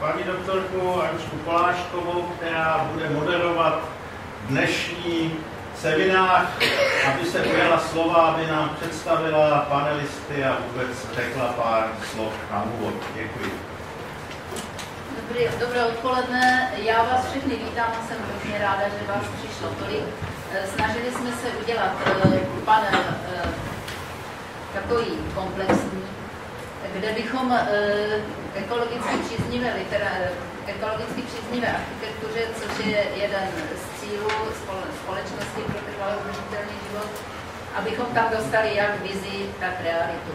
paní doktorku Anušku Poláškovou, která bude moderovat dnešní seminář, aby se ujela slova, aby nám představila panelisty a vůbec řekla pár slov na úvod. Děkuji. Dobrý, dobré odpoledne, já vás všechny vítám a jsem hrozně ráda, že vás přišlo tolik. Eh, snažili jsme se udělat eh, panel eh, takový komplexní, kde bychom ekologicky příznivé, ekologicky příznivé architektuře, což je jeden z cílů společnosti pro trvalý udržitelný život, abychom tam dostali jak vizi, tak realitu.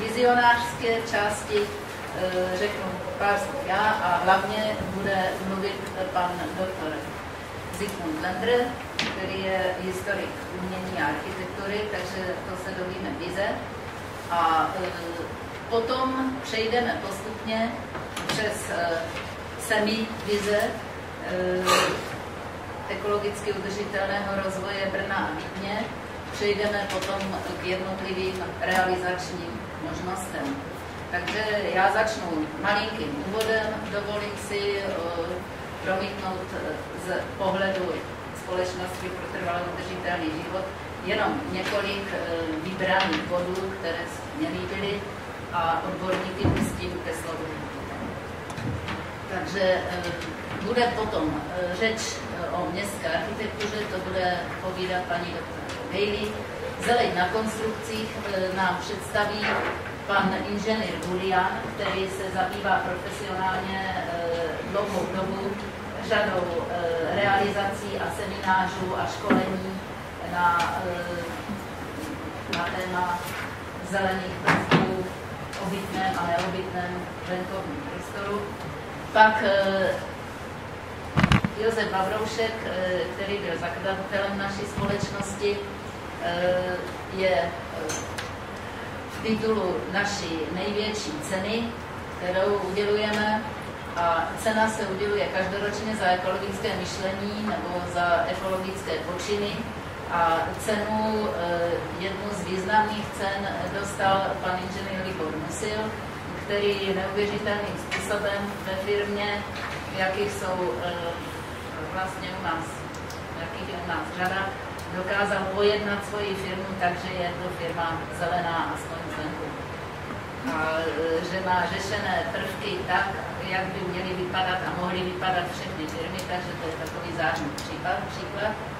Vizionářské části řeknu pár slov já a hlavně bude mluvit pan doktor Zygmunt Lender, který je historik umění a architektury, takže to se dovíme vize. A e, potom přejdeme postupně přes e, semi vize e, ekologicky udržitelného rozvoje Brna a Vídně. Přejdeme potom k jednotlivým realizačním možnostem. Takže já začnu malinkým úvodem, dovolím si promítnout eh, z pohledu společnosti pro trvalý udržitelný život jenom několik eh, vybraných bodů, které mě líbily a odborníky pustím ke slovu. Takže eh, bude potom řeč o městské architektuře, to bude povídat paní doktor Bailey. Zeleň na konstrukcích nám představí pan inženýr Julian, který se zabývá profesionálně dlouhou dobu řadou eh, realizací a seminářů a školení na, eh, na téma zelených prvků obytném a neobytném venkovním prostoru. Pak eh, Josef Vavroušek, který byl zakladatelem naší společnosti, je v titulu naší největší ceny, kterou udělujeme a cena se uděluje každoročně za ekologické myšlení nebo za ekologické počiny. A cenu, eh, jednu z významných cen dostal pan inženýr Libor Musil, který neuvěřitelným způsobem ve firmě, jakých jsou eh, vlastně u nás, jakých je u nás řada, dokázal pojednat svoji firmu, takže je to firma zelená aspoň zvenku. A eh, že má řešené prvky tak, jak by měly vypadat a mohly vypadat všechny firmy, takže to je takový zářný případ, příklad.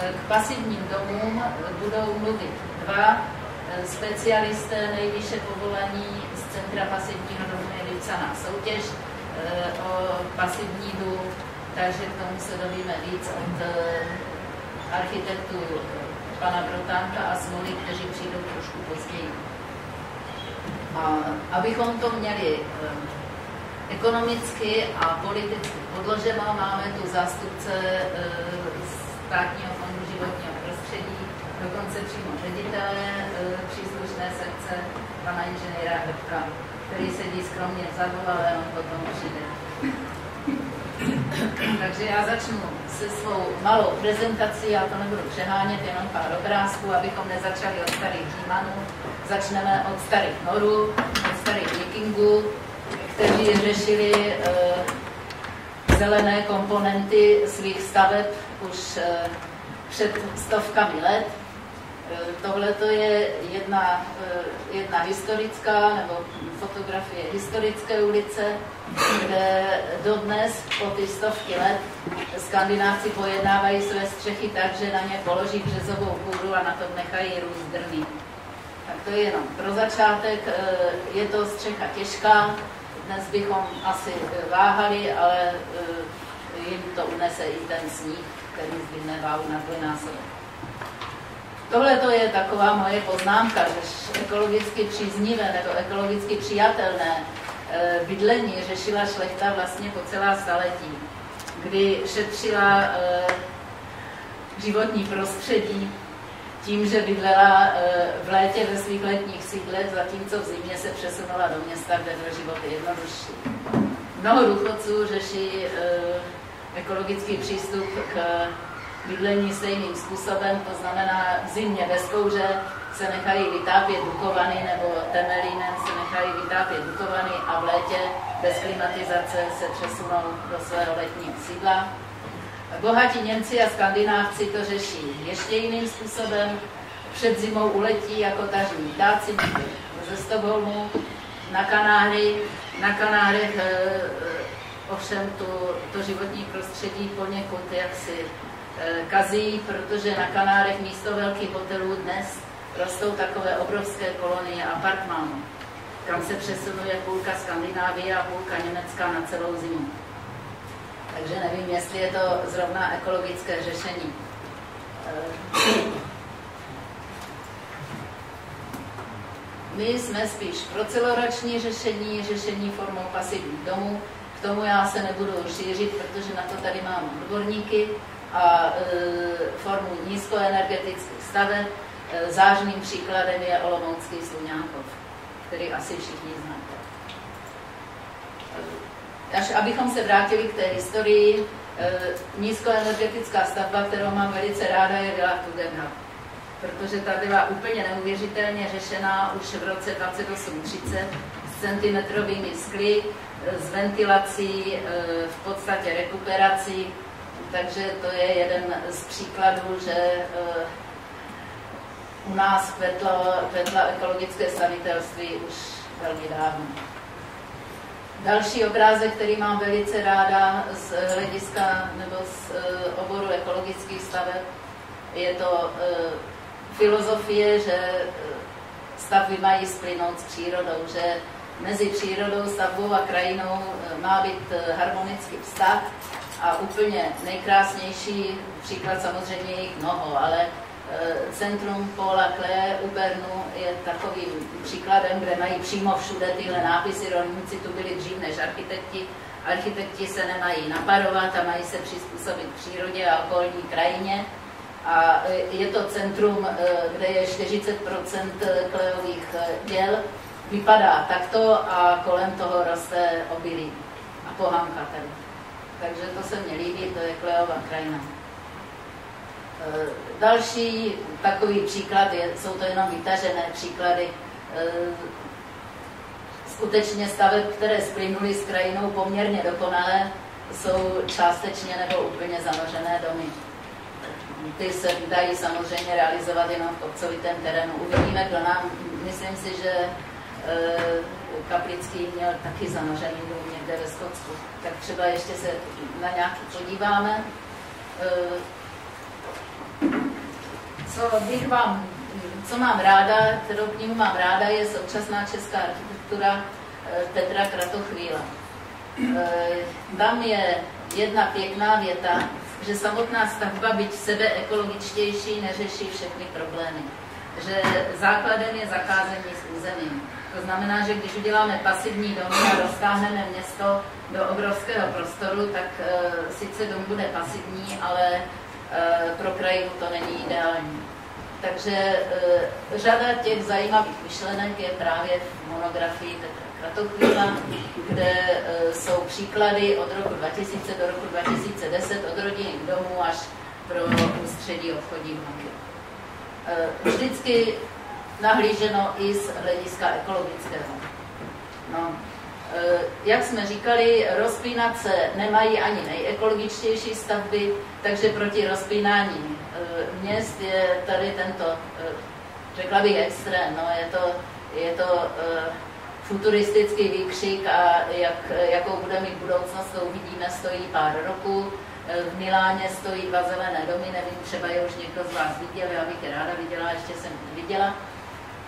K pasivním domům budou mluvit dva e, specialisté nejvyšší povolaní z Centra pasivního domu je vypsaná soutěž e, o pasivní dům, takže k tomu se dovíme víc od architektů pana Brotánka a Smoly, kteří přijdou trošku později. A abychom to měli ekonomicky a politicky podloženo. Máme tu zástupce státního životního prostředí, dokonce přímo ředitele e, příslušné sekce, pana inženýra Hrbka, který sedí skromně vzadu, ale on potom přijde. Takže já začnu se svou malou prezentací, já to nebudu přehánět, jenom pár obrázků, abychom nezačali od starých Římanů. Začneme od starých Norů, od starých Vikingů, kteří řešili uh, zelené komponenty svých staveb už uh, před stovkami let. Uh, Tohle to je jedna, jedna historická nebo fotografie historické ulice, kde dodnes po ty stovky let skandinávci pojednávají své střechy tak, že na ně položí březovou kůru a na tom nechají růst drny. Tak to je jenom pro začátek. Je to střecha těžká, dnes bychom asi váhali, ale jim to unese i ten sníh, který zbytne váhu na dvojnásobek. Tohle to je taková moje poznámka, že ekologicky příznivé nebo ekologicky přijatelné eh, bydlení řešila šlechta vlastně po celá staletí, kdy šetřila životní prostředí, tím, že bydlela eh, v létě ve svých letních sídlech, zatímco v zimě se přesunula do města, kde byl život jednodušší. Mnoho důchodců řeší eh, ekologický přístup k bydlení stejným způsobem, to znamená v zimě bez kouře se nechají vytápět dukovany nebo temelínem se nechají vytápět dukovany a v létě bez klimatizace se přesunou do svého letního sídla. Bohatí Němci a Skandinávci to řeší ještě jiným způsobem. Před zimou uletí jako tažní ptáci ze Stockholmu na Kanáry. Na Kanárech e, ovšem tu, to životní prostředí poněkud jaksi e, kazí, protože na Kanárech místo velkých hotelů dnes rostou takové obrovské kolonie apartmánů, kam se přesunuje půlka Skandinávie a půlka Německa na celou zimu. Takže nevím, jestli je to zrovna ekologické řešení. My jsme spíš pro celoroční řešení, řešení formou pasivních domů. Tomu já se nebudu šířit, protože na to tady mám odborníky a e, formu nízkoenergetických staveb. E, zářným příkladem je Olomoucký Sluňákov, který asi všichni znáte. Až abychom se vrátili k té historii, e, nízkoenergetická stavba, kterou mám velice ráda, je Vila Tugendhat protože ta byla úplně neuvěřitelně řešená už v roce 2830 s centimetrovými skly, s ventilací, e, v podstatě rekuperací, takže to je jeden z příkladů, že e, u nás kvetlo, kvetla ekologické stavitelství už velmi dávno. Další obrázek, který mám velice ráda z hlediska nebo z e, oboru ekologických staveb, je to filozofie, že eh, stavby mají splynout s přírodou, že mezi přírodou, stavbou a krajinou eh, má být eh, harmonický vztah a úplně nejkrásnější příklad samozřejmě jich mnoho, ale centrum Paula Klee u Bernu je takovým příkladem, kde mají přímo všude tyhle nápisy, rolníci tu byli dřív než architekti, architekti se nemají naparovat a mají se přizpůsobit přírodě a okolní krajině. A je to centrum, eh, kde je 40 klejových eh, děl. Vypadá takto a kolem toho roste obilí a pohanka tady. Takže to se mně líbí, to je klejová krajina. Eh, další takový příklad, je, jsou to jenom vytažené příklady, skutečně staveb, které splynuly s krajinou poměrně dokonale, jsou částečně nebo úplně zanořené domy ty se dají samozřejmě realizovat jenom v kopcovitém terénu. Uvidíme, kdo nám, myslím si, že e, Kaplický měl taky zanořený dům někde ve Skotsku. Tak třeba ještě se na nějaký podíváme. E, co bych vám, co mám ráda, kterou knihu mám ráda, je současná česká architektura e, Petra Kratochvíla. Tam je jedna pěkná věta, že samotná stavba, byť sebe ekologičtější, neřeší všechny problémy. Že základem je zakázení s územím. To znamená, že když uděláme pasivní domy a roztáhneme město do obrovského prostoru, tak e, sice dom bude pasivní, ale e, pro krajinu to není ideální. Takže e, řada těch zajímavých myšlenek je právě v monografii Petra Kratochvíla, kde e, jsou příklady od roku 2000 do roku 2010, od rodinných domů až pro ústředí obchodní banky. E, vždycky nahlíženo i z hlediska ekologického. No, e, jak jsme říkali, rozpínat se nemají ani nejekologičtější stavby, takže proti rozpínání měst je tady tento, řekla bych, extrém. No, je to, je to futuristický výkřik a jak, jakou bude mít budoucnost, to uvidíme, stojí pár roků. V Miláně stojí dva zelené domy, nevím, třeba je už někdo z vás viděl, já bych je ráda viděla, ještě jsem viděla.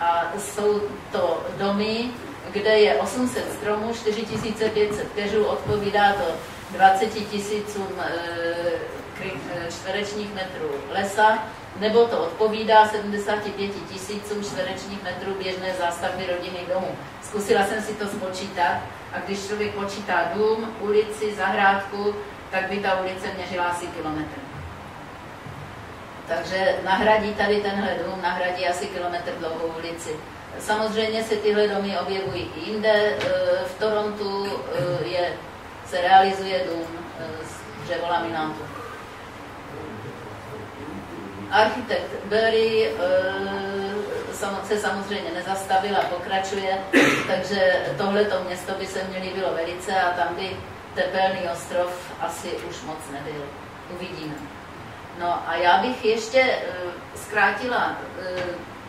A jsou to domy, kde je 800 stromů, 4500 keřů, odpovídá to 20 tisícům e, e, čtverečních metrů lesa, nebo to odpovídá 75 tisícům čtverečních metrů běžné zástavby rodinných domů. Zkusila jsem si to spočítat a když člověk počítá dům, ulici, zahrádku, tak by ta ulice měřila asi kilometr. Takže nahradí tady tenhle dům, nahradí asi kilometr dlouhou ulici. Samozřejmě se tyhle domy objevují i jinde. E, v Torontu e, je, se realizuje dům e, z dřevolaminátu. architekt Berry se samozřejmě nezastavil a pokračuje, takže tohleto město by se měli bylo velice a tam by tepelný ostrov asi už moc nebyl. Uvidíme. No a já bych ještě zkrátila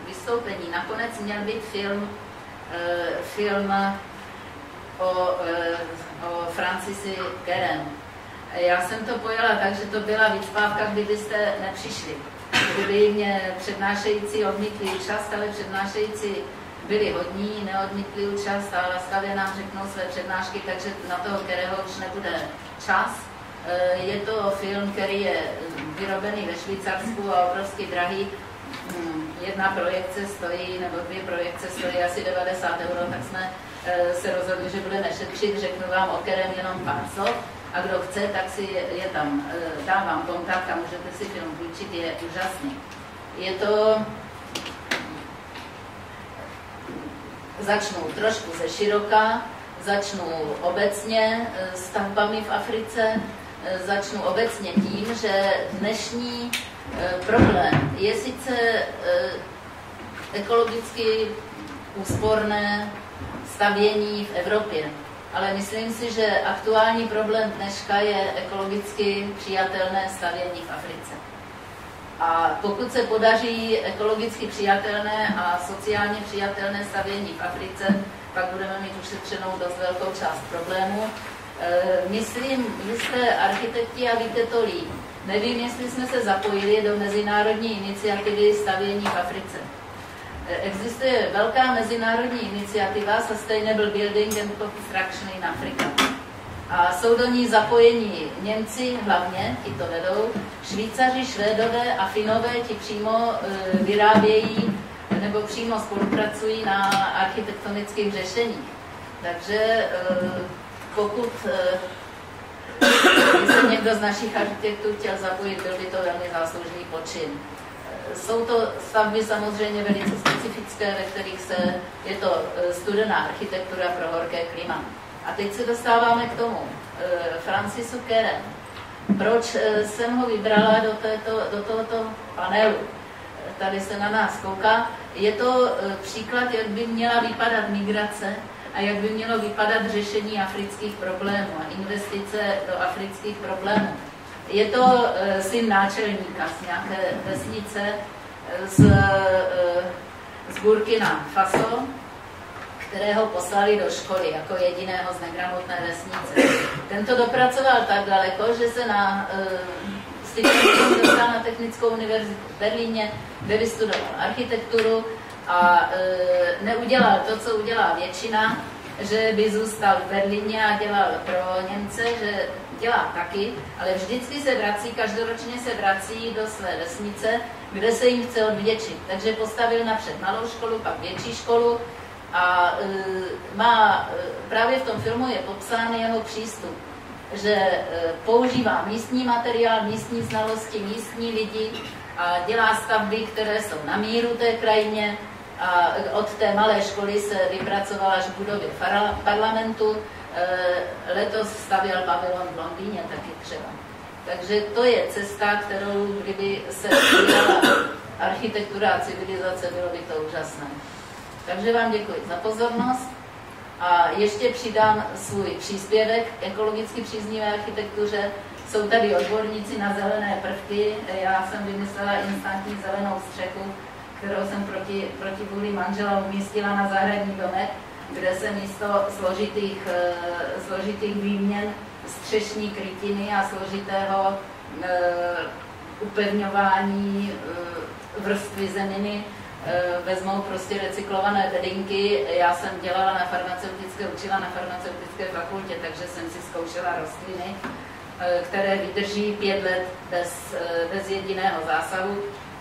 vystoupení. Nakonec měl být film, film o, o Francisi Keren. Já jsem to pojala tak, že to byla vyčpávka, kdybyste nepřišli. Kdyby mě přednášející odmítli účast, ale přednášející byli hodní, neodmítli účast a laskavě nám řeknou své přednášky, takže na toho, kterého už nebude čas. Eh, je to film, který je vyrobený ve Švýcarsku a obrovsky drahý. Hmm, jedna projekce stojí, nebo dvě projekce stojí asi 90 euro, tak jsme eh, se rozhodli, že budeme šetřit. Řeknu vám o kterém jenom pár slov a kdo chce, tak si je, tam, dám vám kontakt a můžete si film půjčit, je úžasný. Je to, začnu trošku ze široka, začnu obecně stavbami v Africe, začnu obecně tím, že dnešní problém je sice ekologicky úsporné stavění v Evropě, ale myslím si, že aktuální problém dneška je ekologicky přijatelné stavění v Africe. A pokud se podaří ekologicky přijatelné a sociálně přijatelné stavění v Africe, pak budeme mít ušetřenou dost velkou část problému. E, myslím, že jste architekti a víte to líp. Nevím, jestli jsme se zapojili do mezinárodní iniciativy stavění v Africe. Existuje velká mezinárodní iniciativa Sustainable Building and Construction in Africa. A jsou do ní zapojeni Němci hlavně, ti to vedou, Švýcaři, Švédové a Finové ti přímo e, vyrábějí nebo přímo spolupracují na architektonických řešeních. Takže pokud by se někdo z našich architektů chtěl zapojit, byl by to velmi záslužný počin. Jsou to stavby samozřejmě velice specifické, ve kterých se, je to e, studená architektura pro horké klima. A teď se dostáváme k tomu. Francisu Keren. Proč jsem ho vybrala do, této, do tohoto panelu? Tady se na nás kouká. Je to příklad, jak by měla vypadat migrace a jak by mělo vypadat řešení afrických problémů a investice do afrických problémů. Je to uh, syn náčelníka z nějaké vesnice eh, z, uh, z Burkina Faso, kterého poslali do školy jako jediného z negramotné vesnice. Ten to dopracoval tak daleko, že se na dostal na Technickou univerzitu v Berlíně, kde vystudoval architekturu a uh, neudělal to, co udělá většina, že by zůstal v Berlíně a dělal pro Němce, že dělá taky, ale vždycky se vrací, každoročně se vrací do své vesnice, kde se jim chce odvděčit. Takže postavil napřed malou školu, pak větší školu a e, má, e, právě v tom filmu je popsán jeho přístup, že e, používá místní materiál, místní znalosti, místní lidi a dělá stavby, které jsou na míru té krajině, a od té malé školy se vypracovala až v budově parlamentu. Eh, letos stavěl pavilon v Londýně taky třeba. Takže to je cesta, kterou kdyby se dělala architektura a civilizace, bylo by to úžasné. Takže vám děkuji za pozornost a ještě přidám svůj příspěvek k ekologicky příznivé architektuře. Jsou tady odborníci na zelené prvky. Já jsem vymyslela instantní zelenou střechu, kterou jsem proti, proti vůli manžela umístila na zahradní domek, kde se místo složitých, eh, složitých výměn střešní krytiny a složitého eh, upevňování eh, vrstvy zeminy vezmou prostě recyklované bedinky. Já jsem dělala na farmaceutické, učila na farmaceutické fakultě, takže jsem si zkoušela rostliny, které vydrží pět let bez, bez jediného zásahu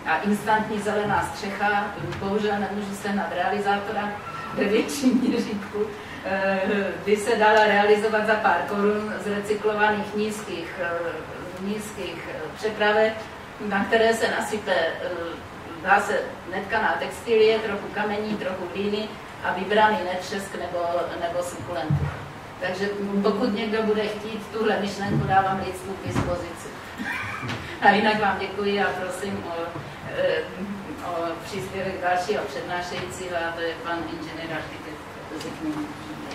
a instantní zelená střecha, bohužel nemůžu se nad realizátora ve větším měřítku, eh, by se dala realizovat za pár korun z recyklovaných nízkých, eh, nízkých eh, přepravek, na které se nasype, dá se netkaná textilie, trochu kamení, trochu hlíny a vybraný netřesk nebo, nebo sukulenty. Takže pokud někdo bude chtít tuhle myšlenku, dávám lidskou k dispozici. A jinak vám děkuji a prosím o, o příspěvek dalšího přednášejícího a to je pan inženýr architekt Zikmund. Dobré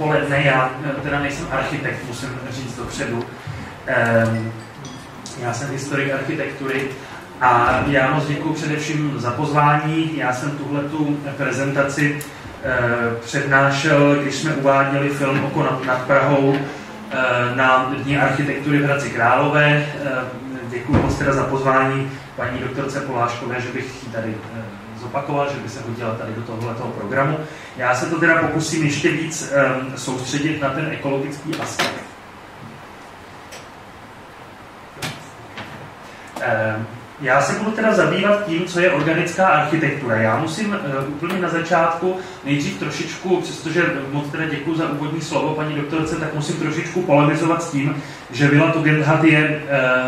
odpoledne, já eh, teda nejsem architekt, musím říct dopředu. Ehm, já jsem historik architektury a já moc děkuji především za pozvání. Já jsem tuhle tu prezentaci eh, přednášel, když jsme uváděli film Oko nad, Prahou eh, na Dní architektury v Hradci Králové. Děkuji moc teda za pozvání paní doktorce Poláškové, že bych tady zopakoval, že by se hodila tady do tohoto programu. Já se to teda pokusím ještě víc um, soustředit na ten ekologický aspekt. Um, já se budu teda zabývat tím, co je organická architektura. Já musím uh, úplně na začátku nejdřív trošičku, přestože moc teda děkuji za úvodní slovo paní doktorce, tak musím trošičku polemizovat s tím, že Vila Tugendhat je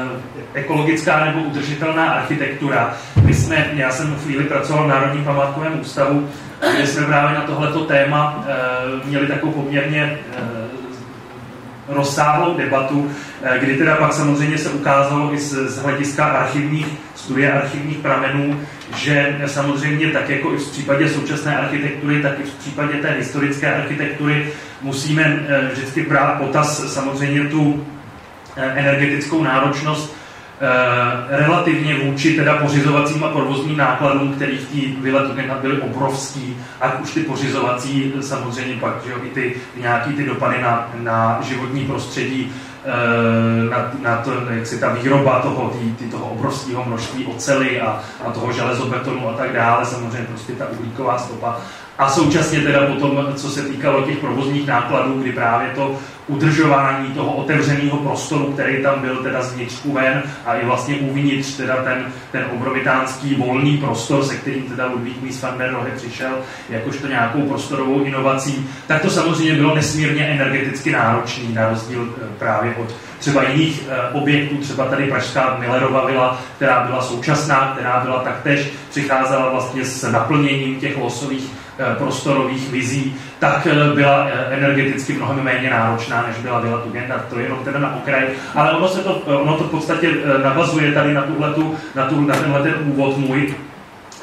uh, ekologická nebo udržitelná architektura. My jsme, já jsem v chvíli pracoval v Národním památkovém ústavu, kde jsme právě na tohleto téma uh, měli takovou poměrně uh, rozsáhlou debatu, eh, kdy teda pak samozřejmě se ukázalo i z, hlediska archivních studie archivních pramenů, že samozřejmě tak jako i v případě současné architektury, tak i v případě té historické architektury musíme eh, vždycky brát potaz samozřejmě tu eh, energetickou náročnost relativně vůči teda pořizovacím a provozním nákladům, který v té vile byly obrovský, ať už ty pořizovací samozřejmě pak, že jo, i ty nějaký ty dopady na, na životní prostředí, eh, na, na to, jak si ta výroba toho, tý, tý, toho obrovského množství ocely a, a toho železobetonu a tak dále, samozřejmě prostě ta uhlíková stopa. A současně teda potom, co se týkalo těch provozních nákladů, kdy právě to udržování toho otevřeného prostoru, který tam byl teda zvnitřku ven a i vlastně uvnitř teda ten, ten obrovitánský volný prostor, se kterým teda Ludvík Mies van der Rohe přišel jakožto nějakou prostorovou inovací, tak to samozřejmě bylo nesmírně energeticky náročný, na rozdíl eh, právě od třeba jiných e, objektů, třeba tady Pražská Millerova vila, která byla současná, která byla taktéž, přicházela vlastně s naplněním těch losových Eh, prostorových vizí, tak eh, byla eh, energeticky mnohem méně náročná, než byla Vila Tugenda. To je jenom teda na okraj. Ale ono, se to, ono to v podstatě navazuje tady na, tuhletu, na, tu, na tenhle ten úvod můj,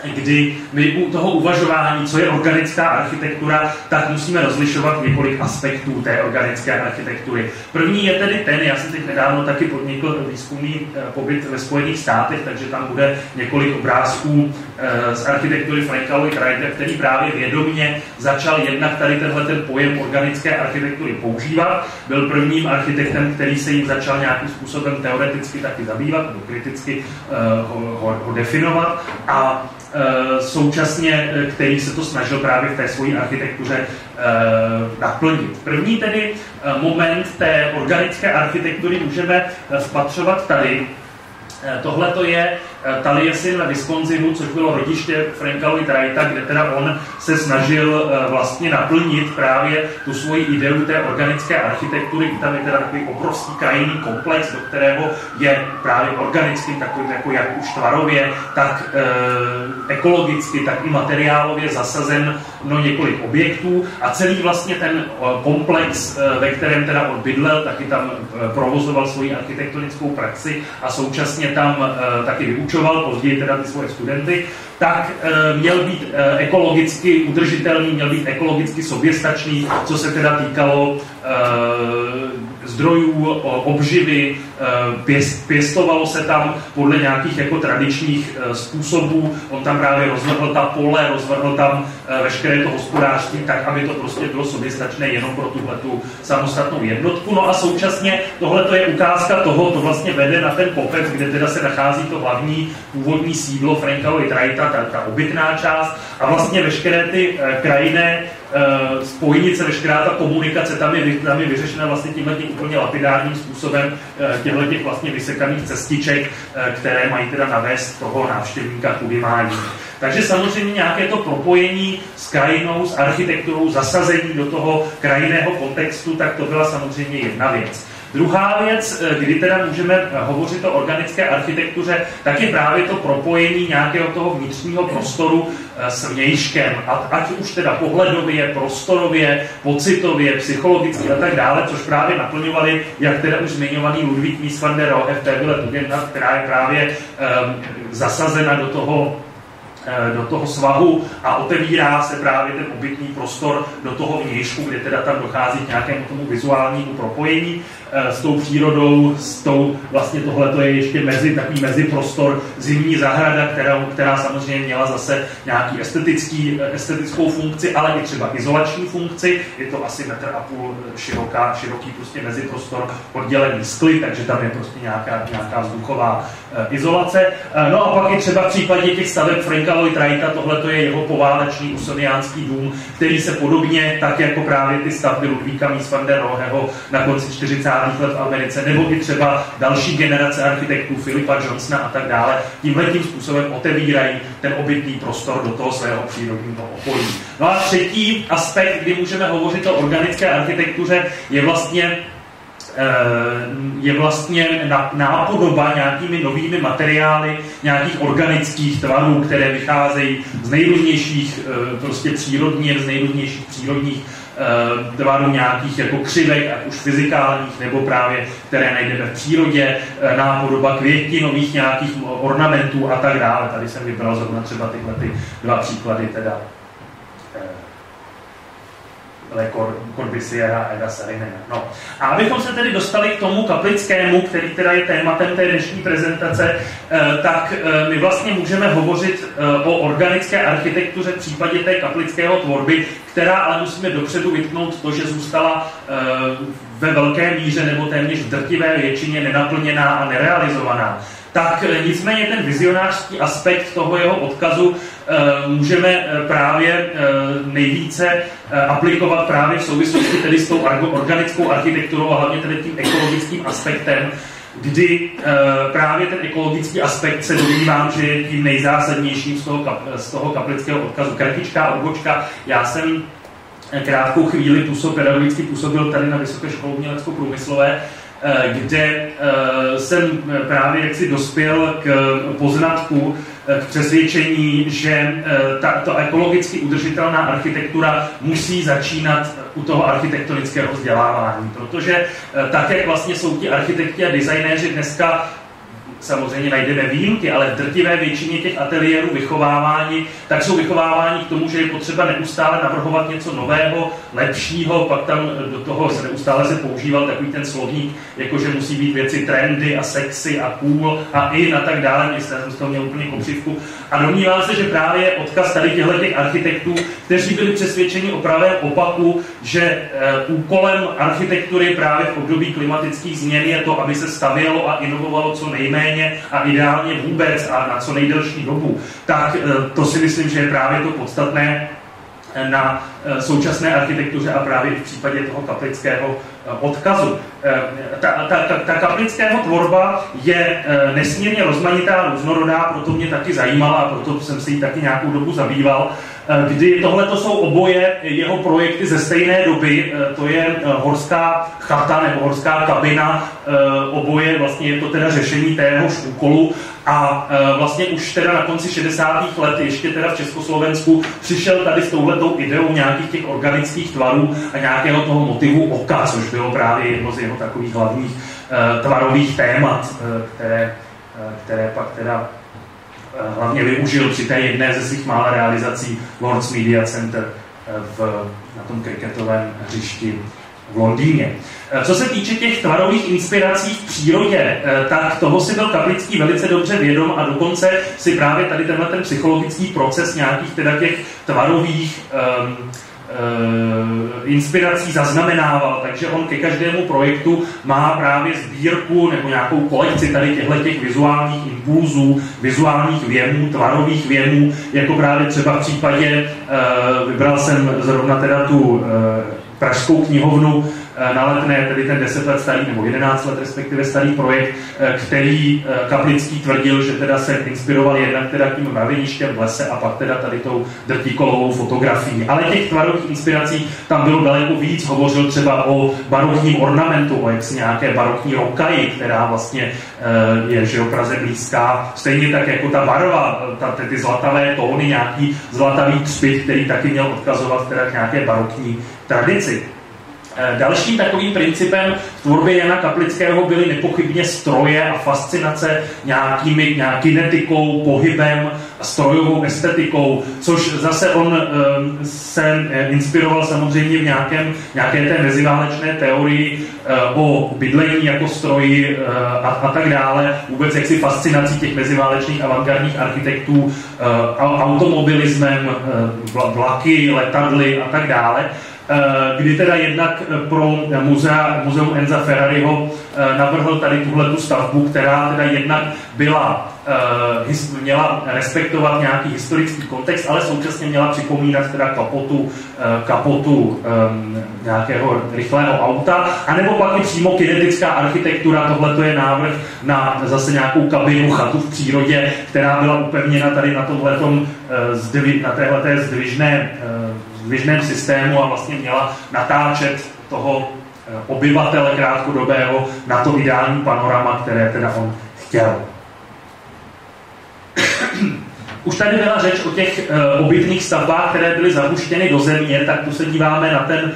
kdy my u toho uvažování, co je organická architektura, tak musíme rozlišovat několik aspektů té organické architektury. První je tedy ten, já jsem teď nedávno taky podnikl výzkumný eh, pobyt ve Spojených státech, takže tam bude několik obrázků eh, z architektury Franka Lloyd Wrighta, který právě vědomě začal jednak tady tenhle ten pojem organické architektury používat. Byl prvním architektem, který se jim začal nějakým způsobem teoreticky taky zabývat, nebo kriticky uh, ho, ho, ho definovat. A Eh, současně, eh, který se to snažil právě v té své architektuře eh, naplnit. První tedy moment té organické architektury můžeme spatřovat tady. Tohle to je Eh, Taliesin ve Wisconsinu, což bylo rodiště Franka Lloyd Wrighta, kde teda on se snažil eh, vlastně naplnit právě tu svoji ideu té organické architektury, tam je teda takový obrovský krajinný komplex, do kterého je právě organický, takový jako jak už tvarově, tak e, ekologicky, tak i materiálově zasazen no, několik objektů. A celý vlastně ten komplex, ve kterém teda on bydlel, taky tam provozoval svoji architektonickou praxi a současně tam e, taky vyučoval vyučoval později teda ty svoje studenty, tak e, měl být e, ekologicky udržitelný, měl být ekologicky soběstačný, co se teda týkalo e, zdrojů, obživy, pěst, pěstovalo se tam podle nějakých jako tradičních způsobů. On tam právě rozvrhl ta pole, rozvrhl tam veškeré to hospodářství tak, aby to prostě bylo soběstačné jenom pro tuhle tu samostatnou jednotku. No a současně tohle je ukázka toho, to vlastně vede na ten kopec, kde teda se nachází to hlavní původní sídlo Franka Lloyd ta, ta obytná část a vlastně veškeré ty krajinné uh, spojnice, veškerá ta komunikace tam je, tam je vyřešena vlastně tímhle tím úplně lapidárním způsobem uh, těchto těch vlastně vysekaných cestiček, uh, které mají teda navést toho návštěvníka, kudy má. Takže samozřejmě nějaké to propojení s krajinou, s architekturou, zasazení do toho krajinného kontextu, tak to byla samozřejmě jedna věc. Druhá věc, eh, kdy teda můžeme eh, hovořit o organické architektuře, tak je právě to propojení nějakého toho vnitřního prostoru eh, s vnějškem, ať už teda pohledově, prostorově, pocitově, psychologicky a tak dále, což právě naplňovali, jak teda už zmiňovaný Ludvík Mies van der Rohe v té která je právě um, zasazena do toho do toho svahu a otevírá se právě ten obytný prostor do toho vnějšku, kde teda tam dochází k nějakému tomu vizuálnímu propojení s tou přírodou, s tou, vlastně tohle to je ještě mezi, takový meziprostor, zimní zahrada, která, která samozřejmě měla zase nějaký estetický, eh, estetickou funkci, ale i třeba izolační funkci. Je to asi metr a půl široká, široký prostě meziprostor oddělený skly, takže tam je prostě nějaká, nějaká vzduchová izolace. No a pak i třeba v případě těch staveb Franka Lloyd Wrighta, tohle je jeho poválečný usoniánský dům, který se podobně, tak jako právě ty stavby Ludvíka Mies van der Roheho na konci 40. let v Americe, nebo i třeba další generace architektů Filipa Johnsona a tak dále, tímhle tím způsobem otevírají ten obytný prostor do toho svého přírodního okolí. No a třetí aspekt, kdy můžeme hovořit o organické architektuře, je vlastně Eh, je vlastně nápodoba nějakými novými materiály, nějakých organických tvarů, které vycházejí z nejrůznějších eh, prostě přírodních, z nejrůznějších přírodních tvaru nějakých jako křivek, ať už fyzikálních, nebo právě které najdeme v přírodě, nápodoba květinových nějakých ornamentů a tak dále. Tady jsem vybral zrovna třeba tyhle ty dva příklady teda Le Corbusier a Eda Sarinena. No. A abychom se tedy dostali k tomu kaplickému, který teda je tématem té dnešní prezentace, eh, tak eh, my vlastně můžeme hovořit eh, o organické architektuře v případě té kaplického tvorby, která ale musíme dopředu vytknout to, že zůstala ve velké míře nebo téměř v drtivé většině nenaplněná a nerealizovaná tak eh, nicméně ten vizionářský aspekt toho jeho odkazu eh, můžeme eh, právě nejvíce aplikovat právě v souvislosti tedy s tou organickou architekturou a hlavně tedy tím ekologickým aspektem, kdy právě ten ekologický aspekt se domnívám, že je tím nejzásadnějším z toho, z toho kaplického odkazu. Kratičká odbočka, já jsem krátkou chvíli působ, pedagogicky působil tady na Vysoké škole umělecko-průmyslové kde eh, jsem právě jaksi dospěl k poznatku, eh, k přesvědčení, že ta, ta ekologicky udržitelná architektura musí začínat u toho architektonického vzdělávání, protože tak, jak vlastně jsou ti architekti a designéři dneska samozřejmě najdeme výjimky, ale v drtivé většině těch ateliérů vychovávání, tak jsou vychováváni k tomu, že je potřeba neustále navrhovat něco nového, lepšího, pak tam do toho se neustále se používal takový ten slovník, jako že musí být věci trendy a sexy a cool a in a tak dále, mě jsem z toho měl úplně kopřivku. A domnívám se, že právě odkaz tady těchto těch architektů, kteří byli přesvědčeni o pravém opaku, že e, úkolem architektury právě v období klimatických změn je to, aby se stavělo a inovovalo co nejméně nejméně a ideálně vůbec a na co nejdelší dobu, tak eh, to si myslím, že je právě to podstatné eh, na současné architektuře a právě v případě toho kaplického odkazu. Ta, ta, ta, ta kaplického tvorba je nesmírně rozmanitá a různorodá, proto mě taky zajímala a proto jsem se jí taky nějakou dobu zabýval. Eh, kdy tohle to jsou oboje jeho projekty ze stejné doby, eh, to je eh, horská chata nebo horská kabina, oboje vlastně je to teda řešení téhož úkolu a vlastně už teda na konci 60. let, ještě teda v Československu, přišel tady s touhletou ideou nějakých těch organických tvarů a nějakého toho motivu oka, což bylo právě jedno z jeho takových hlavních tvarových témat, které, které pak teda Eh, hlavně využil při té jedné ze svých mála realizací Lords Media Center v, na tom kriketovém hřišti v Londýně. Eh, co se týče těch tvarových inspirací v přírodě, tak toho si byl Kaplický velice dobře vědom a dokonce si právě tady tenhle ten psychologický proces nějakých teda těch tvarových um, inspirací zaznamenával, takže on ke každému projektu má právě sbírku nebo nějakou kolekci tady těchto těch vizuálních impulzů, vizuálních věmů, tvarových věmů, jako právě třeba v případě, vybral jsem zrovna teda tu pražskou knihovnu Eh, na letné, tedy ten 10 let starý nebo 11 let respektive starý projekt, eh, který eh, Kaplický tvrdil, že teda se inspiroval jednak teda tím mraveništěm v lese a pak teda tady tou drtikolovou fotografií. Ale těch tvarových inspirací tam bylo daleko víc. Hovořil třeba o barokním ornamentu, o jaksi nějaké barokní rokaji, která vlastně je že o Praze blízká. Stejně tak jako ta barva, ta, ty zlatavé tóny, nějaký zlatavý třpit, který taky měl odkazovat teda k nějaké barokní tradici. Eh, dalším takovým principem v tvorbě Jana Kaplického byly nepochybně stroje a fascinace nějakými, nějak kinetikou, pohybem a strojovou estetikou, což zase on um, se eh, inspiroval samozřejmě v nějakém, nějaké té meziválečné teorii o bydlení jako stroji a, a tak dále, vůbec jaksi fascinací těch meziválečných avantgardních architektů automobilismem, vlaky, letadly a tak dále. Eh, kdy teda jednak eh, pro muzea, muzeum Enza Ferrariho eh, navrhl tady tuhle tu stavbu, která teda jednak byla, měla respektovat nějaký historický kontext, ale současně měla připomínat teda kapotu, kapotu nějakého rychlého auta, anebo pak i přímo kinetická architektura, tohle je návrh na zase nějakou kabinu, chatu v přírodě, která byla upevněna tady na tomhletom, na téhleté zdvižné zdvižném systému a vlastně měla natáčet toho eh, obyvatele krátkodobého na to ideální panorama, které teda on chtěl. Už tady byla řeč o těch uh, obytných stavbách, které byly zapuštěny do země, tak tu se díváme na ten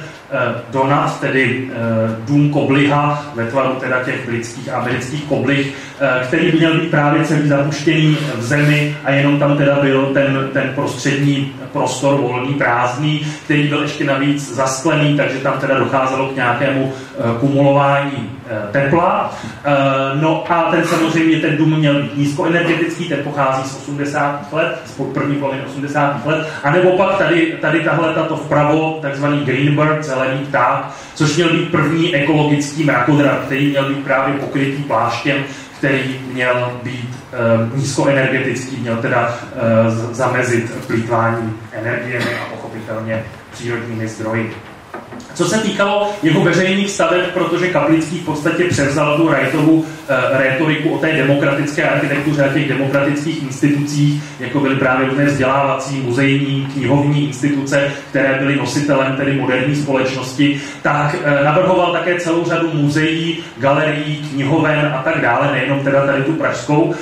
Donat, tedy dům Kobliha, ve tvaru teda těch britských a amerických koblih, který měl být právě celý zapuštěný v zemi a jenom tam teda byl ten, ten prostřední prostor volný, prázdný, který byl ještě navíc zasklený, takže tam teda docházelo k nějakému kumulování tepla. No a ten samozřejmě, ten dům měl být nízkoenergetický, ten pochází z 80. let, z první poloviny 80. let, a nebo pak tady, tady tahle tato vpravo, takzvaný Greenbird, zelený pták, což měl být první ekologický mrakodrat, který měl být právě pokrytý pláštěm, který měl být e, nízkoenergetický, měl teda e, zamezit plýtvání energiemi a pochopitelně přírodními zdroji. Co se týkalo jeho veřejných staveb, protože Kaplický v podstatě převzal tu Wrightovu e, rétoriku o té demokratické architektuře a těch demokratických institucích, jako byly právě různé vzdělávací, muzejní, knihovní instituce, které byly nositelem tedy moderní společnosti, tak e, navrhoval také celou řadu muzeí, galerií, knihoven a tak dále, nejenom teda tady tu pražskou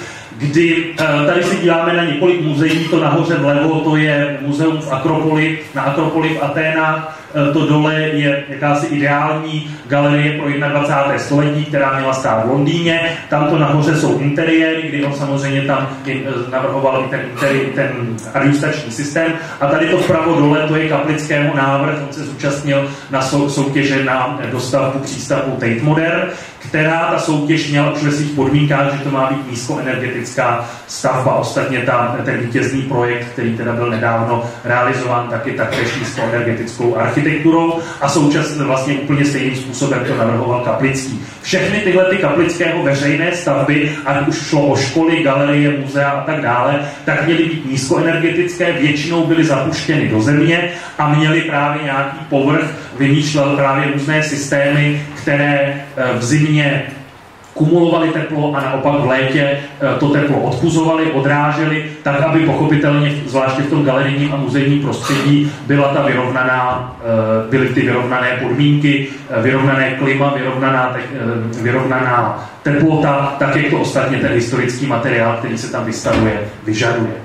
kdy eh, tady si díváme na několik muzeí, to nahoře vlevo, to je muzeum v Akropoli, na Akropoli v Aténách, eh, to dole je jakási ideální galerie pro 21. století, která měla stát v Londýně, tam to nahoře jsou interiéry, kdy on samozřejmě tam eh, navrhoval i ten, ten, ten adjustační systém a tady to vpravo dole, to je kaplického návrh, on se zúčastnil na sou, soutěže na dostavbu přístavu Tate Modern, která ta soutěž měla už ve svých podmínkách, že to má být nízkoenergetická stavba. Ostatně ta, ten vítězný projekt, který teda byl nedávno realizován, taky taktéž nízkoenergetickou architekturou a současně vlastně úplně stejným způsobem to navrhoval Kaplický. Všechny tyhle ty kaplického veřejné stavby, ať už šlo o školy, galerie, muzea a tak dále, tak měly být nízkoenergetické, většinou byly zapuštěny do země a měly právě nějaký povrch, vymýšlel právě různé systémy, které eh, v zimě kumulovali teplo a naopak v létě eh, to teplo odpuzovali, odráželi, tak aby pochopitelně, zvláště v tom galerijním a muzejním prostředí, byla ta vyrovnaná, eh, byly ty vyrovnané podmínky, vyrovnané klima, vyrovnaná, vyrovnaná teplota, tak jak to ostatně ten historický materiál, který se tam vystavuje, vyžaduje.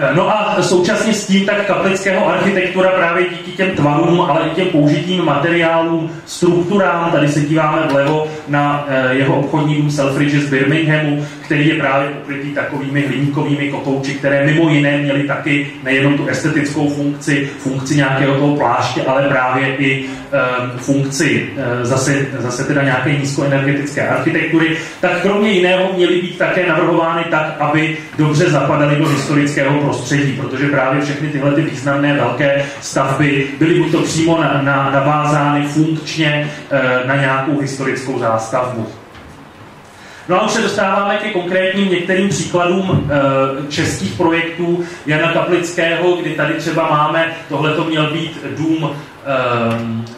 Eh, no a současně s tím tak kaplického architektura právě díky těm tvarům, ale i těm použitým materiálům, strukturám, tady se díváme vlevo na eh, jeho obchodní dům Selfridge z Birminghamu, který je právě pokrytý takovými hliníkovými kotouči, které mimo jiné měly taky nejenom tu estetickou funkci, funkci nějakého toho pláště, ale právě i e, funkci e, zase, zase teda nějaké nízkoenergetické architektury, tak kromě jiného měly být také navrhovány tak, aby dobře zapadaly do historického prostředí, protože právě všechny tyhle ty významné velké stavby byly buď to přímo na, na, navázány funkčně e, na nějakou historickou zástavbu. No a už se dostáváme ke konkrétním některým příkladům e, českých projektů Jana Kaplického, kdy tady třeba máme, tohle to měl být dům e,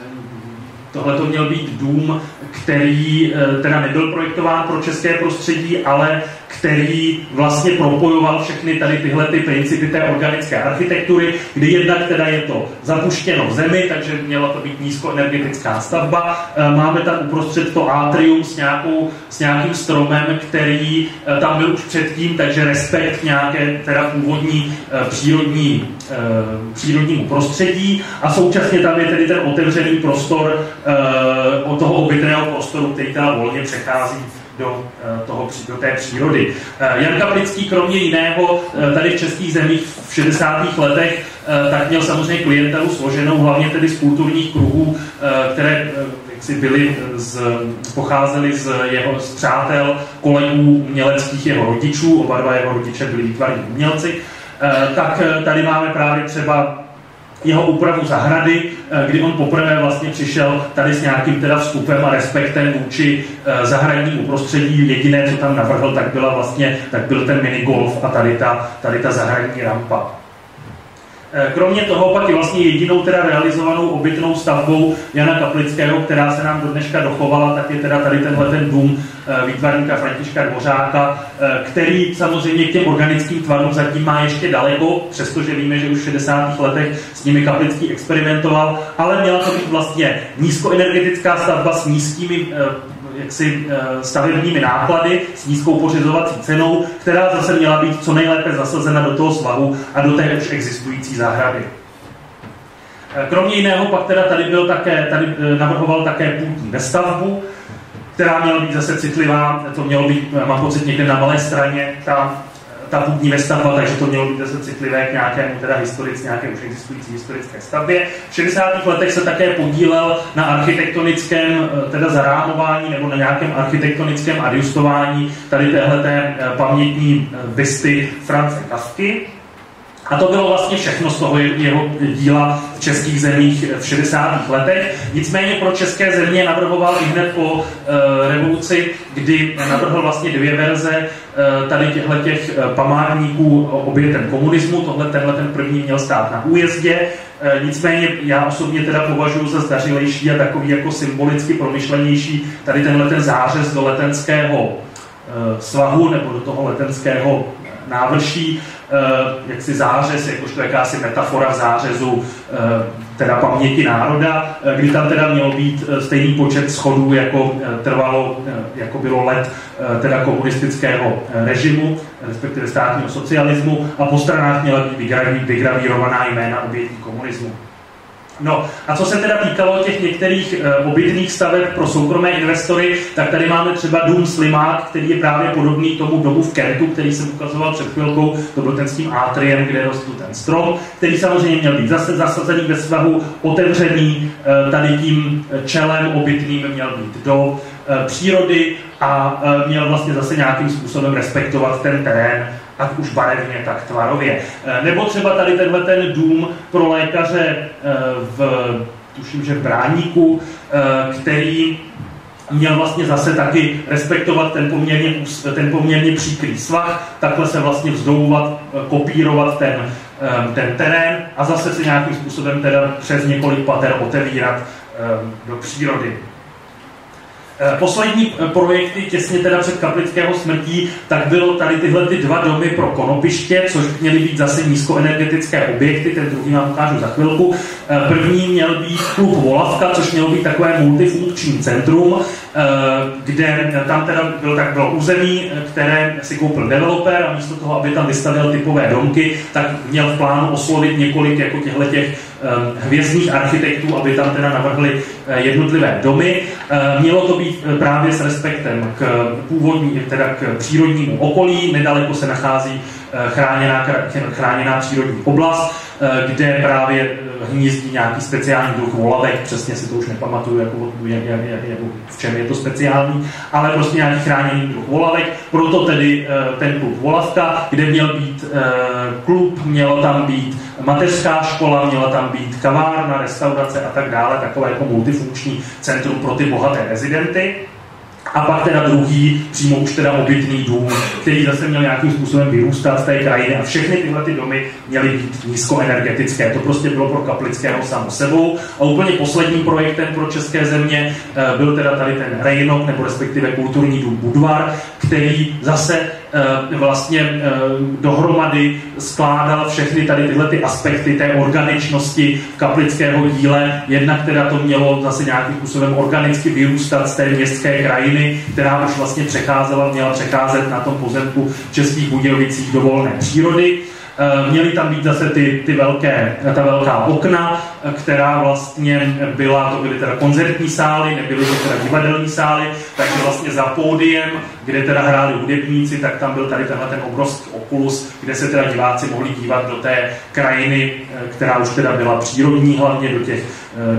Tohle to měl být dům, který e, teda nebyl projektován pro české prostředí, ale který vlastně propojoval všechny tady tyhle ty principy té organické architektury, kdy jednak teda je to zapuštěno v zemi, takže měla to být nízkoenergetická stavba. E, máme tam uprostřed to atrium s, nějakou, s nějakým stromem, který e, tam byl už předtím, takže respekt nějaké teda původní e, přírodní, přírodnímu prostředí a současně tam je tedy ten otevřený prostor od toho obytného prostoru, který teda volně přechází do, eh, toho, do té přírody. Eh, Jan Kaplický kromě jiného eh, tady v českých zemích v 60. letech tak měl samozřejmě klientelu složenou hlavně tedy z kulturních kruhů, které byli z, pocházeli z jeho z přátel, kolegů uměleckých jeho rodičů, oba dva jeho rodiče byli výtvarní umělci, tak tady máme právě třeba jeho úpravu zahrady, eh, kdy on poprvé vlastně přišel tady s nějakým teda vstupem a respektem vůči eh, zahradnímu prostředí. Jediné, co tam navrhl, tak byla vlastně, tak byl ten minigolf a tady ta, tady ta zahradní rampa. Eh, kromě toho pak je vlastně jedinou teda realizovanou obytnou stavbou Jana Kaplického, která se nám do dneška dochovala, tak je teda tady tenhle ten dům eh, výtvarníka Františka Dvořáka, eh, který samozřejmě k těm organickým tvarům zatím má ještě daleko, přestože víme, že už v 60. letech s nimi Kaplický experimentoval, ale měla to být vlastně nízkoenergetická stavba s nízkými jaksi eh, stavebními náklady s nízkou pořizovací cenou, která zase měla být co nejlépe zasazena do toho svahu a do té už existující zahrady. Kromě jiného pak teda tady byl také, tady navrhoval také půdní vestavbu, která měla být zase citlivá, to mělo být, mám pocit, někde na malé straně, ta, ta půdní vestavba, takže to mělo být zase citlivé k nějakému teda historic, nějaké už existující historické stavbě. V 60. letech se také podílel na architektonickém teda zarámování nebo na nějakém architektonickém adjustování tady téhleté pamětní bysty France Kafky. A to bylo vlastně všechno z toho jeho díla v českých zemích v 60. letech. Nicméně pro české země navrhoval i hned po uh, revoluci, kdy navrhl vlastně dvě verze tady těchto těch uh, památníků obětem komunismu. Tohle tenhle ten první měl stát na újezdě. Uh, nicméně já osobně teda považuji za zdařilejší a takový jako symbolicky promyšlenější tady tenhle ten zářez do letenského svahu nebo do toho letenského návrší, Eh, jaksi zářez, jakožto jakási metafora v zářezu eh, teda paměti národa, eh, kdy tam teda mělo být stejný počet schodů, jako trvalo, jako bylo let teda komunistického režimu, respektive státního socialismu a po stranách měla být vygravírovaná jména obětí komunismu. No a co se teda týkalo těch některých uh, obytných staveb pro soukromé investory, tak tady máme třeba dům Slimák, který je právě podobný tomu domu v Kentu, který jsem ukazoval před chvilkou, to byl ten s tím atriem, kde rostl ten strom, který samozřejmě měl být zase zasazený ve svahu, otevřený uh, tady tím čelem obytným měl být do uh, přírody a měl vlastně zase nějakým způsobem respektovat ten terén ať už barevně, tak tvarově. Eh, nebo třeba tady tenhle ten dům pro lékaře eh, v, tuším, že v Bráníku, eh, který měl vlastně zase taky respektovat ten poměrně, ten poměrně příkrý svah, takhle se vlastně vzdouvat, kopírovat ten, ten terén a zase se nějakým způsobem teda přes několik pater otevírat do přírody. Eh, poslední eh, projekty těsně teda před Kaplického smrtí, tak bylo tady tyhle ty dva domy pro konopiště, což měly být zase nízkoenergetické objekty, ten druhý vám ukážu za chvilku. Eh, první měl být klub Volavka, což mělo být takové multifunkční centrum, kde tam teda bylo, tak bylo území, které si koupil developer a místo toho, aby tam vystavil typové domky, tak měl v plánu oslovit několik jako těchto těch hvězdných architektů, aby tam teda navrhli jednotlivé domy. Mělo to být Eh, právě s respektem k původní, teda k přírodnímu okolí. Nedaleko se nachází eh, chráněná, chráněná přírodní oblast, eh, kde právě hnízdí nějaký speciální druh volavek, přesně si to už nepamatuju, jako, jak, jak, jak, jak, v čem je to speciální, ale prostě nějaký chráněný druh volavek, proto tedy ten klub Volavka, kde měl být klub, mělo tam být mateřská škola, měla tam být kavárna, restaurace a tak dále, takové jako multifunkční centrum pro ty bohaté rezidenty. A pak teda druhý, přímo už teda obytný dům, který zase měl nějakým způsobem vyrůstat z té krajiny a všechny tyhle ty domy měly být nízkoenergetické. To prostě bylo pro Kaplického samo sebou. A úplně posledním projektem pro české země eh, byl teda tady ten Rejnok, nebo respektive kulturní dům Budvar, který zase vlastně eh, dohromady skládal všechny tady tyhle ty aspekty té organičnosti kaplického díle. Jednak teda to mělo zase nějakým způsobem organicky vyrůstat z té městské krajiny, která už vlastně přecházela, měla přecházet na tom pozemku Českých Budějovicích do volné přírody. Eh, měly tam být zase ty, ty velké, ta velká okna, eh, která vlastně byla, to byly teda koncertní sály, nebyly to teda divadelní sály, takže vlastně za pódiem, kde teda hráli hudebníci, tak tam byl tady tenhle ten obrovský okulus, kde se teda diváci mohli dívat do té krajiny, eh, která už teda byla přírodní, hlavně do těch,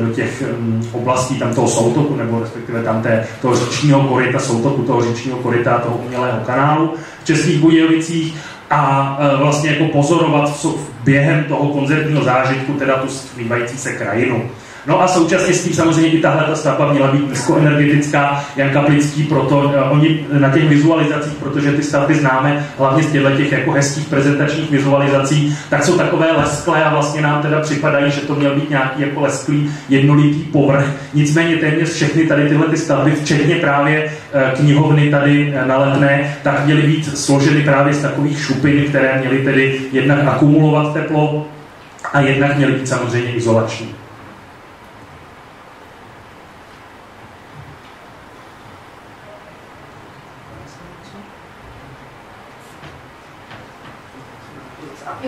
do těch mm, oblastí tam toho soutoku, nebo respektive tam té, toho říčního koryta, soutoku toho říčního koryta, toho umělého kanálu v Českých Budějovicích a e, vlastně jako pozorovat během toho koncertního zážitku teda tu zpívající se krajinu. No a současně s tím samozřejmě i tahle ta stavba měla být nízkoenergetická. Jan Kaplický proto, uh, oni na těch vizualizacích, protože ty stavby známe hlavně z těchto těch jako hezkých prezentačních vizualizací, tak jsou takové lesklé a vlastně nám teda připadají, že to měl být nějaký jako lesklý jednolitý povrch. Nicméně téměř všechny tady tyhle ty stavby, včetně právě uh, knihovny tady uh, na Letné, tak měly být složeny právě z takových šupin, které měly tedy jednak akumulovat teplo a jednak měly být samozřejmě izolační.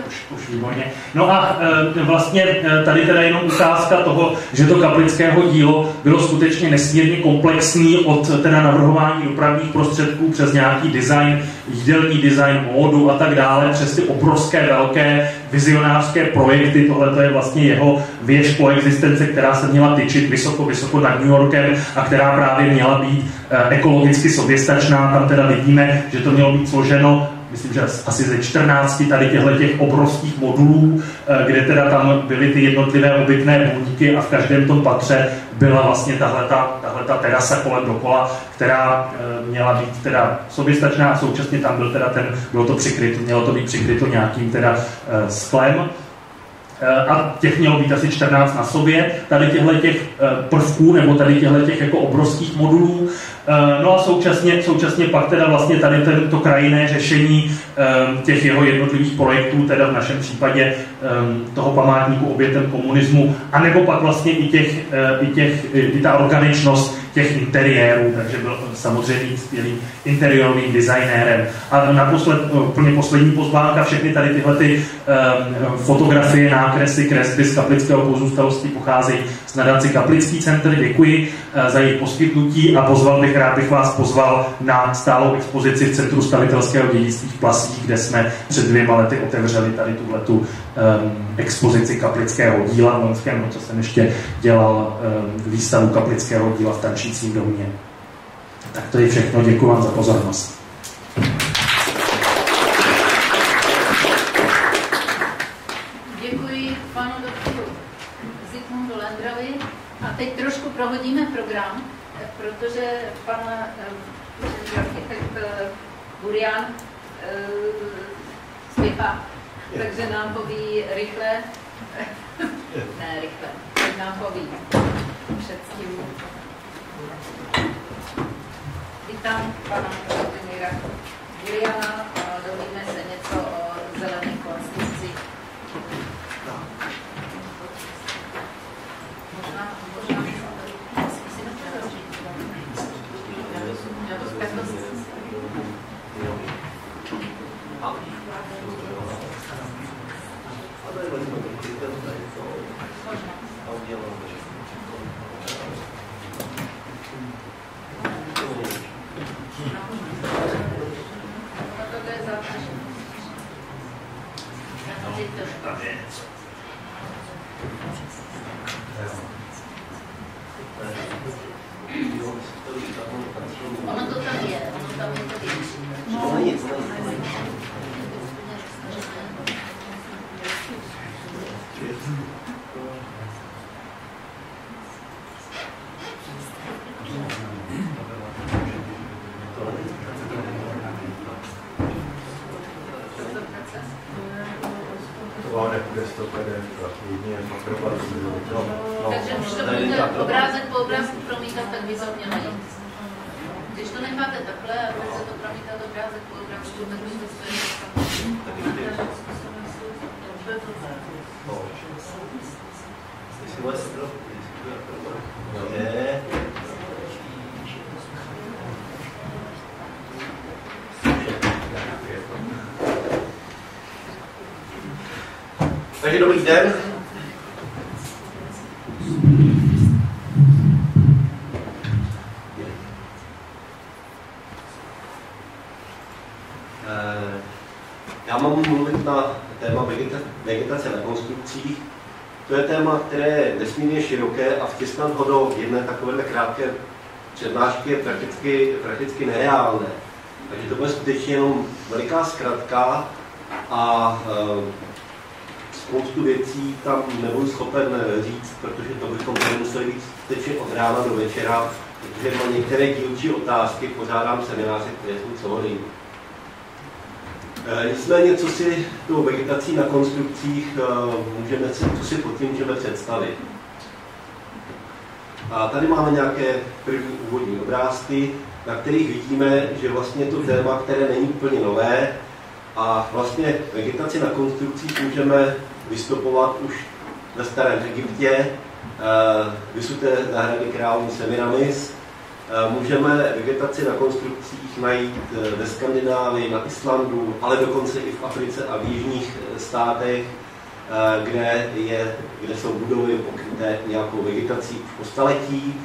už, už výborně. No a e, vlastně e, tady teda jenom ukázka toho, že to kaplického dílo bylo skutečně nesmírně komplexní od teda navrhování dopravních prostředků přes nějaký design, jídelní design, módu a tak dále, přes ty obrovské, velké vizionářské projekty. Tohle to je vlastně jeho věž po existence, která se měla tyčit vysoko, vysoko nad New Yorkem a která právě měla být e, ekologicky soběstačná. Tam teda vidíme, že to mělo být složeno myslím, že asi ze 14 tady těchto těch obrovských modulů, eh, kde teda tam byly ty jednotlivé obytné budíky a v každém tom patře byla vlastně tahle ta terasa kolem dokola, která eh, měla být teda soběstačná a současně tam byl teda ten, bylo to přikryto, mělo to být přikryto nějakým teda eh, sklem. A těch mělo být asi 14 na sobě, tady těchto těch prvků nebo tady těchto těch jako obrovských modulů. Eh, no a současně, současně pak teda vlastně tady to krajinné řešení ehm, těch jeho jednotlivých projektů, teda v našem případě ehm, toho památníku obětem komunismu, anebo pak vlastně i, těch, eh, i, těch, i ta organičnost těch interiérů, takže byl samozřejmě skvělým interiérovým designérem. A naposled, eh, úplně poslední pozvánka, všechny tady tyhle ty, um, fotografie, nákresy, kresby z kaplického pozůstalosti pocházejí nadaci Kaplický centr. Děkuji uh, za jejich poskytnutí a pozval bych, rád bych vás pozval na stálou expozici v Centru stavitelského dědictví v Plasích, kde jsme před dvěma lety otevřeli tady tuhletu um, expozici kaplického díla. V loňském roce jsem ještě dělal um, výstavu kaplického díla v tančícím domě. Tak to je všechno. Děkuji vám za pozornost. Děkuji panu doktoru Zikmundu Lendravi. A teď trošku prohodíme program, protože pan eh, architekt Burian eh, spěchá, takže nám poví rychle, ne rychle, nám poví předstihu Vítám pana Vladimíra a dovíme se něco o zelené konstrukci. Možná, možná Možná. Ono to tam je, ono tam je to větší. No, nic, Takže dobrý den. Eh, já mám mluvit na téma vegetace na konstrukcích. To je téma, které je nesmírně široké a vtisnat ho do jedné takovéhle krátké přednášky je prakticky, prakticky nereálné. Takže to bude skutečně jenom veliká zkratka a e, spoustu věcí tam nebudu schopen eh, říct, protože to bychom tady museli být skutečně od rána do večera, protože na některé dílčí otázky pořádám semináře, které jsou co E, nicméně, co si tou vegetací na konstrukcích e, můžeme, co si pod tím můžeme představit. A tady máme nějaké první úvodní obrázky, na kterých vidíme, že vlastně to téma, které není úplně nové, a vlastně vegetaci na konstrukcích můžeme vystupovat už ve starém Egyptě, eh, vysuté zahrady královny Semiramis, eh, můžeme vegetaci na konstrukcích najít ve Skandinávii, na Islandu, ale dokonce i v Africe a v jižních státech, kde, je, kde jsou budovy pokryté nějakou vegetací už po staletí.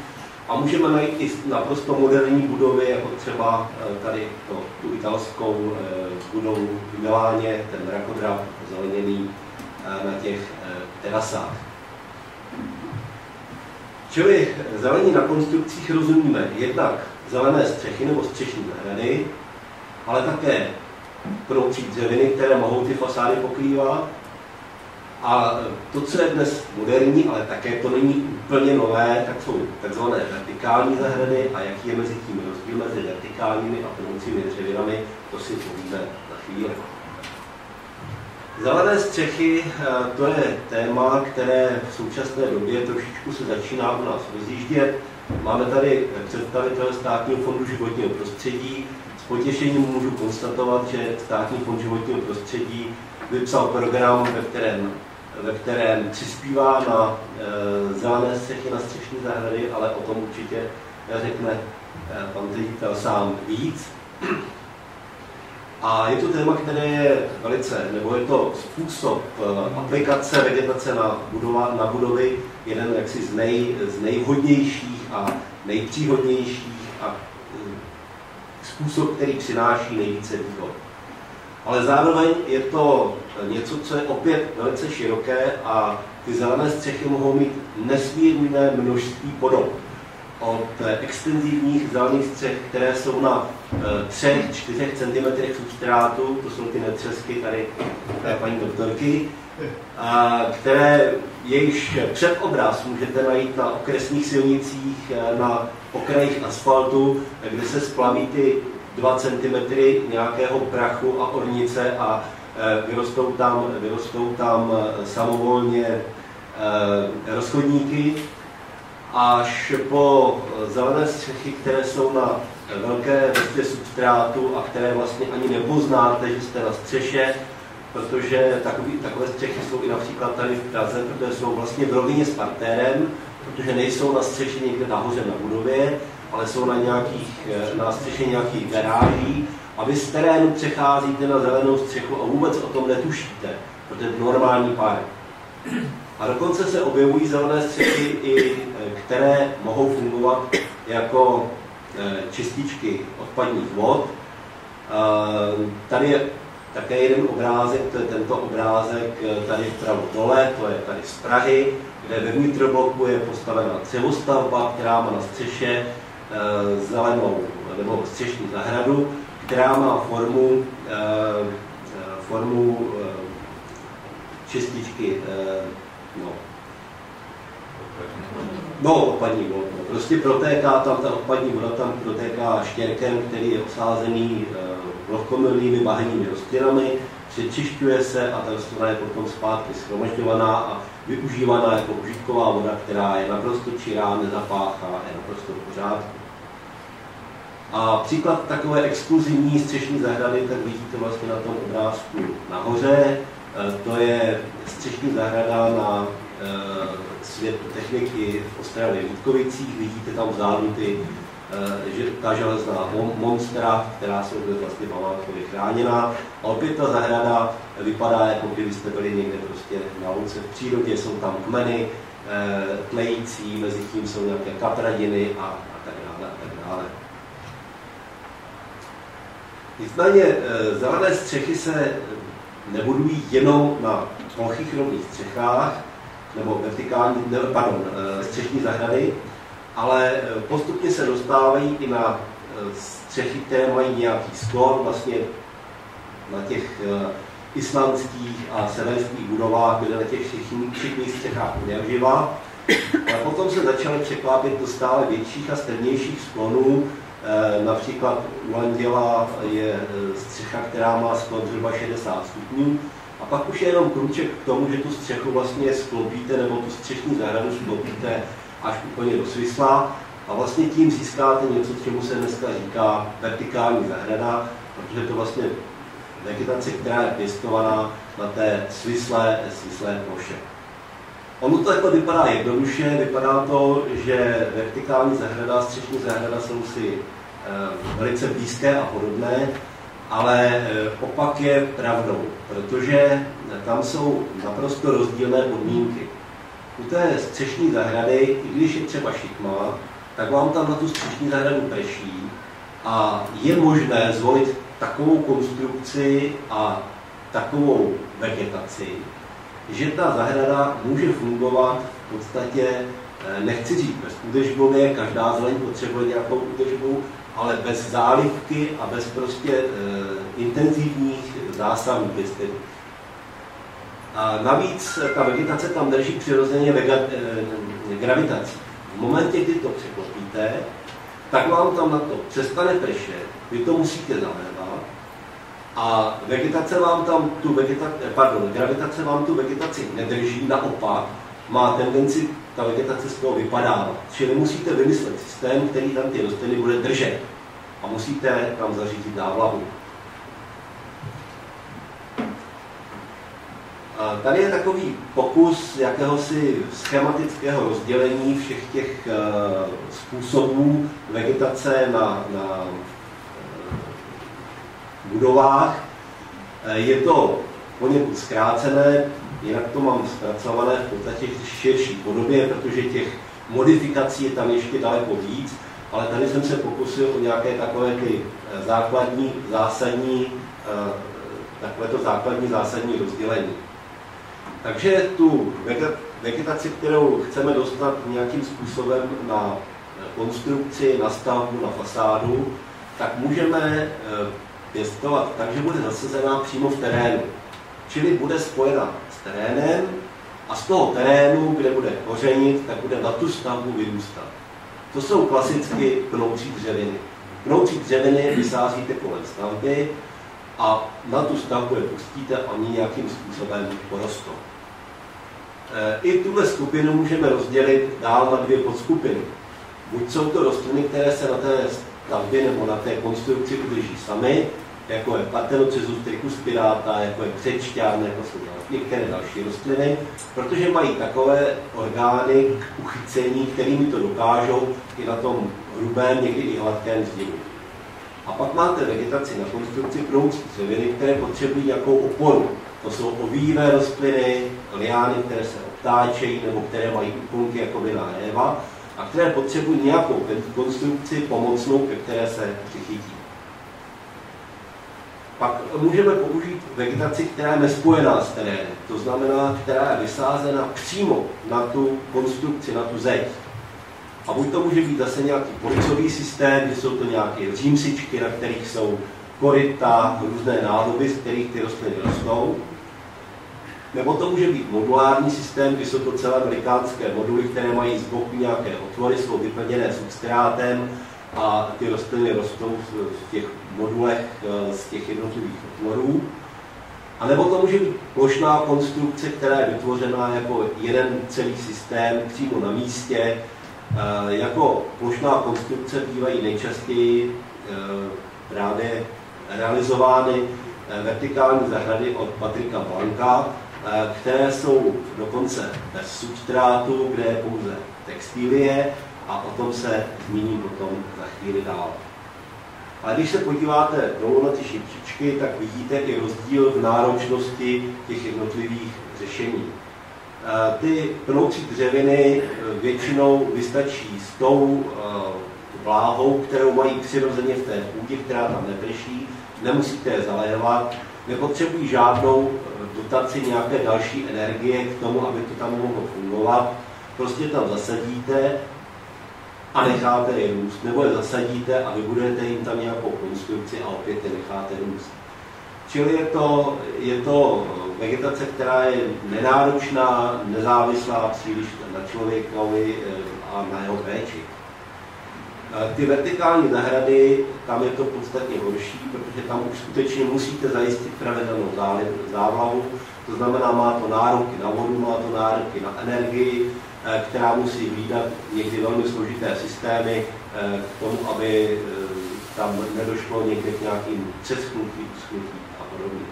A můžeme najít i naprosto moderní budovy, jako třeba tady to, tu italskou budovu v Miláně, ten rakodrap zeleněný na těch terasách. Čili zelení na konstrukcích rozumíme jednak zelené střechy nebo střešní zahrady, ale také kroucí dřeviny, které mohou ty fasády pokrývat. A to, co je dnes moderní, ale také to není úplně nové, tak jsou takzvané vertikální zahrady a jaký je mezi tím rozdíl mezi vertikálními a kroucími dřevinami, to si povíme na chvíli. Zelené střechy, eh, to je téma, které v současné době trošičku se začíná u nás rozjíždět. Máme tady představitele Státního fondu životního prostředí. S potěšením můžu konstatovat, že Státní fond životního prostředí vypsal program, ve kterém, ve kterém přispívá na e, zelené střechy, na střešní zahrady, ale o tom určitě řekne e, pan ředitel sám víc. A je to téma, které je velice, nebo je to způsob eh, aplikace vegetace na, budova, na budovy, jeden jaksi z, nej, z nejvhodnějších a nejpříhodnějších a eh, způsob, který přináší nejvíce výhod. Ale zároveň je to něco, co je opět velice široké a ty zelené střechy mohou mít nesmírné množství podob od extenzivních zelených střech, které jsou na 3-4 eh, cm substrátu, to jsou ty netřesky tady té paní doktorky, které jejíž předobraz můžete najít na okresních silnicích, eh, na okrajích asfaltu, kde se splaví ty 2 cm nějakého prachu a ornice a eh, vyrostou tam, vyrostou tam samovolně rozchodníky až po zelené střechy, které jsou na velké vrstvě substrátu a které vlastně ani nepoznáte, že jste na střeše, protože takový, takové střechy jsou i například tady v Praze, protože jsou vlastně v rovině s partérem, protože nejsou na střeše někde nahoře na budově, ale jsou na, nějakých, na střeše nějakých garáží a vy z terénu přecházíte na zelenou střechu a vůbec o tom netušíte, protože je normální park. A dokonce se objevují zelené střechy, i, e, které mohou fungovat jako e, čističky odpadních vod. E, tady je také jeden obrázek, to je tento obrázek tady vpravo dole, to je tady z Prahy, kde ve vnitrobloku je postavena dřevostavba, která má na střeše zelenou nebo střešní zahradu, která má formu, formu čističky No. No, odpadní voda. No. Prostě protéká tam, ta odpadní voda tam protéká štěrkem, který je osázený e, vlhkomilnými bahenními rostlinami, přečišťuje se a ta rostlina je potom zpátky schromažďovaná a využívaná jako užitková voda, která je naprosto čirá, nezapáchá, je naprosto v pořádku. A příklad takové exkluzivní střešní zahrady, tak vidíte vlastně na tom obrázku nahoře. Eh, to je střešní zahrada na eh, světu techniky v Ostravě Vítkovicích. Vidíte tam vzadu ty, eh, ta železná monstra, která jsou vlastně památkově chráněná. A opět ta zahrada vypadá, jako kdybyste byli někde prostě na louce v přírodě. Jsou tam kmeny tlející, mezi tím jsou nějaké kapradiny a, a tak dále. A tak dále. Nicméně zelené střechy se nebudují jenom na plochých rovných střechách, nebo vertikální, ne, pardon, eh, střešní zahrady, ale eh, postupně se dostávají i na eh, střechy, které mají nějaký sklon, vlastně na těch islandských a severských budovách, kde na těch všichni střechách neobživa. Ale potom se začaly překlápit do stále větších a střednějších sklonů, například u Anděla je eh, střecha, která má sklon zhruba 60 stupňů a pak už je jenom krůček k tomu, že tu střechu vlastně sklopíte nebo tu střešní zahradu sklopíte až úplně do svisla a vlastně tím získáte něco, čemu se dneska říká vertikální zahrada, protože to vlastně vegetace, která je pěstovaná na té svislé, svislé ploše. Ono to jako vypadá jednoduše, vypadá to, že vertikální zahrada a střešní zahrada jsou si velice blízké a podobné, ale opak je pravdou, protože tam jsou naprosto rozdílné podmínky. U té střešní zahrady, i když je třeba šikma, tak vám tam na tu střešní zahradu prší a je možné zvolit takovou konstrukci a takovou vegetaci, že ta zahrada může fungovat v podstatě, eh, nechci říct bez údržbově, každá zeleň potřebuje nějakou údržbu, ale bez zálivky a bez prostě e, intenzivních zásahů pěstení. A navíc ta vegetace tam drží přirozeně vega, e, gravitací. V momentě, kdy to překlopíte, tak vám tam na to přestane pršet, vy to musíte zalévat a vegetace vám tam tu vegetaci, pardon, gravitace vám tu vegetaci nedrží, naopak má tendenci ta vegetace z toho vypadávat. Čili musíte vymyslet systém, který tam ty rostliny bude držet a musíte tam zařídit návlahu. Tady je takový pokus jakéhosi schematického rozdělení všech těch eh, způsobů vegetace na, na budovách. Eh, je to poněkud zkrácené, jinak to mám zpracované v podstatě v širší podobě, protože těch modifikací je tam ještě daleko víc, ale tady jsem se pokusil o nějaké takové ty základní, zásadní, takové to základní zásadní rozdělení. Takže tu vegetaci, kterou chceme dostat nějakým způsobem na konstrukci, na stavbu, na fasádu, tak můžeme eh, pěstovat tak, že bude zasazená přímo v terénu. Čili bude spojena s terénem a z toho terénu, kde bude kořenit, tak bude na tu stavbu vyrůstat. To jsou klasicky pnoucí dřeviny. Pnoucí dřeviny vysázíte kolem stavby a na tu stavbu je pustíte a oni nějakým způsobem porostou. Eh, I tuhle skupinu můžeme rozdělit dál na dvě podskupiny. Buď jsou to rostliny, které se na té stavbě nebo na té konstrukci udrží sami, jako je Parthenocezus tricus pirata, jako je křečťan, jako jsou některé další rostliny, protože mají takové orgány k uchycení, kterými to dokážou i na tom hrubém, někdy i hladkém zdivu. A pak máte vegetaci na konstrukci proucí dřeviny, které potřebují nějakou oporu. To jsou ovíjivé rostliny, liány, které se obtáčejí nebo které mají úponky jako na a které potřebují nějakou konstrukci pomocnou, ke které se přichytí. Pak můžeme použít vegetaci, která je nespojená s terénem, to znamená, která je vysázena přímo na tu konstrukci, na tu zeď. A buď to může být zase nějaký policový systém, že jsou to nějaké římsičky, na kterých jsou koryta, různé nádoby, z kterých ty rostliny rostou. Nebo to může být modulární systém, kdy jsou to celé velikánské moduly, které mají z boku nějaké otvory, jsou vyplněné substrátem a ty rostliny rostou v těch modulech eh, z těch jednotlivých otvorů. A nebo to může být plošná konstrukce, která je vytvořena jako jeden celý systém přímo na místě. Eh, jako plošná konstrukce bývají nejčastěji eh, právě realizovány vertikální zahrady od Patrika Blanka, které jsou dokonce bez substrátu, kde je pouze textilie a o tom se zmíním potom za chvíli dál. Ale když se podíváte dolů na ty šipčičky, tak vidíte i rozdíl v náročnosti těch jednotlivých řešení. Ty pnoucí dřeviny e, většinou vystačí s tou e, vláhou, kterou mají přirozeně v té půdě, která tam neprší, nemusíte je zalévat, nepotřebují žádnou dotaci nějaké další energie k tomu, aby to tam mohlo fungovat. Prostě tam zasadíte a necháte je růst, nebo je zasadíte a vybudujete jim tam nějakou konstrukci a opět je necháte růst. Čili je to, je to vegetace, která je nenáročná, nezávislá příliš na člověkovi eh, a na jeho péči. Ty vertikální zahrady, tam je to podstatně horší, protože tam už skutečně musíte zajistit pravidelnou závlahu, to znamená, má to nároky na vodu, má to nároky na energii, eh, která musí výdat někdy velmi složité systémy eh, k tomu, aby eh, tam nedošlo někde k nějakým uschnutí a podobně.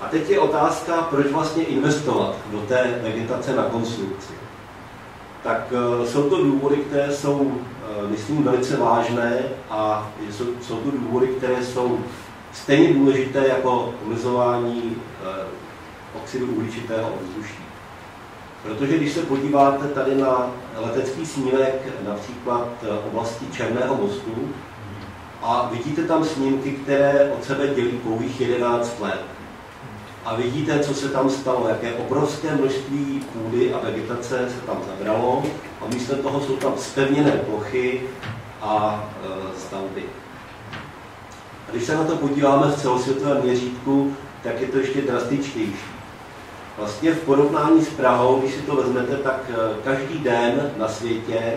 A teď je otázka, proč vlastně investovat do té vegetace na konstrukci. Tak uh, jsou to důvody, které jsou, uh, myslím, velice vážné a jsou, jsou to důvody, které jsou stejně důležité jako omezování uh, oxidu uhličitého ovzduší. Protože když se podíváte tady na letecký snímek například oblasti Černého mostu a vidíte tam snímky, které od sebe dělí pouhých 11 let, a vidíte, co se tam stalo, jaké obrovské množství půdy a vegetace se tam zabralo a místo toho jsou tam spevněné plochy a e, stavby. A když se na to podíváme v celosvětovém měřítku, tak je to ještě drastičtější. Vlastně v porovnání s Prahou, když si to vezmete, tak e, každý den na světě,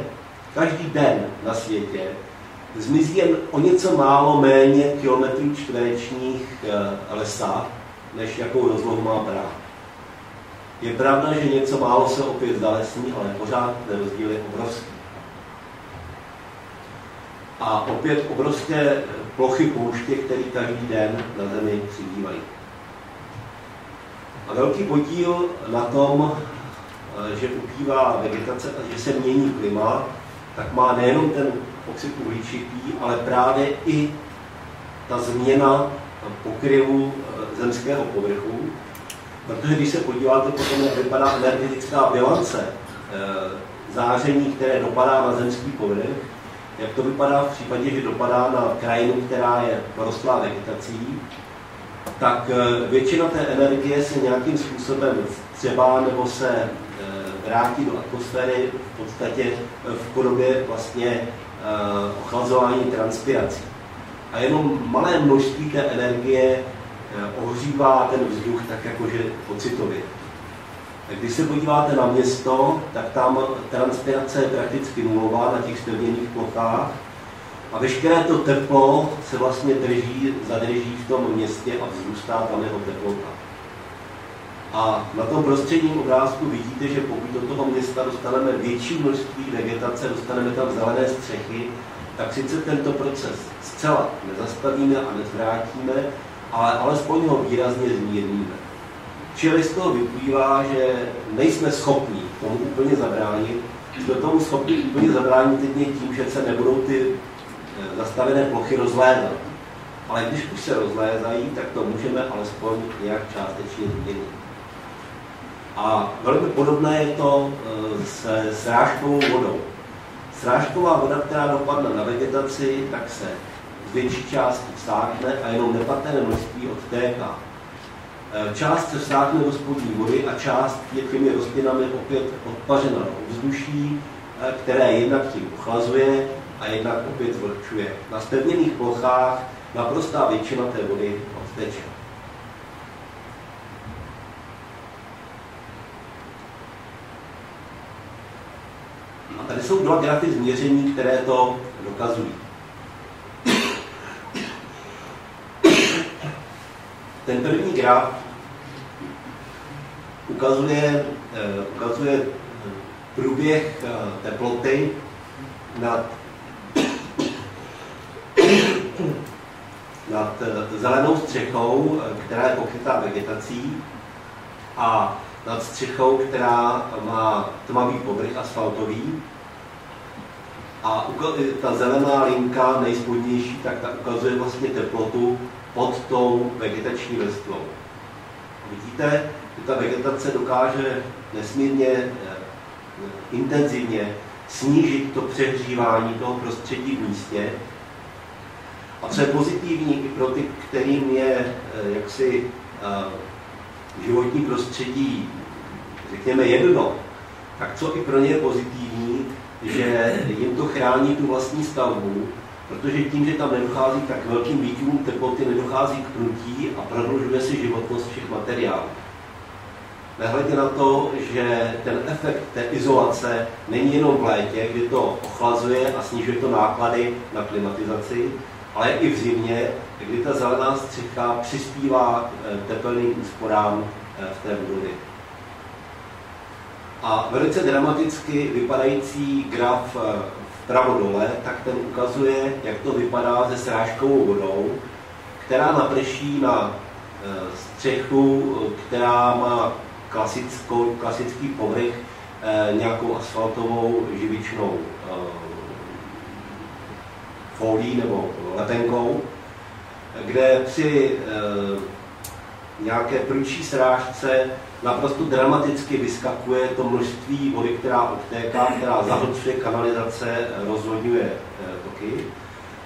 každý den na světě zmizí jen o něco málo méně kilometrů čtverečních e, lesa, než jakou rozlohu má Praha. Je pravda, že něco málo se opět zalesní, ale pořád ten rozdíl je obrovský. A opět obrovské plochy pouště, které každý den na Zemi přibývají. A velký podíl na tom, že upívá vegetace a že se mění klima, tak má nejenom ten oxid uhličitý, ale právě i ta změna pokryvu zemského povrchu, protože když se podíváte potom, jak vypadá energetická bilance eh, záření, které dopadá na zemský povrch, jak to vypadá v případě, že dopadá na krajinu, která je porostlá vegetací, tak eh, většina té energie se nějakým způsobem třeba nebo se eh, vrátí do atmosféry v podstatě v podobě vlastně ochlazování transpirací. A jenom malé množství té energie ohřívá ten vzduch tak jakože pocitově. Když se podíváte na město, tak tam transpirace je prakticky nulová na těch stevněných plochách a veškeré to teplo se vlastně drží, zadrží v tom městě a vzrůstá tam jeho teplota. A na tom prostředním obrázku vidíte, že pokud do toho města dostaneme větší množství vegetace, dostaneme tam zelené střechy, tak sice tento proces zcela nezastavíme a nezvrátíme, ale alespoň ho výrazně zmírníme. Čili z toho vyplývá, že nejsme schopni tomu úplně zabránit. Do tomu schopni úplně zabránit jedině tím, že se nebudou ty eh, zastavené plochy rozlézat. Ale když už se rozlézají, tak to můžeme alespoň nějak částečně změnit. A velmi podobné je to eh, se srážkovou vodou. Srážková voda, která dopadne na vegetaci, tak se větší část stáhne a jenom nepatrné množství odtéká. E, část se stáhne do spodní vody a část je těmi rostlinami opět odpařena do ovzduší, e, které jednak tím ochlazuje a jednak opět zvlhčuje. Na stevněných plochách naprostá většina té vody odteče. A tady jsou dva grafy změření, které to dokazují. Ten první graf ukazuje, eh, ukazuje eh, průběh eh, teploty nad, nad zelenou střechou, která je pokrytá vegetací a nad střechou, která má tmavý povrch asfaltový. A ta zelená linka nejspodnější, tak ta ukazuje vlastně teplotu pod tou vegetační vrstvou. Vidíte, že ta vegetace dokáže nesmírně eh, intenzivně snížit to přehřívání toho prostředí v místě. A co je pozitivní i pro ty, kterým je eh, jaksi eh, životní prostředí, řekněme, jedno, tak co i pro ně je pozitivní, že jim to chrání tu vlastní stavbu protože tím, že tam nedochází tak velkým výkyvům teploty, nedochází k pnutí a prodlužuje si životnost všech materiálů. Nehledě na to, že ten efekt té izolace není jenom v létě, kdy to ochlazuje a snižuje to náklady na klimatizaci, ale i v zimě, kdy ta zelená střecha přispívá k eh, tepelným úsporám eh, v té budově. A velice dramaticky vypadající graf eh, vpravo dole, tak ten ukazuje, jak to vypadá se srážkovou vodou, která naprší na střechu, která má klasickou, klasický povrch, nějakou asfaltovou živičnou folí nebo letenkou, kde při nějaké průčí srážce naprosto dramaticky vyskakuje to množství vody, která odtéká, která zahlcuje kanalizace, rozvodňuje toky.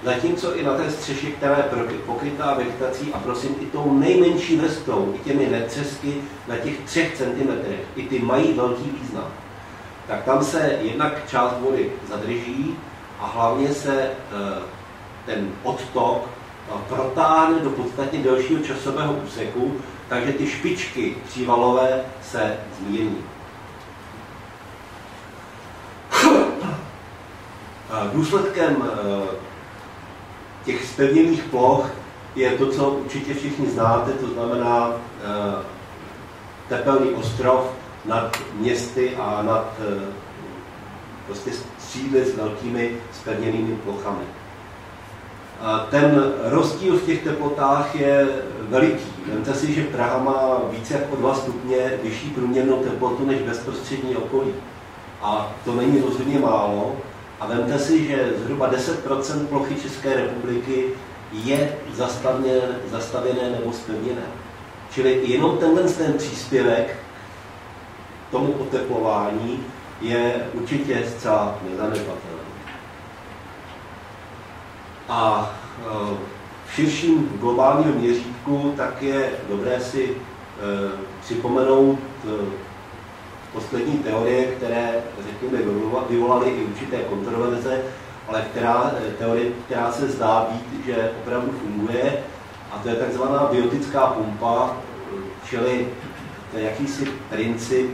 Zatímco i na té střeše, která je pokrytá vegetací a prosím i tou nejmenší vrstvou, i těmi netřesky na těch třech centimetrech, i ty mají velký význam. Tak tam se jednak část vody zadrží a hlavně se eh, ten odtok eh, protáhne do podstatně delšího časového úseku, takže ty špičky přívalové se zmírní. Důsledkem eh, těch spevněných ploch je to, co určitě všichni znáte, to znamená eh, tepelný ostrov nad městy a nad eh, prostě střídly s velkými spevněnými plochami. Ten rozdíl v těch teplotách je veliký. Vemte si, že Praha má více jak o 2 stupně vyšší průměrnou teplotu než bezprostřední okolí. A to není rozhodně málo, a vemte si, že zhruba 10% plochy České republiky je zastavěné, zastavěné nebo spevněné. Čili jenom tenhle ten příspěvek tomu oteplování je určitě zcela nezanedbatelný. A e, v širším globálním měřítku tak je dobré si e, připomenout e, poslední teorie, které, řekněme, vyvolaly i určité kontroverze, ale která, teorie, která se zdá být, že opravdu funguje, a to je takzvaná biotická pumpa, čili to je jakýsi princip,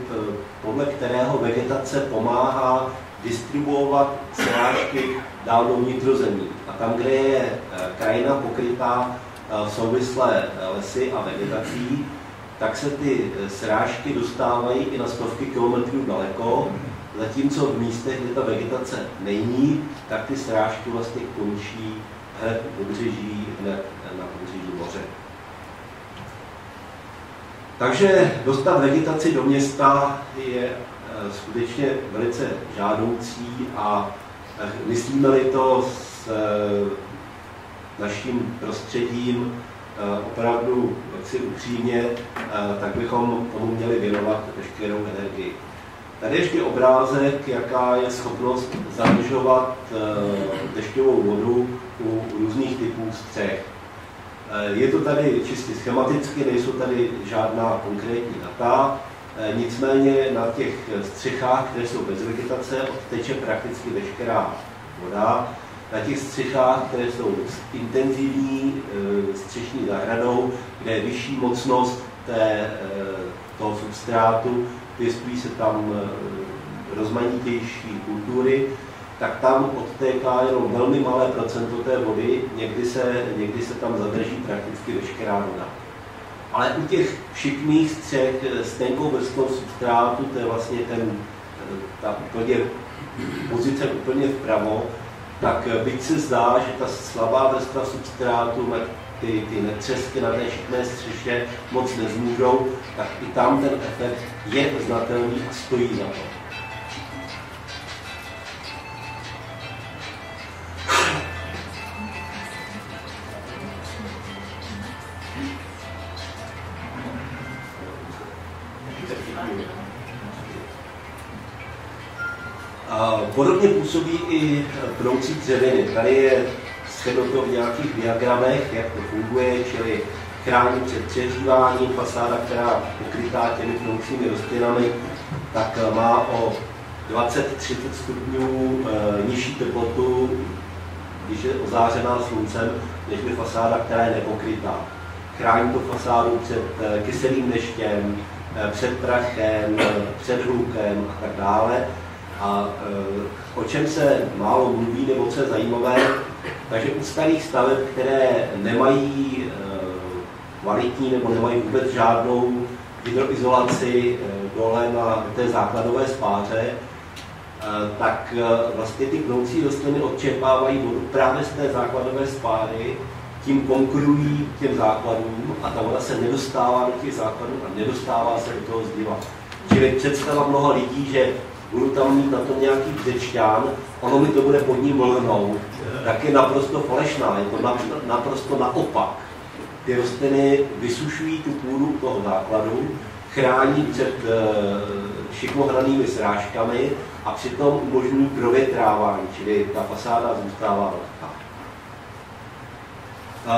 podle kterého vegetace pomáhá distribuovat srážky dál do vnitrozemí. A tam, kde je eh, krajina pokrytá eh, souvislé lesy a vegetací, tak se ty eh, srážky dostávají i na stovky kilometrů daleko, zatímco v místech, kde ta vegetace není, tak ty srážky vlastně končí hned pobřeží, hned na pobřeží moře. Takže dostat vegetaci do města je eh, skutečně velice žádoucí a eh, myslíme-li to s naším prostředím, Eh, opravdu si upřímně, eh, tak bychom tomu měli věnovat veškerou energii. Tady ještě obrázek, jaká je schopnost zadržovat eh, dešťovou vodu u různých typů střech. Je to tady čistě schematicky, nejsou tady žádná konkrétní data, nicméně na těch střechách, které jsou bez vegetace, odteče prakticky veškerá voda na těch střechách, které jsou intenzivní e, střešní zahradou, kde je vyšší mocnost té, toho substrátu, pěstují se tam rozmanitější kultury, tak tam odtéká jenom velmi malé procento té vody, někdy se, někdy se tam zadrží prakticky veškerá voda. Ale u těch šikmých střech s tenkou vrstvou substrátu, to je vlastně ten, ta úplně pozice úplně vpravo, tak eh, byť se zdá, že ta slabá vrstva substrátu, ty, ty netřesky na té šikmé střeše moc nezmůžou, tak i tam ten efekt je znatelný a stojí za to. Proucí dřeviny. Tady je to v nějakých diagramech, jak to funguje, čili chrání před přehříváním, fasáda, která pokrytá těmi pnoucími rostlinami, tak má o 20-30 stupňů e, nižší teplotu, když je ozářená sluncem, než by fasáda, která je nepokrytá. Chrání to fasádu před e, kyselým deštěm, e, před prachem, před hlukem a tak dále a e, o čem se málo mluví nebo co je zajímavé, takže u starých staveb, které nemají e, kvalitní nebo nemají vůbec žádnou hydroizolaci e, dole na té základové spáře, tak vlastně ty pnoucí rostliny odčerpávají vodu právě z té základové spáry tím konkurují těm základům a ta voda se nedostává do těch základů a nedostává se do toho zdiva. Čili představa mnoha lidí, že budu tam mít na to nějaký břečťán, ono mi to bude pod ním vlhnout, tak je naprosto falešná, je to naprosto naopak. Ty rostliny vysušují tu půdu toho základu, chrání před eh, šikmohranými srážkami a přitom umožňují provětrávání, čili ta fasáda zůstává vlhká.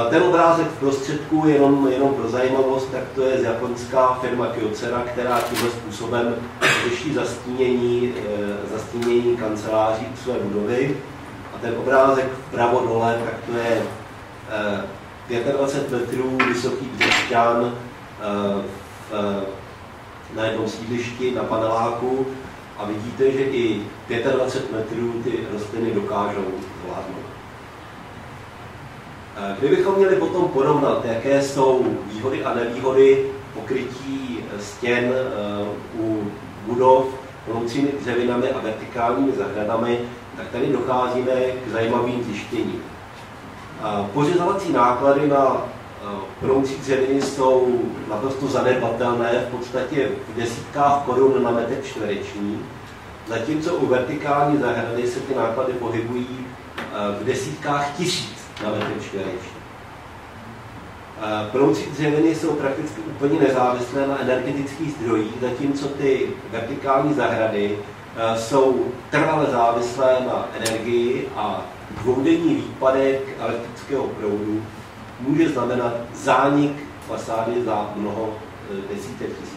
Ten obrázek v prostředku, jenom, jenom pro zajímavost, tak to je z japonská firma Kyocera, která tímhle způsobem řeší zastínění, eh, zastínění kanceláří u své budovy. A ten obrázek vpravo dole, tak to je 25 eh, metrů vysoký břešťan eh, na jednom sídlišti na paneláku a vidíte, že i 25 metrů ty rostliny dokážou zvládnout. Kdybychom měli potom porovnat, jaké jsou výhody a nevýhody pokrytí stěn eh, u budov plnoucími dřevinami a vertikálními zahradami, tak tady docházíme k zajímavým zjištěním. Pořizovací náklady na proucí dřeviny jsou naprosto zanedbatelné, v podstatě v desítkách korun na metr čtvereční, zatímco u vertikální zahrady se ty náklady pohybují eh, v desítkách tisíc na metr čtvereční. Proucí dřeviny jsou prakticky úplně nezávislé na energetických zdrojích, zatímco ty vertikální zahrady eh, jsou trvale závislé na energii a dvoudenní výpadek elektrického proudu může znamenat zánik fasády za mnoho eh, desítek tisíc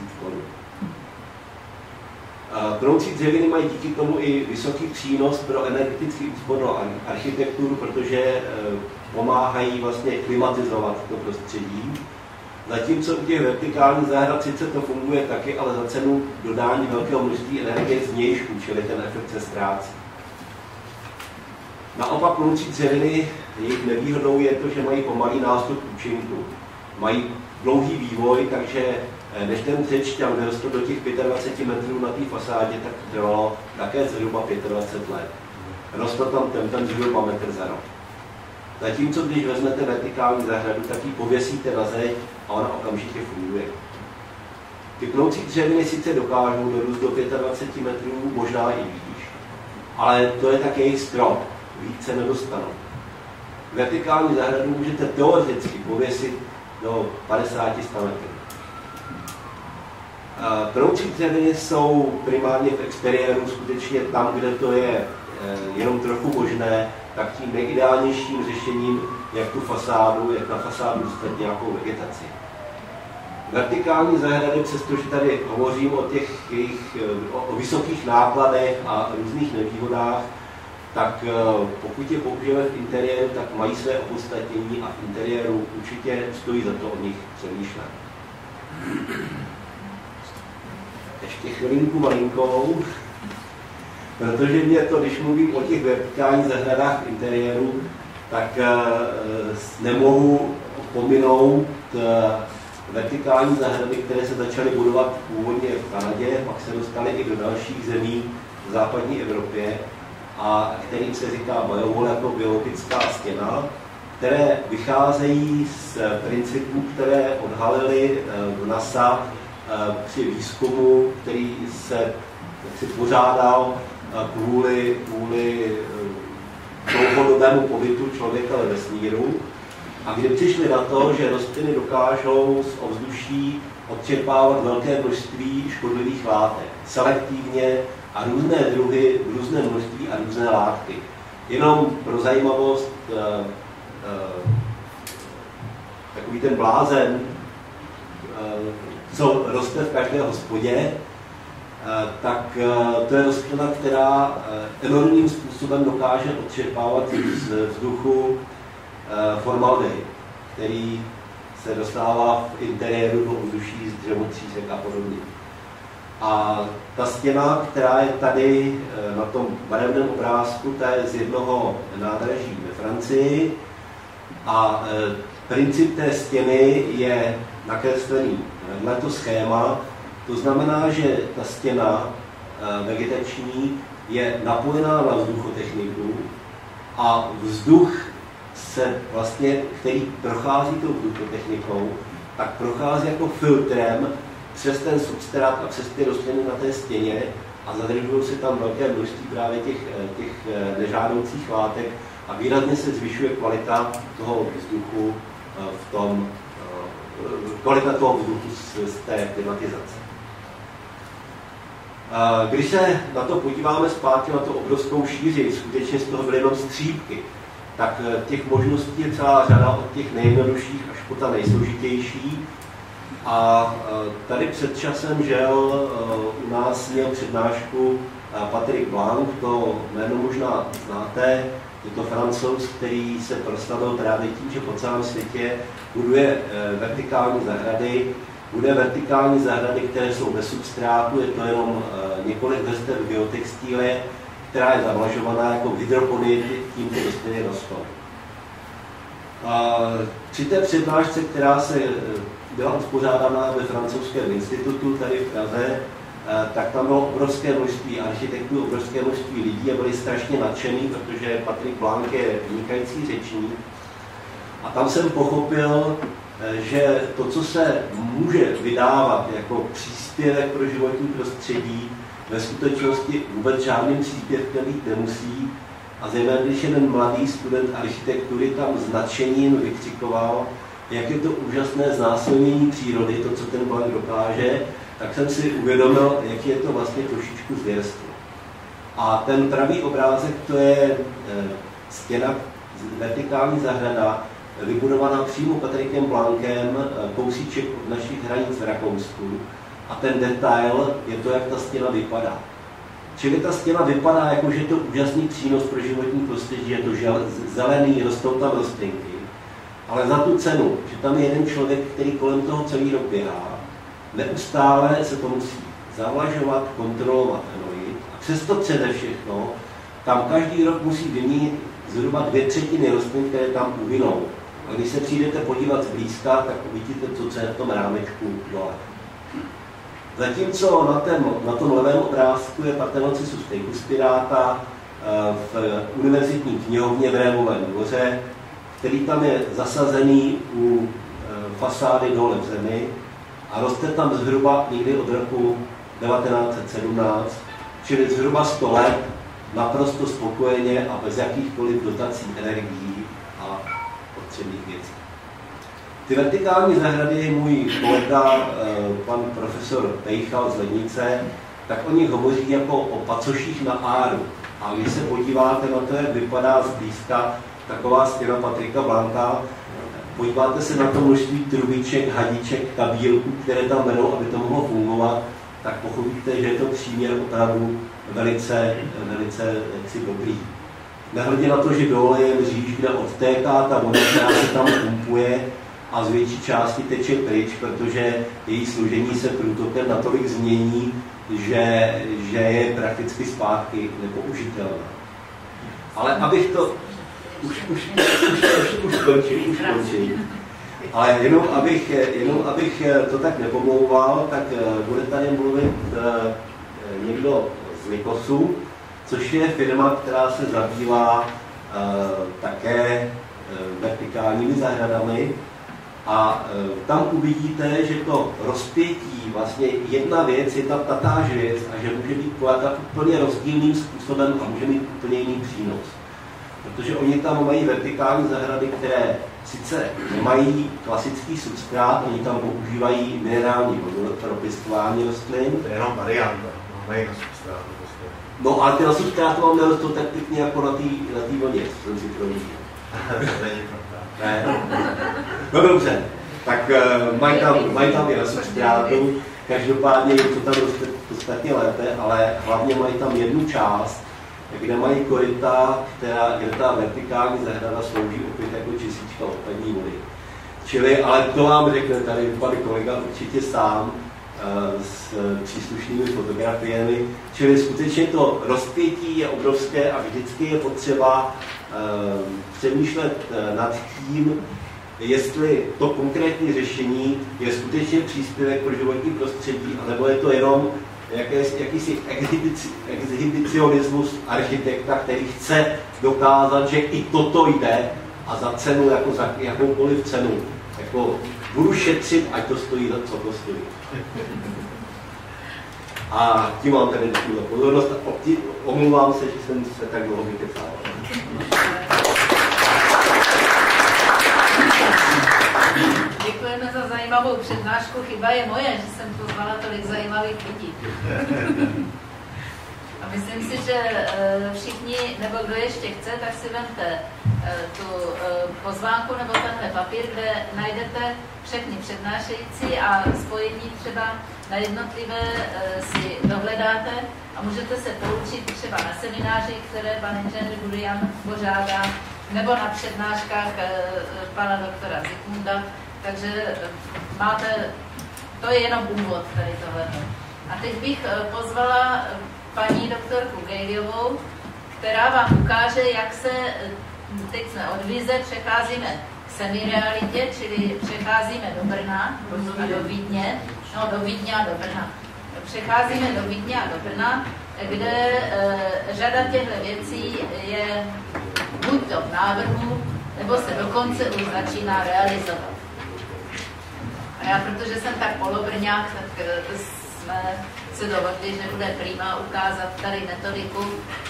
Proucí dřeviny mají díky tomu i vysoký přínos pro energeticky úspornou architekturu, protože eh, pomáhají vlastně klimatizovat to prostředí. Zatímco u těch vertikálních zahrad sice to funguje taky, ale za cenu dodání velkého množství energie z nějšku, čili ten efekt se ztrácí. Naopak ploucí dřeviny, jejich nevýhodou je to, že mají pomalý nástup účinku. Mají dlouhý vývoj, takže než ten dřečťan vyrostl do těch 25 metrů na té fasádě, tak trvalo také zhruba 25 let. Rostl tam ten, ten zhruba metr za rok. Zatímco když vezmete vertikální zahradu, tak ji pověsíte na zeď a ona okamžitě funguje. Ty ploucí dřeviny sice dokážou dorůst do 25 metrů, možná i výš, ale to je také jejich strop, více nedostanou. Vertikální zahradu můžete teoreticky pověsit do 50 metrů. Proucí dřeviny jsou primárně v exteriéru skutečně tam, kde to je e, jenom trochu možné, tak tím nejideálnějším řešením, jak tu fasádu, jak na fasádu dostat nějakou vegetaci. Vertikální zahrady, přestože tady hovořím o těch jejich, o, o vysokých nákladech a různých nevýhodách, tak eh, pokud je použijeme v interiéru, tak mají své opodstatnění a v interiéru určitě stojí za to o nich přemýšlet. Ještě chvilinku malinkou, protože mě to, když mluvím o těch vertikálních zahradách interiéru, tak uh, nemohu pominout uh, vertikální zahrady, které se začaly budovat původně v Kanadě, pak se dostaly i do dalších zemí v západní Evropě a kterým se říká biowall jako biologická stěna, které vycházejí z principů, které odhalili v NASA při výzkumu, který se si pořádal kvůli, kvůli eh, dlouhodobému pobytu člověka ve vesmíru. A kdy přišli na to, že rostliny dokážou z ovzduší odčerpávat velké množství škodlivých látek, selektivně a různé druhy, různé množství a různé látky. Jenom pro zajímavost, eh, eh, takový ten blázen, co roste v každé hospodě, Eh, tak eh, to je rostlina, která eh, enormním způsobem dokáže odčerpávat z vzduchu formaldehyd, který se dostává v interiéru do ovzduší z dřevotřísek a podobně. A ta stěna, která je tady na tom barevném obrázku, ta je z jednoho nádraží ve Francii a princip té stěny je nakreslený na to schéma, to znamená, že ta stěna eh, vegetační je napojená na vzduchotechniku a vzduch se vlastně, který prochází tou technikou, tak prochází jako filtrem přes ten substrát a přes ty rostliny na té stěně a zadržují se tam velké množství právě těch, těch nežádoucích látek a výrazně se zvyšuje kvalita toho vzduchu v tom, kvalita toho vzduchu z, z té klimatizace. Když se na to podíváme zpátky na tu obrovskou šíři, skutečně z toho byly jenom střípky, tak eh, těch možností je celá řada od těch nejjednodušších až po ta nejsložitější. A eh, tady před časem, žel, eh, u nás měl přednášku Patrik Blanc, to jméno možná znáte, je to francouz, který se proslavil právě tím, že po celém světě buduje vertikální zahrady, bude vertikální zahrady, které jsou bez substrátu, je to jenom několik vrstev geotextílie, která je zavlažovaná jako hydropony, tím ty rostliny rostou. Při té přednášce, která se eh, byla uspořádána ve francouzském institutu tady v Praze, eh, tak tam bylo obrovské množství architektů, obrovské množství lidí a byli strašně nadšený, protože Patrik Blank je vynikající řečník. A tam jsem pochopil, eh, že to, co se může vydávat jako příspěvek pro životní prostředí, ve skutečnosti vůbec žádným příspěvkem být nemusí. A zejména když jeden mladý student architektury tam s nadšením vykřikoval, jak je to úžasné znásilnění přírody, to, co ten Blank dokáže, tak jsem si uvědomil, jak je to vlastně trošičku zvěrstvo. A ten pravý obrázek, to je e, stěna, vertikální zahrada, vybudovaná přímo Patrikem Blankem, e, kousíček od našich hranic v Rakousku a ten detail je to, jak ta stěna vypadá. Čili ta stěna vypadá jako, že je to úžasný přínos pro životní prostředí, je to žel, zelený, rostou tam rostlinky, ale za tu cenu, že tam je jeden člověk, který kolem toho celý rok běhá, neustále se to musí zavlažovat, kontrolovat, hnojit a přesto přede všechno tam každý rok musí vyměnit zhruba dvě třetiny rostlin, které tam uvinou. A když se přijdete podívat zblízka, tak uvidíte, co je v tom rámečku dole. Zatímco na, ten, na tom levém obrázku je Parthenocissus teguspirata eh, v univerzitní knihovně v Rémovém dvoře, který tam je zasazený u eh, fasády dole v zemi a roste tam zhruba někdy od roku 1917, čili zhruba 100 let, naprosto spokojeně a bez jakýchkoliv dotací energií a potřebných věcí. Ty vertikální zahrady, můj kolega, eh, pan profesor Pejchal z Lednice, tak o nich hovoří jako o pacoších na áru. A když se podíváte na to, jak vypadá zblízka taková stěna Patrika Blanka, podíváte se na to množství trubiček, hadiček, kabílků, které tam vedou, aby to mohlo fungovat, tak pochopíte, že je to příměr opravdu velice, velice jaksi dobrý. Nehledě na to, že dole je mříž, kde odtéká ta voda, která se tam pumpuje, a z větší části teče pryč, protože její složení se průtokem natolik změní, že, že je prakticky zpátky nepoužitelná. Ale abych to... Už, už, už, už, už končím, už končím. Ale jenom abych, jenom abych to tak nepomlouval, tak eh, bude tady mluvit eh, někdo z Likosu, což je firma, která se zabývá eh, také vertikálními zahradami a tam uvidíte, že to rozpětí, vlastně jedna věc je ta tatáž věc a že může být pojata úplně rozdílným způsobem a může mít úplně jiný přínos. Protože oni tam mají vertikální zahrady, které sice nemají klasický substrát, oni tam používají minerální vodu pro pěstování rostlin. To je jenom varianta, mají na substrátu. No ale ty na substrátu vám nerostou tak pěkně jako na té na vlně, co jsem si provídal. to není ne? No dobře, tak uh, mají tam, mají tam i substrátu, každopádně jim to tam roste podstatně lépe, ale hlavně mají tam jednu část, kde mají koryta, která, kde ta vertikální zahrada slouží opět jako čistička odpadní vody. Čili, ale to vám řekne tady pan kolega určitě sám uh, s příslušnými fotografiemi. Čili skutečně to rozpětí je obrovské a vždycky je potřeba uh, přemýšlet nad tím, jestli to konkrétní řešení je skutečně příspěvek pro životní prostředí, anebo je to jenom jaký, jakýsi exhibicionismus architekta, který chce dokázat, že i toto jde a za cenu, jako za jakoukoliv cenu. Jako budu šetřit, ať to stojí, co to stojí. A tím vám děkuji za pozornost. Omlouvám se, že jsem se tak dlouho vykecával. Děkujeme za zajímavou přednášku. Chyba je moje, že jsem pozvala tolik zajímavých lidí. A myslím si, že eh, všichni, nebo kdo ještě chce, tak si vemte eh, tu eh, pozvánku nebo tenhle papír, kde najdete všechny přednášející a spojení třeba na jednotlivé si dohledáte a můžete se poučit třeba na semináři, které pan inženýr Budian pořádá, nebo na přednáškách pana doktora Zikmunda. Takže máte, to je jenom úvod tady tohle. A teď bych pozvala paní doktorku Gejliovou, která vám ukáže, jak se, teď jsme od vize, přecházíme k semirealitě, čili přecházíme do Brna a do Vídně, no do Vídně a do Brna. Přecházíme do Vídně a do Brna, kde e, řada těchto věcí je buď to v návrhu, nebo se dokonce už začíná realizovat. Já, protože jsem tak polobrňák, tak e, jsme se dohodli, že bude prima ukázat tady metodiku,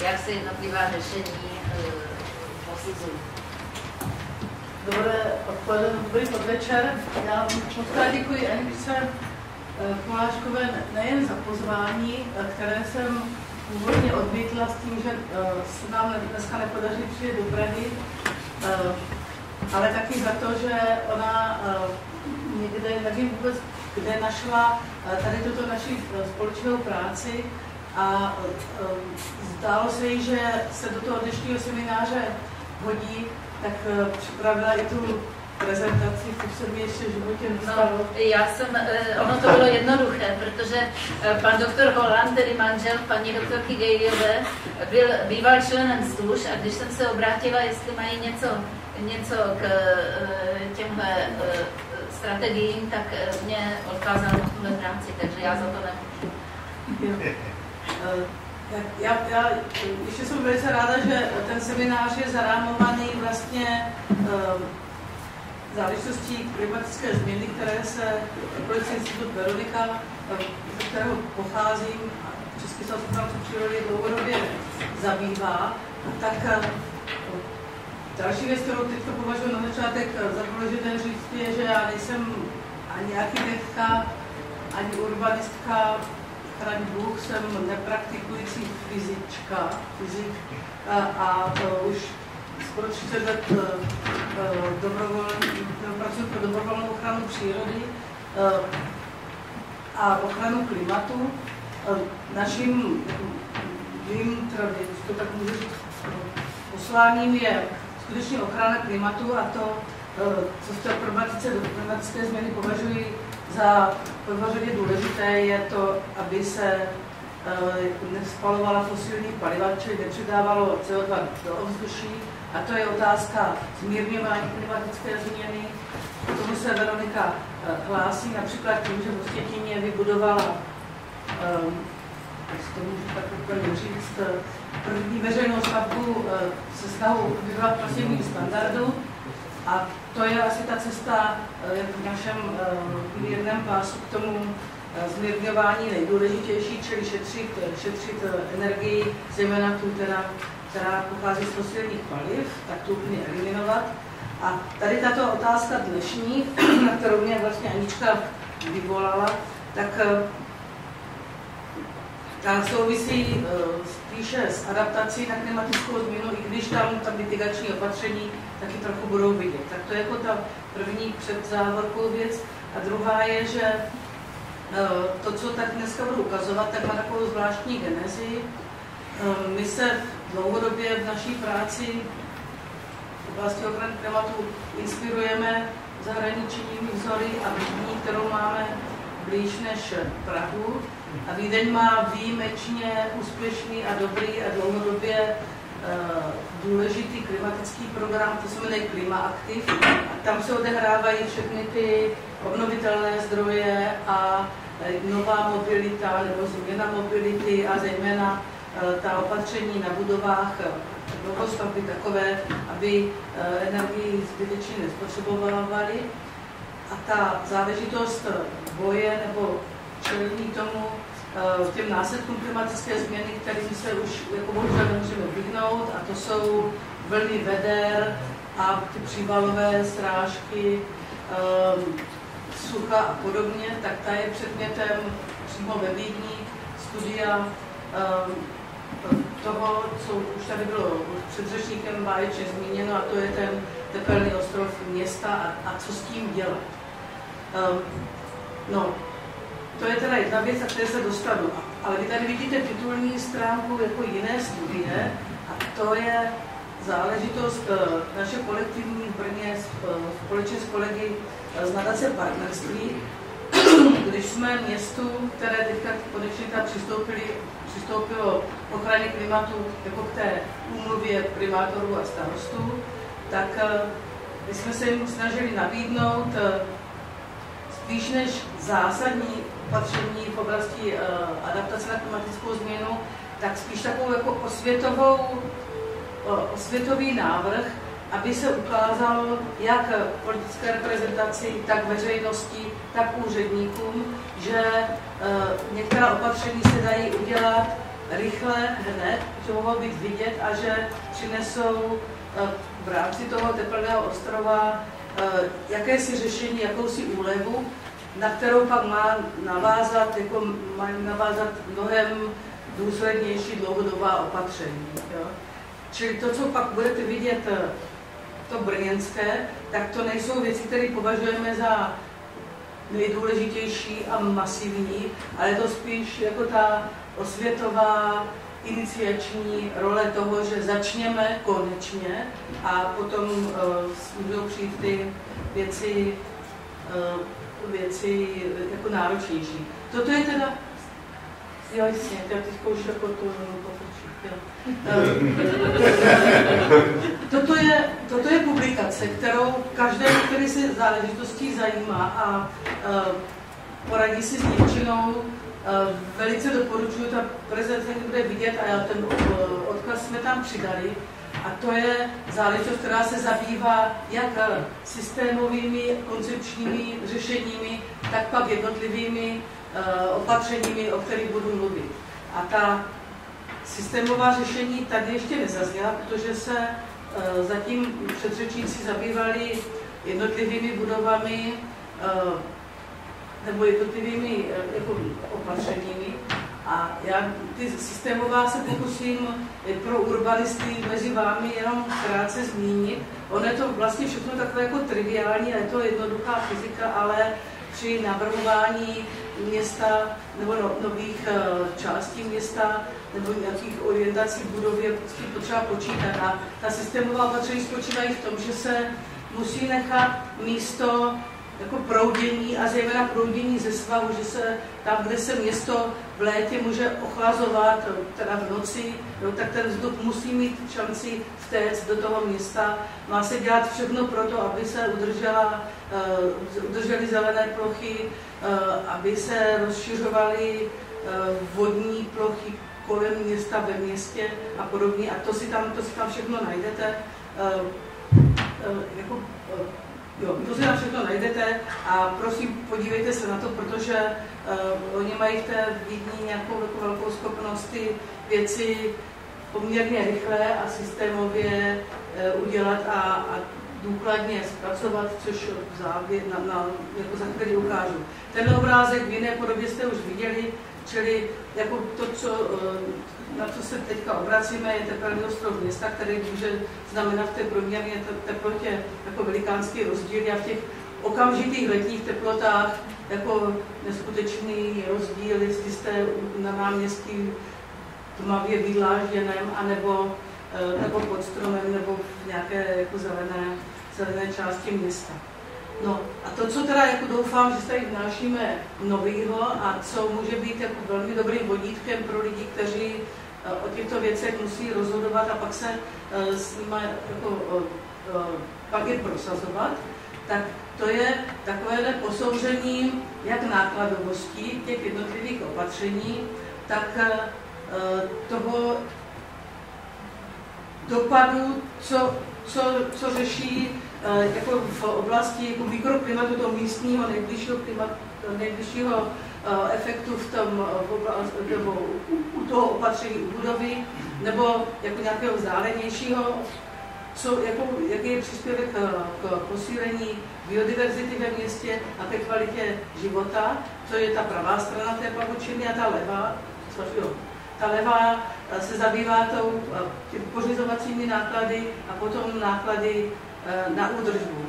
jak se jednotlivá řešení e, posuzují. Dobré odpoledne, dobrý podvečer. Já moc krát děkuji Aničce Koláškové nejen za pozvání, eh, které jsem původně odmítla s tím, že se nám dneska nepodaří přijet do Prahy, ale taky za to, že ona někde, nevím vůbec, kde našla eh, tady tuto naši eh, společnou práci a eh, zdálo se jí, že se do toho dnešního semináře hodí, tak připravila i tu prezentaci, to se mi ještě v životě nestalo. No, já jsem, ono to bylo jednoduché, protože pan doktor Holland, tedy manžel paní doktorky Gejliové, byl býval členem stůž a když jsem se obrátila, jestli mají něco, něco k těmhle strategiím, tak eh, mě odkázal na tuhle práci, takže já za to nemůžu. Eh, já, já ještě jsem velice ráda, že ten seminář je zarámovaný vlastně uh, záležitostí klimatické změny, které se Ekologický institut Veronika, ze kterého pocházím, Český svaz ochránce přírody dlouhodobě zabývá, tak Další věc, kterou teď považuji na začátek za důležité říct, je, že já nejsem ani architektka, ani urbanistka, chraň Bůh, jsem nepraktikující fyzička, fyzik a, a to už skoro 30 let uh, dobrovolný, pracuji pro dobrovolnou ochranu přírody a ochranu klimatu. Naším, teda, to tak můžu říct, posláním je skutečně ochrana klimatu a to, eh, co v té problematice do klimatické změny považuji za považově důležité, je to, aby se eh, nespalovala fosilní paliva, čili nepřidávalo CO2 do ovzduší. A to je otázka zmírňování klimatické změny. K tomu se Veronika eh, hlásí například tím, že v Ostětině vybudovala, jestli to můžu tak úplně říct, první veřejnou stavbu eh, se snahou vyvolat prosím standardu. A to je asi ta cesta eh, v našem eh, mírném pásu k tomu zmírňování nejdůležitější, čili šetřit, šetřit energii, zejména tu, která, která pochází z fosilních paliv, tak tu úplně eliminovat. A tady tato otázka dnešní, na kterou mě vlastně Anička vyvolala, tak ta souvisí spíše s adaptací na klimatickou změnu, i když tam ta mitigační opatření taky trochu budou vidět. Tak to je jako ta první před závorkou věc. A druhá je, že e, to, co tak dneska budu ukazovat, tak má takovou zvláštní genezi. E, my se dlouhodobě v naší práci v oblasti ochrany klimatu inspirujeme zahraničními vzory a vidní, kterou máme blíž než Prahu. A Vídeň má výjimečně úspěšný a dobrý a dlouhodobě uh, důležitý klimatický program, to se jmenuje Klimaaktiv. A tam se odehrávají všechny ty obnovitelné zdroje a eh, nová mobilita nebo změna mobility a zejména uh, ta opatření na budovách novostavby takové, aby energii zbytečně nespotřebovávali. A ta záležitost boje nebo čelení tomu těm následkům klimatické změny, kterým se už jako bohužel nemůžeme vyhnout, a to jsou vlny veder a ty přívalové srážky, sucha a podobně, tak ta je předmětem přímo ve Vídni studia toho, co už tady bylo předřečníkem báječně zmíněno, a to je ten tepelný ostrov města a, a co s tím dělat. Um, no, to je teda jedna věc, a které se dostanu. Ale vy tady vidíte titulní stránku jako jiné studie a to je záležitost eh, naše kolektivní v Brně eh, společně s kolegy eh, z nadace partnerství, když jsme městu, které teďka konečně tam přistoupili, přistoupilo k ochraně klimatu jako k té úmluvě primátorů a starostů, tak my jsme se jim snažili nabídnout spíš než zásadní opatření v oblasti uh, adaptace na klimatickou změnu, tak spíš takovou jako osvětovou, uh, osvětový návrh, aby se ukázalo jak politické reprezentaci, tak veřejnosti, tak úředníkům, že uh, některá opatření se dají udělat rychle, hned, že mohou být vidět a že přinesou v rámci toho teplného ostrova jakési řešení, jakousi úlevu, na kterou pak má navázat, jako má navázat mnohem důslednější dlouhodobá opatření. Jo? Čili to, co pak budete vidět, eh, to brněnské, tak to nejsou věci, které považujeme za nejdůležitější a masivní, ale to spíš jako ta osvětová iniciační role toho, že začněme konečně a potom uh, můžou přijít ty věci uh, věci jako náročnější. Toto je teda, jo jasně, já teď už jako to toto, je, toto je publikace, kterou každému, který se záležitostí zajímá a uh, poradí si s Němčinou, uh, velice doporučuji, ta prezentace bude vidět a já ten uh, odkaz jsme tam přidali. A to je záležitost, která se zabývá jak systémovými koncepčními řešeními, tak pak jednotlivými uh, opatřeními, o kterých budu mluvit. A ta systémová řešení tady ještě nezazněla, protože se uh, zatím předřečníci zabývali jednotlivými budovami uh, nebo jednotlivými jako opatřeními. A já ty systémová se pokusím pro urbanisty mezi vámi jenom krátce zmínit. Ono je to vlastně všechno takové jako triviální je to jednoduchá fyzika, ale při navrhování města nebo no, nových uh, částí města nebo nějakých orientací budovy je potřeba počítat. A ta systémová opatření spočívají v tom, že se musí nechat místo jako proudění a zejména proudění ze svahu, že se tam, kde se město v létě může ochlazovat, teda v noci, jo, tak ten vzduch musí mít šanci vtéct do toho města. Má se dělat všechno pro to, aby se udržela, uh, udržely zelené plochy, uh, aby se rozšiřovaly uh, vodní plochy kolem města, ve městě a podobně. A to si tam, to si tam všechno najdete. Uh, uh, jako, uh, Jo, to si tam všechno najdete a prosím, podívejte se na to, protože uh, oni mají v té Vídni nějakou jako velkou schopnost ty věci poměrně rychle a systémově uh, udělat a, a důkladně zpracovat, což v závěr, na, na, jako za chvíli ukážu. Ten obrázek v jiné podobě jste už viděli, čili jako to, co uh, na co se teďka obracíme, je tepelný ostrov města, který může znamenat v té průměrné teplotě jako velikánský rozdíl a v těch okamžitých letních teplotách jako neskutečný rozdíl, jestli jste na náměstí tmavě vydlážděném, anebo, eh, nebo pod stromem, nebo v nějaké jako zelené, zelené části města. No a to, co teda jako doufám, že tady vnášíme novýho a co může být jako velmi dobrým vodítkem pro lidi, kteří o těchto věcech musí rozhodovat a pak se eh, s nimi jako, eh, pak je prosazovat, tak to je takové posouzení jak nákladovosti těch jednotlivých opatření, tak toho dopadu, co, co, co řeší jako v oblasti jako mikroklimatu toho místního nejbližšího, klimatu, nejbližšího efektu v tom, nebo u toho opatření u budovy, nebo jako nějakého vzdálenějšího, co, jako, jaký je příspěvek k posílení biodiverzity ve městě a ke kvalitě života, to je ta pravá strana té pavočiny a ta levá, jo, ta levá se zabývá tou pořizovacími náklady a potom náklady na údržbu.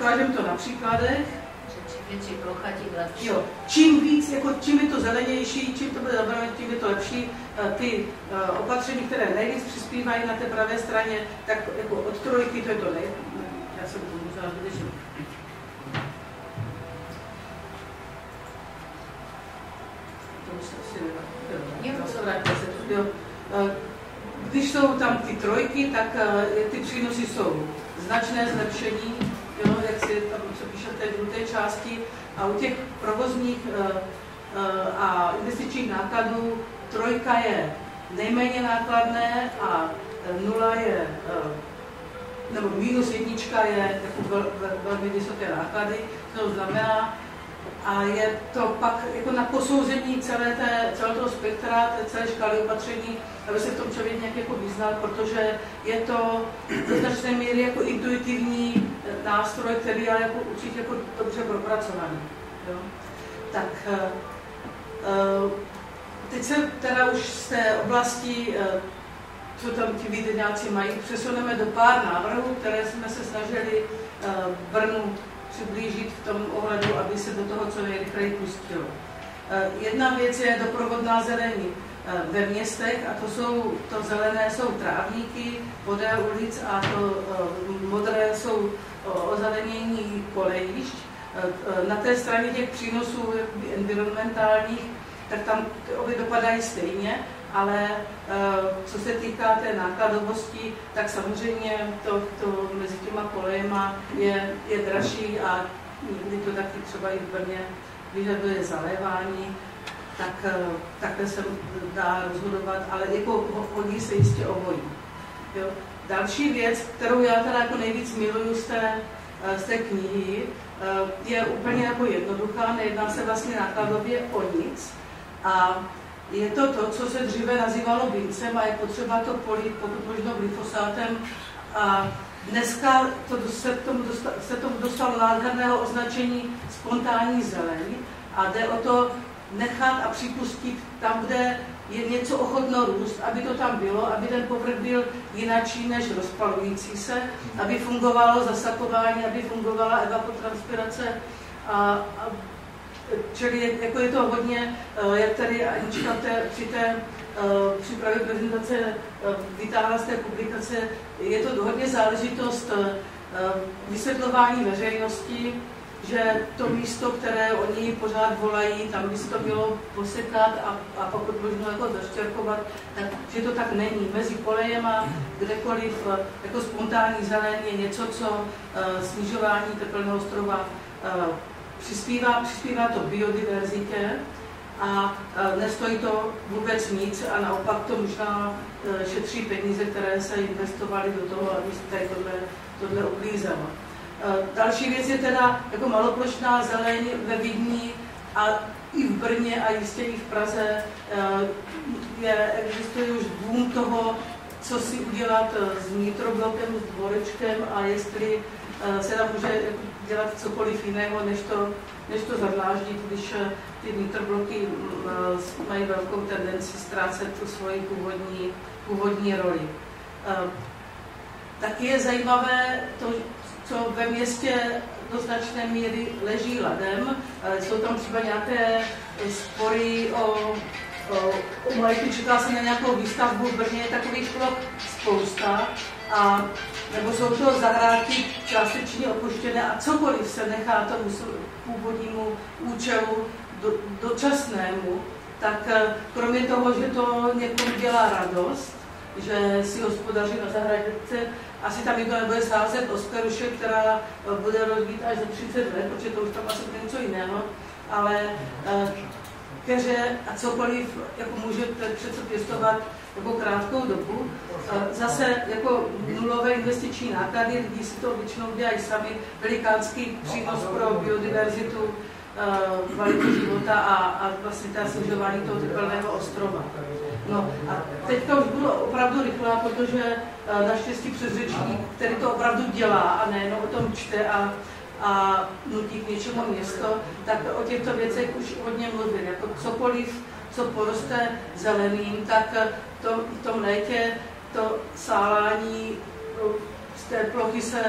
Ukážeme to na příkladech větší plocha, tím lepší. Jo. Čím víc, jako čím je to zelenější, čím to bude zabrané, tím je to lepší. Eh, ty uh, opatření, které nejvíc přispívají na té pravé straně, tak jako od trojky to je to nej... Já jsem to musela zbytečně. Eh, když jsou tam ty trojky, tak ty přínosy jsou značné zlepšení, jo, jak si tam, co píšete v té části, a u těch provozních uh, uh, a investičních nákladů trojka je nejméně nákladné a nula je, nebo minus jednička je jako vel, vel, velmi vysoké náklady, to znamená, a je to pak jako na posouzení celé té, celého toho spektra, té celé škály opatření, aby se v tom člověk nějak jako vyznal, protože je to do značné míry jako intuitivní nástroj, který je jako určitě jako dobře propracovaný. Jo? Tak uh, teď se teda už z té oblasti, co tam ti výdeňáci mají, přesuneme do pár návrhů, které jsme se snažili Brnu přiblížit v tom ohledu, aby se do toho co nejrychleji pustilo. Jedna věc je doprovodná zelení ve městech a to jsou, to zelené jsou trávníky podél ulic a to modré jsou ozelenění kolejišť. Na té straně těch přínosů environmentálních, tak tam obě dopadají stejně, ale co se týká té nákladovosti, tak samozřejmě to, to mezi těma kolejema je, je dražší a někdy to taky třeba i v Brně vyžaduje zalévání, tak takhle se dá rozhodovat, ale jako hodí se jistě obojí. Jo? Další věc, kterou já teda jako nejvíc miluju z té, z té knihy, je úplně jako jednoduchá, nejedná se vlastně nákladově o nic. A je to to, co se dříve nazývalo vincem a je potřeba to polit pokud možno glyfosátem. A dneska to, se, tomu dostal, se tomu dostalo nádherného označení spontánní zeleň a jde o to nechat a připustit tam, kde je něco ochotno růst, aby to tam bylo, aby ten povrch byl jinačí než rozpalující se, aby fungovalo zasakování, aby fungovala evapotranspirace a, a Čili je, jako je to hodně, eh, jak tady Anička při té uh, přípravě prezentace uh, vytáhla z té publikace, je to hodně záležitost vysvětlování veřejnosti, že to místo, které oni pořád volají, tam by se to mělo posekat a, a pokud možno jako zaštěrkovat, tak, že to tak není. Mezi kolejema, kdekoliv, jako spontánní zeleň je něco, co uh, snižování tepelného strova uh, přispívá, přispívá to biodiverzitě a uh, nestojí to vůbec nic a naopak to možná uh, šetří peníze, které se investovaly do toho, aby se tady tohle, tohle uklízelo. Eh, další věc je teda jako maloplošná zeleň ve Vídni a i v Brně a jistě i v Praze je, existuje už boom toho, co si udělat s nitroblokem, s dvorečkem a jestli se tam může dělat cokoliv jiného, než to, než to zadláždit, když ty nitrobloky mm, mají velkou tendenci ztrácet tu svoji původní, původní roli. Taky je zajímavé to, co ve městě do značné míry leží ladem. Jsou tam třeba nějaké spory o, o majetku, čeká se na nějakou výstavbu v Brně, je takových ploch spousta. A, nebo jsou to zahrádky částečně opuštěné a cokoliv se nechá tomu původnímu účelu do, dočasnému, tak eh, kromě toho, že to někomu dělá radost, že si hospodaří na zahradce, asi tam nikdo nebude sázet Oscaruše, která eh, bude rodit až za 30 let, protože to už tam asi bude něco jiného, ale uh, keře a cokoliv jako můžete přece pěstovat jako krátkou dobu. Zase jako nulové investiční náklady, lidi si to většinou dělají sami, velikánský přínos pro biodiverzitu, kvalitu života a, a vlastně ta snižování toho tepelného ostrova. No a teďka už bylo opravdu rychlá, protože naštěstí řečník, který to opravdu dělá a nejenom o tom čte a, a nutí k něčemu město, tak o těchto věcech už hodně mluvil. Jako cokoliv, co poroste zeleným, tak v tom, v tom létě to sálání z té plochy se,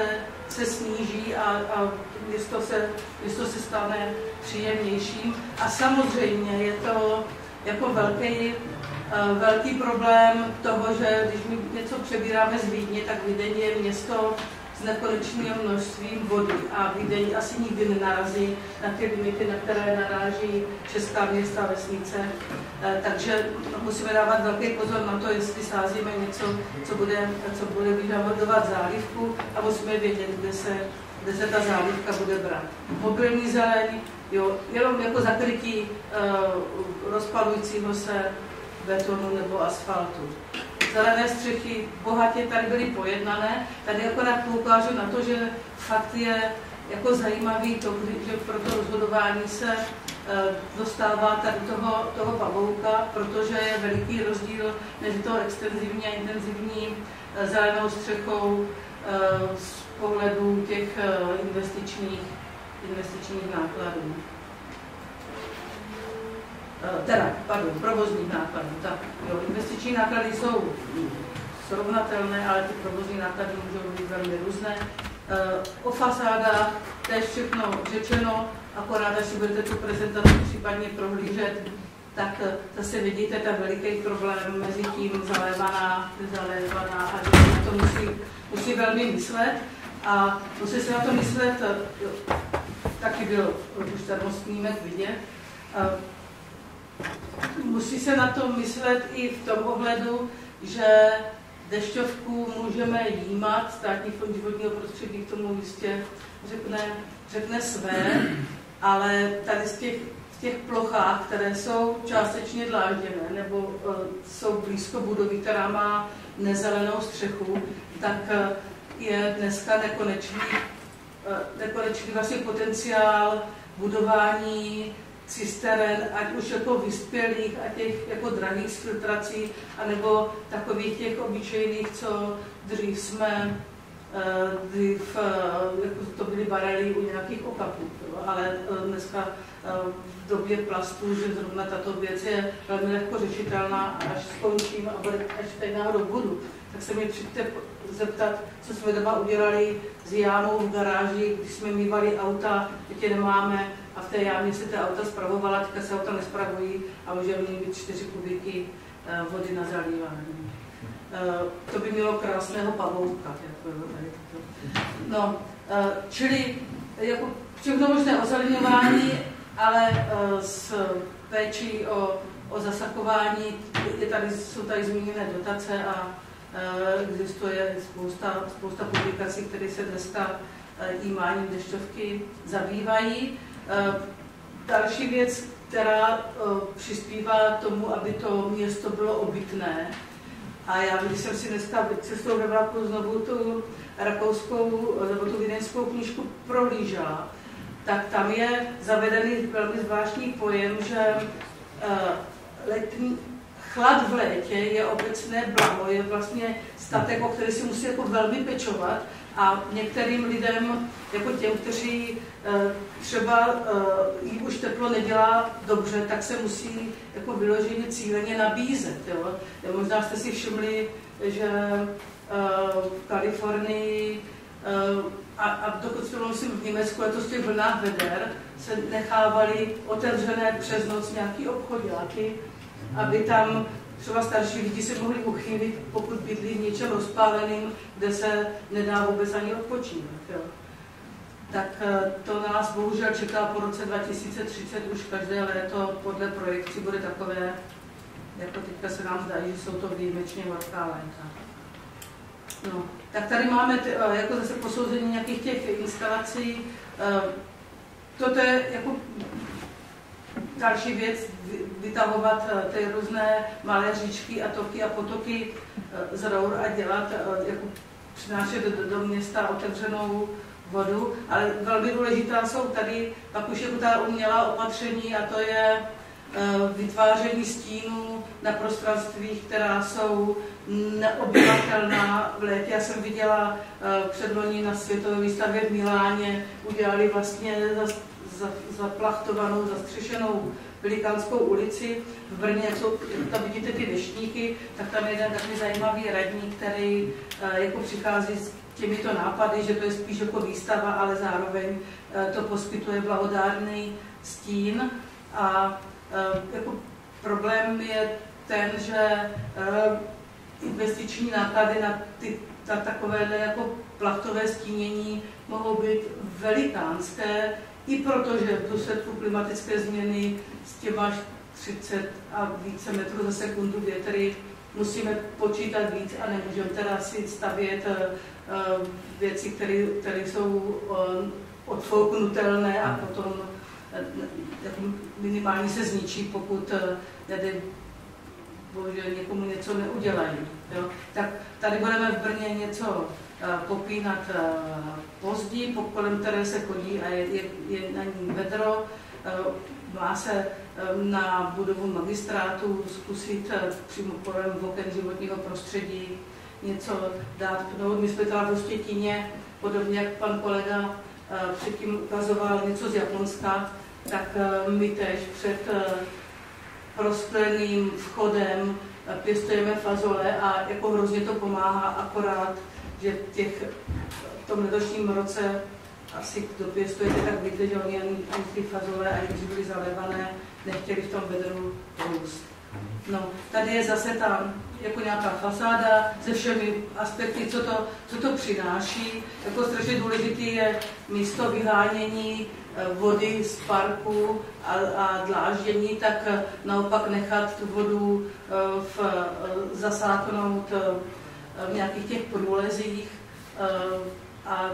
se sníží a, a město, se, město se stane příjemnějším. A samozřejmě je to jako velký, uh, velký problém toho, že když my něco přebíráme z Vídně, tak Vídeň je město s nekonečným množstvím vody a Vídeň asi nikdy nenarazí na ty limity, na které naráží česká města a vesnice. Eh, takže musíme dávat velký pozor na to, jestli sázíme něco, co bude, co bude vyžadovat zálivku a musíme vědět, kde se, kde se ta zálivka bude brát. Mobilní zeleň, jo, jenom jako zakrytí uh, rozpalujícího se betonu nebo asfaltu zelené střechy bohatě tady byly pojednané. Tady akorát poukážu na to, že fakt je jako zajímavý to, že pro to rozhodování se eh, dostává tady toho, toho pavouka, protože je veliký rozdíl mezi to extenzivní a intenzivní eh, zelenou střechou eh, z pohledu těch investičních, investičních nákladů. Eh, teda, pardon, provozních nákladů. Tak, jo, investiční náklady jsou srovnatelné, ale ty provozní náklady můžou být velmi různé. Eh, o fasádách tež všechno řečeno, akorát až si budete tu prezentaci případně prohlížet, tak eh, zase vidíte ten veliký problém mezi tím zalévaná, zalévaná a to musí, musí velmi myslet. A musí se na to myslet, taky byl už termosnímek vidět, musí se na to myslet i v tom ohledu, že dešťovku můžeme jímat, státní fond životního prostředí k tomu jistě řekne, řekne své, ale tady z těch, v těch plochách, které jsou částečně dlážděné nebo uh, jsou blízko budovy, která má nezelenou střechu, tak uh, je dneska nekonečný, uh, nekonečný vlastně potenciál budování cisteren, ať už jako vyspělých a těch jako drahých filtrací, anebo takových těch obyčejných, co dřív jsme eh, dřív, eh, jako to byly barely u nějakých okapů, ale eh, dneska v době plastů, že zrovna tato věc je velmi lehko řešitelná až skončím a až tady náhodou budu, tak se mi přijďte zeptat, co jsme doma udělali s jámou v garáži, když jsme mývali auta, teď je nemáme, a v té jámě se ta auta spravovala, teďka se auta nespravují a může v ní být 4 kubiky eh, vody na zalívání. Eh, to by mělo krásného pavouka. Jako, no, eh, čili jako všechno možné ozeleňování, ale s péčí o, o zasakování, je tady, jsou tady zmíněné dotace a existuje spousta, spousta publikací, které se dneska jímáním dešťovky zabývají. Eh, další věc, která eh, přispívá tomu, aby to město bylo obytné, a já, když jsem si dneska cestou ve vlaku znovu tu rakouskou nebo tu vídeňskou knížku prohlížela, tak tam je zavedený velmi zvláštní pojem, že uh, letní, chlad v létě je obecné blaho, je vlastně statek, o který si musí jako velmi pečovat. A některým lidem, jako těm, kteří eh, třeba eh, jí už teplo nedělá dobře, tak se musí jako vyloženě cíleně nabízet. Jo? Možná jste si všimli, že eh, v Kalifornii a, a jsme myslím v Německu, to z těch vlnách veder, se nechávali otevřené přes noc nějaký obchodáky, aby tam třeba starší lidi se mohli uchýlit, pokud bydlí v něčem rozpáleným, kde se nedá vůbec ani odpočívat. Jo. Tak eh, to nás bohužel čeká po roce 2030 už každé léto podle projekcí bude takové, jako teďka se nám zdá, že jsou to výjimečně velká léta. No, tak tady máme eh, jako zase posouzení nějakých těch instalací. Eh, toto je jako další věc, vytahovat ty různé malé říčky a toky a potoky z rour a dělat, jako přinášet do, do města otevřenou vodu, ale velmi důležitá jsou tady pak už jako ta umělá opatření a to je vytváření stínů na prostvích, která jsou neobyvatelná v létě. Já jsem viděla předloni na světové výstavě v Miláně, udělali vlastně zaplachtovanou, zastřešenou Velikánskou ulici v Brně, jsou, tam vidíte ty deštníky, tak tam je jeden takový zajímavý radní, který uh, jako přichází s těmito nápady, že to je spíš jako výstava, ale zároveň uh, to poskytuje blahodárný stín. A uh, jako problém je ten, že investiční náklady na, ty, na takovéhle jako plachtové stínění mohou být velikánské, i protože v důsledku klimatické změny s těma 30 a více metrů za sekundu větry musíme počítat víc a nemůžeme teda si stavět uh, věci, které, které jsou uh, odfouknutelné a potom uh, minimálně se zničí, pokud uh, bože, někomu něco neudělají. Jo? Tak tady budeme v Brně něco Eh, popínat eh, pozdí, po kolem které se chodí a je, je, je na ní vedro. Eh, má se na budovu magistrátu zkusit přímo kolem oken životního prostředí něco dát. No, my jsme teda v Rostětině, podobně jak pan kolega předtím ukazoval něco z Japonska, tak my tež před rozkleným vchodem pěstujeme fazole a jako hrozně to pomáhá, akorát že v těch, v tom letošním roce asi kdo pěstujete, tak víte, že oni ani ty fazole, ani když byly zalevané, nechtěli v tom bedru růst. No, tady je zase tam jako nějaká fasáda se všemi aspekty, co to, co to přináší. Jako strašně důležitý je místo vyhánění eh, vody z parku a, a dláždění, tak eh, naopak nechat tu vodu eh, v, zasáknout v nějakých těch průlezích a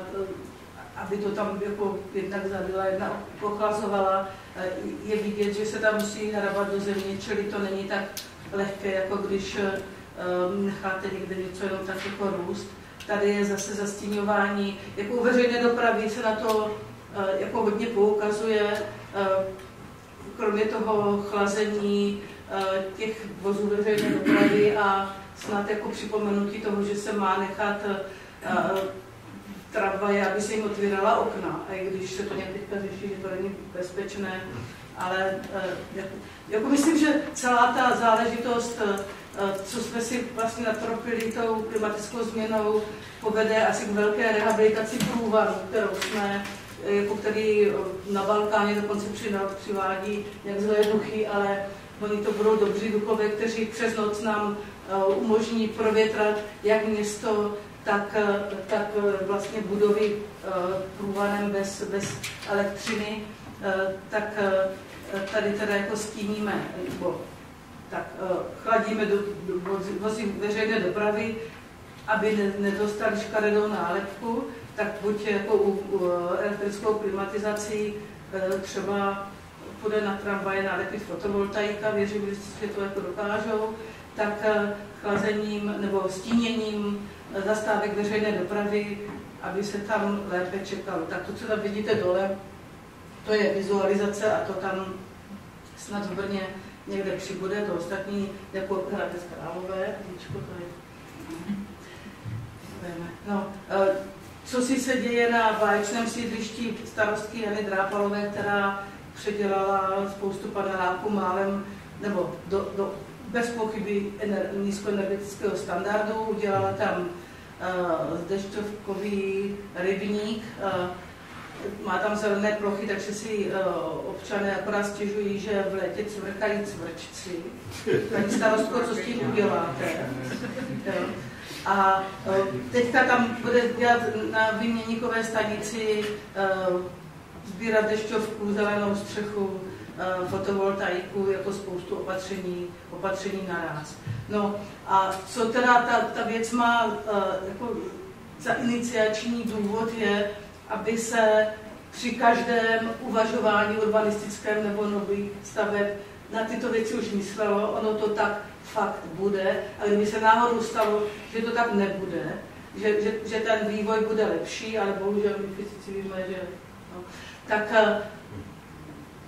aby to tam jako jednak zabila, jedna pochlazovala. Eh, je vidět, že se tam musí hrabat do země, čili to není tak lehké, jako když necháte někde něco jenom tak jako růst. Tady je zase zastíňování, jako u veřejné dopravy se na to jako hodně poukazuje, kromě toho chlazení těch vozů veřejné dopravy a snad jako připomenutí toho, že se má nechat tramvaje, aby se jim otvírala okna, a i když se to nějak teďka řeší, že to není bezpečné, ale uh, jako, jako myslím, že celá ta záležitost, uh, co jsme si vlastně natropili tou klimatickou změnou, povede asi k velké rehabilitaci průvaru, kterou jsme jako který na Balkáně dokonce přivádí jak zlé duchy, ale oni to budou dobří duchové, kteří přes noc nám Eh, umožní provětrat jak město, tak, eh, tak eh, vlastně budovy průvanem bez, bez elektřiny, tak tady teda jako stíníme, nebo tak chladíme do, do vozy veřejné dopravy, aby nedostali škaredou nálepku, tak buď jako u, u elektrickou klimatizací třeba půjde na tramvaje nalepit fotovoltaika, věřím, že to jako dokážou, tak eh, chlazením nebo stíněním eh, zastávek veřejné dopravy, aby se tam lépe čekalo. Tak to, co tam vidíte dole, to je vizualizace a to tam snad v Brně někde přibude, to ostatní jako Hradec Králové, Víčko, to je... No, eh, co si se děje na báječném sídlišti starostky Jany Drápalové, která předělala spoustu paneláků málem, nebo do, do bez pochyby ener, nízkoenergetického standardu, udělala tam uh, dešťovkový rybník, uh, má tam zelené plochy, takže si uh, občané akorát stěžují, že v létě cvrkají cvrčci. Paní starostko, co s tím uděláte? A uh, teďka tam bude dělat na vyměníkové stanici uh, sbírat dešťovku, zelenou střechu, Eh, fotovoltaiku jako spoustu opatření, opatření naraz. No a co teda ta, ta věc má eh, jako za iniciační důvod je, aby se při každém uvažování urbanistickém nebo nových staveb na tyto věci už myslelo, ono to tak fakt bude, a kdyby se náhodou stalo, že to tak nebude, že, že, že ten vývoj bude lepší, ale bohužel my fyzici víme, že no, tak eh,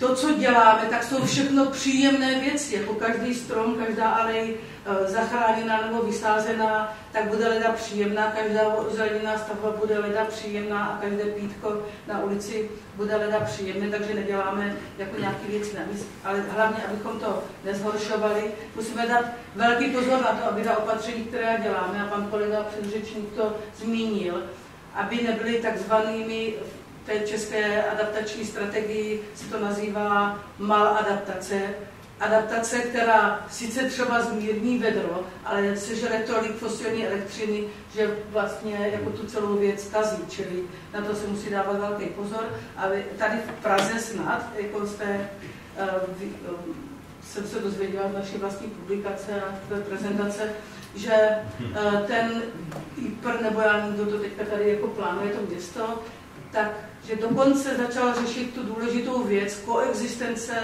to, co děláme, tak jsou všechno příjemné věci. Jako každý strom, každá alej e, zachráněná nebo vysázená, tak bude leda příjemná, každá zeleněná stavba bude leda příjemná a každé pítko na ulici bude leda příjemné, takže neděláme jako nějaké věci navíc. Ale hlavně, abychom to nezhoršovali, musíme dát velký pozor na to, aby ta opatření, která děláme, a pan kolega předřečník to zmínil, aby nebyly takzvanými té české adaptační strategii se to nazývá maladaptace. Adaptace, která sice třeba zmírní vedro, ale sežere tolik fosilní elektřiny, že vlastně jako tu celou věc kazí, čili na to se musí dávat velký pozor. A tady v Praze snad, jako jste, uh, uh, jsem se dozvěděla z naší vlastní publikace a prezentace, že uh, ten IPR, nebo já kdo to teďka tady jako plánuje to město, tak že dokonce začal řešit tu důležitou věc koexistence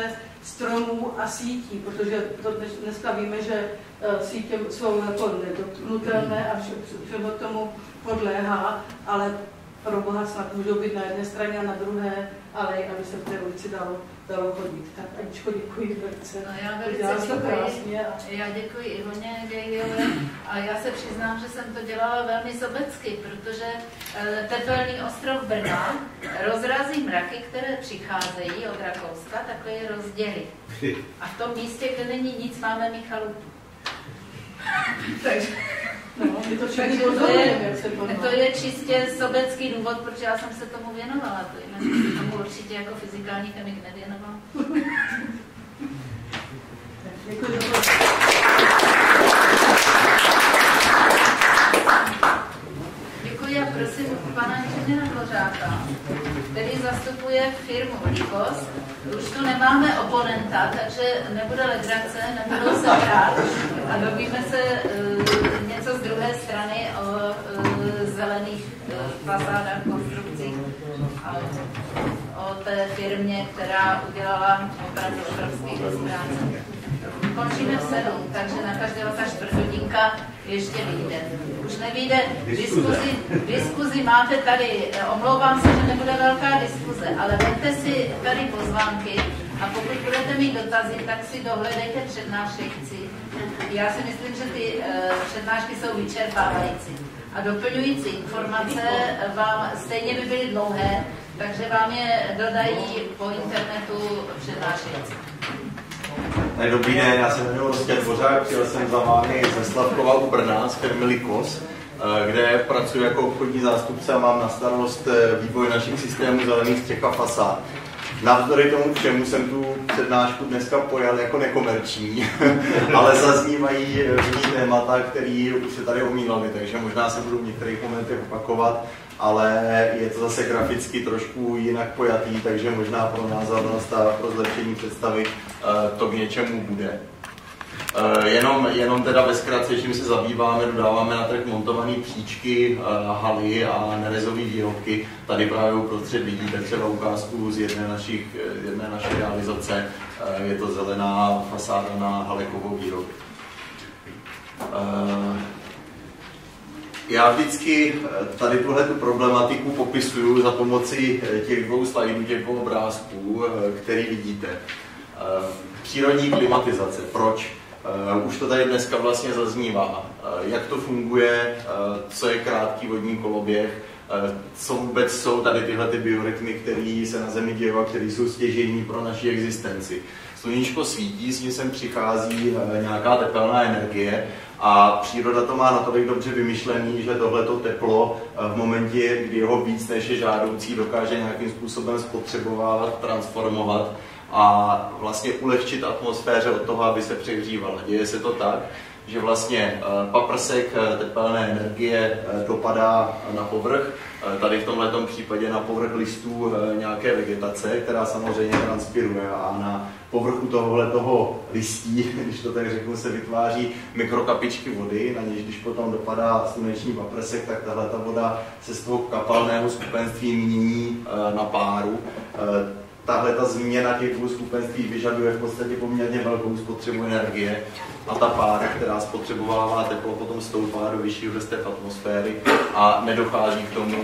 stromů a sítí, protože to dneska víme, že eh, sítě jsou jako nedotknutelné a všechno tomu podléhá, ale pro Boha snad můžou být na jedné straně a na druhé, ale aby se v té ulici dalo dalo chodit. Tak Aničko, děkuji velice. No, já velice děkuji. Krásně. Já děkuji Ivoně Gejliové a já se přiznám, že jsem to dělala velmi sobecky, protože eh, tepelný ostrov Brna rozrazí mraky, které přicházejí od Rakouska, takhle je rozdělí. A v tom místě, kde není nic, máme Michalu. Takže No, je to, Takže to, je, to je čistě sobecký důvod, protože já jsem se tomu věnovala. To jinak se tomu určitě jako fyzikální chemik nevěnoval. Děkuji. Děkuji a prosím pana inženýra Kořáka, který zastupuje firmu Likos. Už tu nemáme oponenta, takže nebude legrace, nebudou se hrát a dovíme se něco z druhé strany o zelených uh, fasádách, konstrukcích a o té firmě, která udělala opravdu obrovský práce. Končíme v sedm, takže na každého ta čtvrthodinka ještě vyjde. Už nevíde diskuzi, diskuzi máte tady, omlouvám se, že nebude velká diskuze, ale vemte si tady pozvánky a pokud budete mít dotazy, tak si dohledejte přednášejci. Já si myslím, že ty uh, přednášky jsou vyčerpávající. A doplňující informace vám stejně by byly dlouhé, takže vám je dodají po internetu přednášející. Dobrý den, já se jmenuji Rostěn Dvořák, přijel jsem za vámi ze Slavkova u Brna z firmy Likos, eh, kde pracuji jako obchodní zástupce a mám na starost eh, vývoj našich systémů zelených střech a fasád. Navzdory tomu všemu jsem tu přednášku dneska pojal jako nekomerční, ale zaznívají různý témata, které už se tady omílaly, takže možná se budu v některých momentech opakovat, ale je to zase graficky trošku jinak pojatý, takže možná pro názornost a pro zlepšení představy eh, to k něčemu bude. Eh, jenom, jenom teda ve zkratce, čím se zabýváme, dodáváme na trh montované příčky, eh, haly a nerezové výrobky. Tady právě uprostřed vidíte třeba ukázku z jedné, našich, jedné naší realizace. Je to zelená fasáda na halekovou výrobku. Já vždycky eh, tady tuhle tu problematiku popisuju za pomoci eh, těch dvou slajdů, těch dvou obrázků, eh, který vidíte. Přírodní klimatizace. Proč? Už to tady dneska vlastně zaznívá. Jak to funguje, co je krátký vodní koloběh, co vůbec jsou tady tyhle ty biorytmy, které se na Zemi dějí a které jsou stěžení pro naši existenci. Sluníčko svítí, s ním sem přichází nějaká tepelná energie a příroda to má natolik dobře vymyšlený, že tohleto teplo eh, v momentě, kdy jeho víc než je žádoucí, dokáže nějakým způsobem spotřebovávat, transformovat a vlastně ulehčit atmosféře od toho, aby se přehřívala. Děje se to tak, že vlastně eh, paprsek eh, tepelné energie dopadá na povrch, tady v tomto případě na povrch listů nějaké vegetace, která samozřejmě transpiruje a na povrchu tohohle toho listí, když to tak řeknu, se vytváří mikrokapičky vody, na něž když potom dopadá sluneční paprsek, tak tahle ta voda se z toho kapalného skupenství mění eh, na páru. Eh, tahle ta změna těch dvou skupenství vyžaduje v podstatě poměrně velkou spotřebu energie a ta pára, která spotřebovává teplo, potom stoupá do vyššího vrstev atmosféry a nedochází k tomu,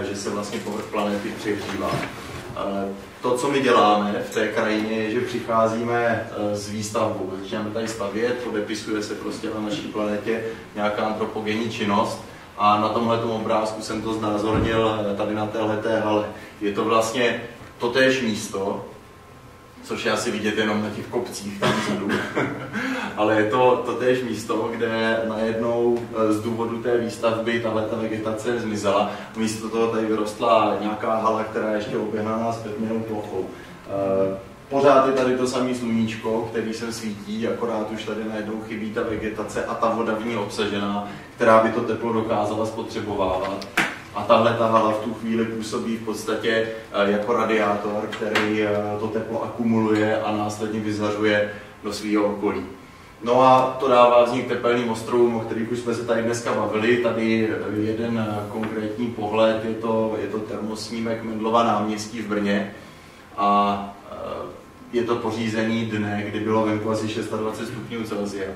eh, že se vlastně povrch planety přehřívá. Eh, to, co my děláme v té krajině, je, že přicházíme s výstavbou. Začínáme tady stavět, podepisuje se prostě na naší planetě nějaká antropogenní činnost a na tomhle obrázku jsem to znázornil tady na téhle hale. Je to vlastně totéž místo, což je asi vidět jenom na těch kopcích tam vzadu, ale je to totéž místo, kde najednou eh, z důvodu té výstavby tahle ta vegetace zmizela. Místo toho tady vyrostla nějaká hala, která je ještě oběhnaná zpětněnou plochou. Eh, pořád je tady to samé sluníčko, který se svítí, akorát už tady najednou chybí ta vegetace a ta voda v ní obsažená, která by to teplo dokázala spotřebovávat. A tahle ta hala v tu chvíli působí v podstatě eh, jako radiátor, který eh, to teplo akumuluje a následně vyzařuje do svého okolí. No a to dává vznik tepelným ostrovům, o kterých už jsme se tady dneska bavili. Tady jeden eh, konkrétní pohled, je to, je to termosnímek Mendlova náměstí v Brně. A je to pořízený dne, kdy bylo venku asi 26 stupňů Celsia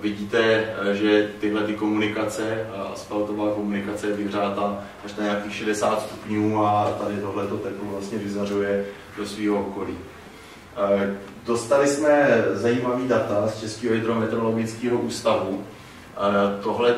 vidíte, eh, že tyhle ty komunikace, asfaltová komunikace je vyhřátá až na nějakých 60 stupňů a tady tohleto teplo vlastně vyzařuje do svého okolí. Eh, dostali jsme zajímavý data z Českého hydrometeorologického ústavu. Eh, Tohle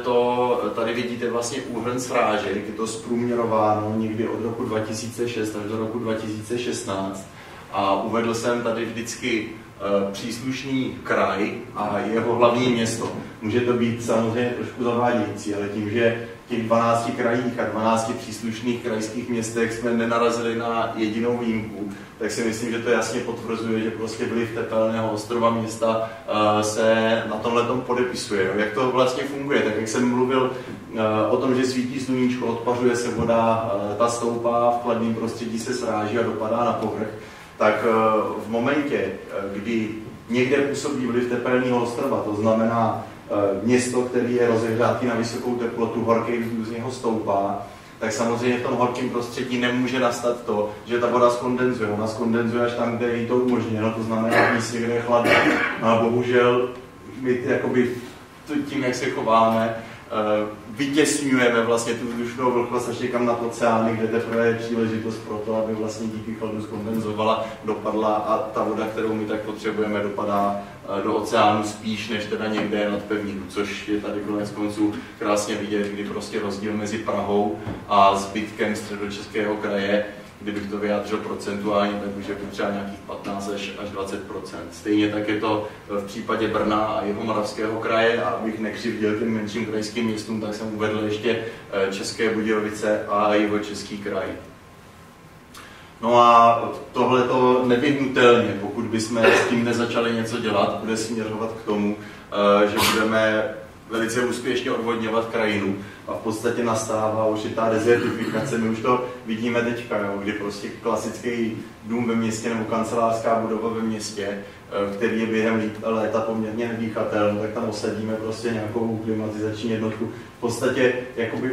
tady vidíte vlastně úhrn srážek, je to zprůměrováno někdy od roku 2006 až do roku 2016 a uvedl jsem tady vždycky Eh, příslušný kraj a jeho hlavní město. Může to být samozřejmě trošku zavádějící, ale tím, že v těch 12 krajích a 12 příslušných krajských městech jsme nenarazili na jedinou výjimku, tak si myslím, že to jasně potvrzuje, že prostě vliv tepelného ostrova města uh, se na tomhle tom podepisuje. Jak to vlastně funguje? Tak jak jsem mluvil uh, o tom, že svítí sluníčko, odpařuje se voda, ta stoupá, v chladném prostředí se sráží a dopadá na povrch, tak eh, v momentě, eh, kdy někde působí vliv tepelného ostrova, to znamená eh, město, které je rozehřátý na vysokou teplotu, horký vzduch z něho stoupá, tak samozřejmě v tom horkém prostředí nemůže nastat to, že ta voda skondenzuje. Ona skondenzuje až tam, kde je to umožněno, to znamená v místě, kde je chladné. No a bohužel my jakoby tím, jak se chováme, vytěsňujeme vlastně tu vzdušnou vlhkost až někam na oceány, kde teprve je příležitost pro to, aby vlastně díky chladu skondenzovala, dopadla a ta voda, kterou my tak potřebujeme, dopadá eh, do oceánu spíš než teda někde nad pevninu, což je tady konec konců krásně vidět, kdy prostě rozdíl mezi Prahou a zbytkem středočeského kraje kdybych to vyjádřil procentuálně, tak je to třeba nějakých 15 až, až 20% Stejně tak je to v případě Brna a jeho moravského kraje, a abych nekřivděl těm menším krajským městům, tak jsem uvedl ještě eh, České Budějovice a jeho český kraj. No a tohle to nevyhnutelně, pokud bychom s tím nezačali něco dělat, bude směřovat k tomu, eh, že budeme velice úspěšně odvodňovat krajinu a v podstatě nastává určitá dezertifikace. My už to vidíme teďka, jo, kdy prostě klasický dům ve městě nebo kancelářská budova ve městě, eh, který je během léta poměrně nedýchatelný, tak tam osadíme prostě nějakou klimatizační jednotku. V podstatě jakoby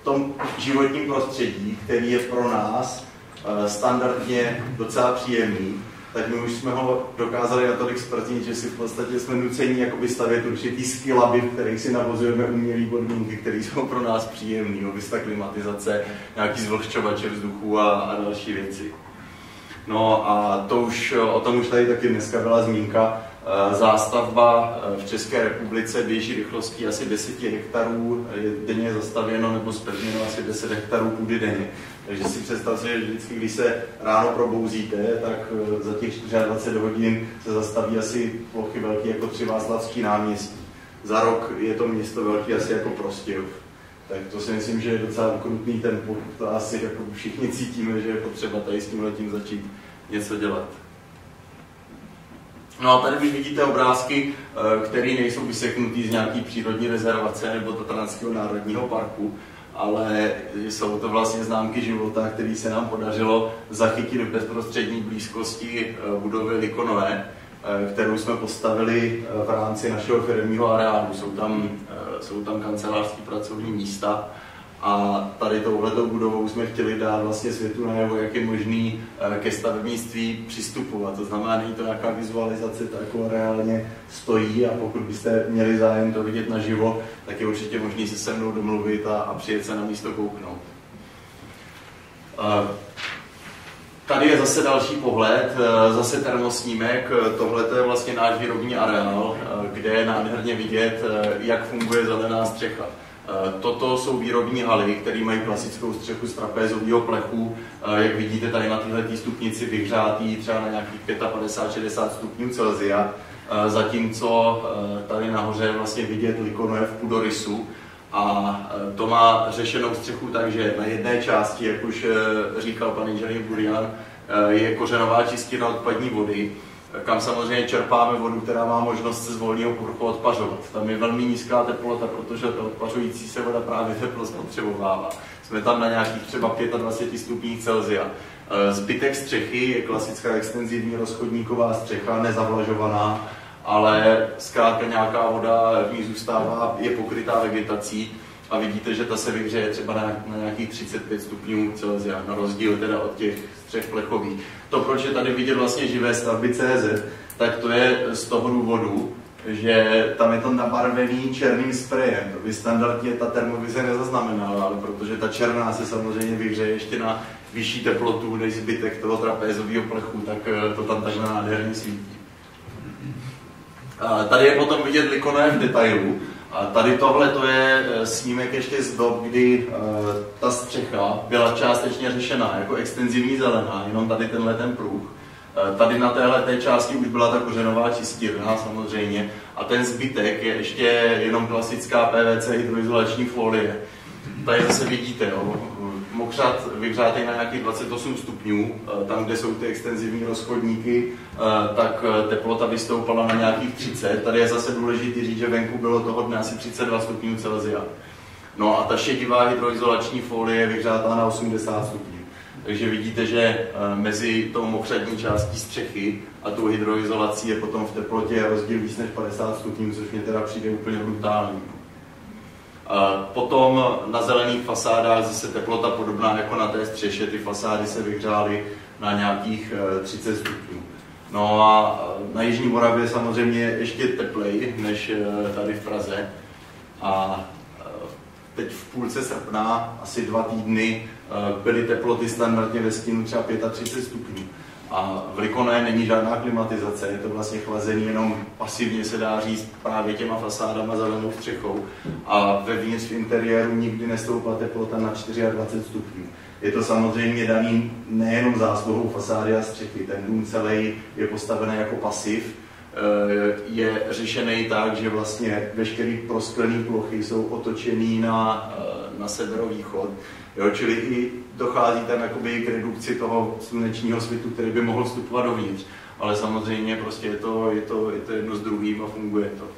v tom životním prostředí, který je pro nás eh, standardně docela příjemný, tak my už jsme ho dokázali natolik zprznit, že si v podstatě jsme nuceni jakoby stavět určitý skilaby, v kterých si navozujeme umělé podmínky, které jsou pro nás příjemné, no, ta klimatizace, nějaký zvlhčovače vzduchu a, a další věci. No a to už, o tom už tady taky dneska byla zmínka. Eh, zástavba eh, v České republice běží rychlostí asi 10 hektarů, je denně zastavěno nebo spevněno asi 10 hektarů půdy denně. Takže si představte, že vždycky, když se ráno probouzíte, tak eh, za těch 24 hodin se zastaví asi plochy velké jako tři Václavský náměstí. Za rok je to město velké asi jako Prostějov. Tak to si myslím, že je docela ukrutný tempo. To asi jako všichni cítíme, že je potřeba tady s tím letím začít něco dělat. No a tady už vidíte obrázky, eh, které nejsou vyseknutý z nějaký přírodní rezervace nebo Tatranského národního parku, ale jsou to vlastně známky života, které se nám podařilo zachytit v bezprostřední blízkosti eh, budovy Likonové, eh, kterou jsme postavili v rámci našeho firmního areálu. Jsou tam, jsou tam kancelářské pracovní místa A tady touhletou budovou jsme chtěli dát vlastně světu najevo, jak je možný eh, ke stavebnictví přistupovat. To znamená, není to nějaká vizualizace, to jako reálně stojí a pokud byste měli zájem to vidět naživo, tak je určitě možný se se mnou domluvit a, a přijet se na místo kouknout. Eh, tady je zase další pohled, eh, zase termosnímek. Tohle je vlastně náš výrobní areál, kde je nádherně vidět, jak funguje zelená střecha. Eh, toto jsou výrobní haly, které mají klasickou střechu z trapézového plechu. Eh, jak vidíte tady na této stupnici vyhřátý třeba na nějakých 55-60 stupňů Celsia. Eh, zatímco tady nahoře vlastně vidět likonoje v pudorisu. A to má řešenou střechu tak, že na jedné části, jak už říkal pan inženýr Burian, je kořenová čistina odpadní vody, kam samozřejmě čerpáme vodu, která má možnost se z volného povrchu odpařovat. Tam je velmi nízká teplota, protože ta odpařující se voda právě teplo spotřebovává. Jsme tam na nějakých třeba 25 stupních Celsia. E, zbytek střechy je klasická extenzivní rozchodníková střecha, nezavlažovaná, ale zkrátka nějaká voda v ní zůstává, je pokrytá vegetací a vidíte, že ta se vyhřeje třeba na, na nějakých 35 stupňů Celsia, na rozdíl teda od těch střech plechových. To, proč je tady vidět vlastně živé stavby CZ, tak to je z toho důvodu, že tam je to nabarvený černým sprejem. To by standardně ta termovize nezaznamenala, ale protože ta černá se samozřejmě vyhřeje ještě na vyšší teplotu než zbytek toho trapézového plechu, tak eh, to tam takhle nádherně svítí. A tady je potom vidět likoné v detailu. A tady tohle to je eh, snímek ještě z dob, kdy uh, ta střecha byla částečně řešená jako extenzivní zelená, jenom tady tenhle ten pruh. Uh, tady na téhle té části už byla ta kořenová čistírna samozřejmě a ten zbytek je ještě jenom klasická PVC hydroizolační folie. Tady zase vidíte, jo, mokřat vyhřátý na nějakých 28 stupňů, eh, tam, kde jsou ty extenzivní rozchodníky, eh, tak eh, teplota vystoupala na nějakých 30. Tady je zase důležité říct, že venku bylo toho dne asi 32 stupňů Celsia. No a ta šedivá hydroizolační folie je vyhřátá na 80 stupňů. Takže vidíte, že mezi tou mokřadní částí střechy a tou hydroizolací je potom v teplotě rozdíl víc než 50 stupňů, což mě teda přijde úplně brutální. Potom na zelených fasádách zase teplota podobná jako na té střeše, ty fasády se vyhřály na nějakých 30 eh, stupňů. No a eh, na Jižní Moravě samozřejmě ještě teplej než eh, tady v Praze. A teď v půlce srpna, asi dva týdny, byly teploty standardně ve stínu třeba 35 stupňů. A v Likoné není žádná klimatizace, je to vlastně chlazení jenom pasivně se dá říct právě těma fasádama zelenou střechou. A vevnitř v interiéru nikdy nestoupla teplota na 24 stupňů. Je to samozřejmě daný nejenom zásluhou fasády a střechy. Ten dům celý je postavený jako pasiv, eh, je řešený tak, že vlastně veškeré prosklené plochy jsou otočený na, eh, na severovýchod Jo, čili i dochází tam jakoby k redukci toho slunečního světu, který by mohl vstupovat dovnitř. Ale samozřejmě prostě je to, je to, je to jedno s druhým a funguje to. Uh,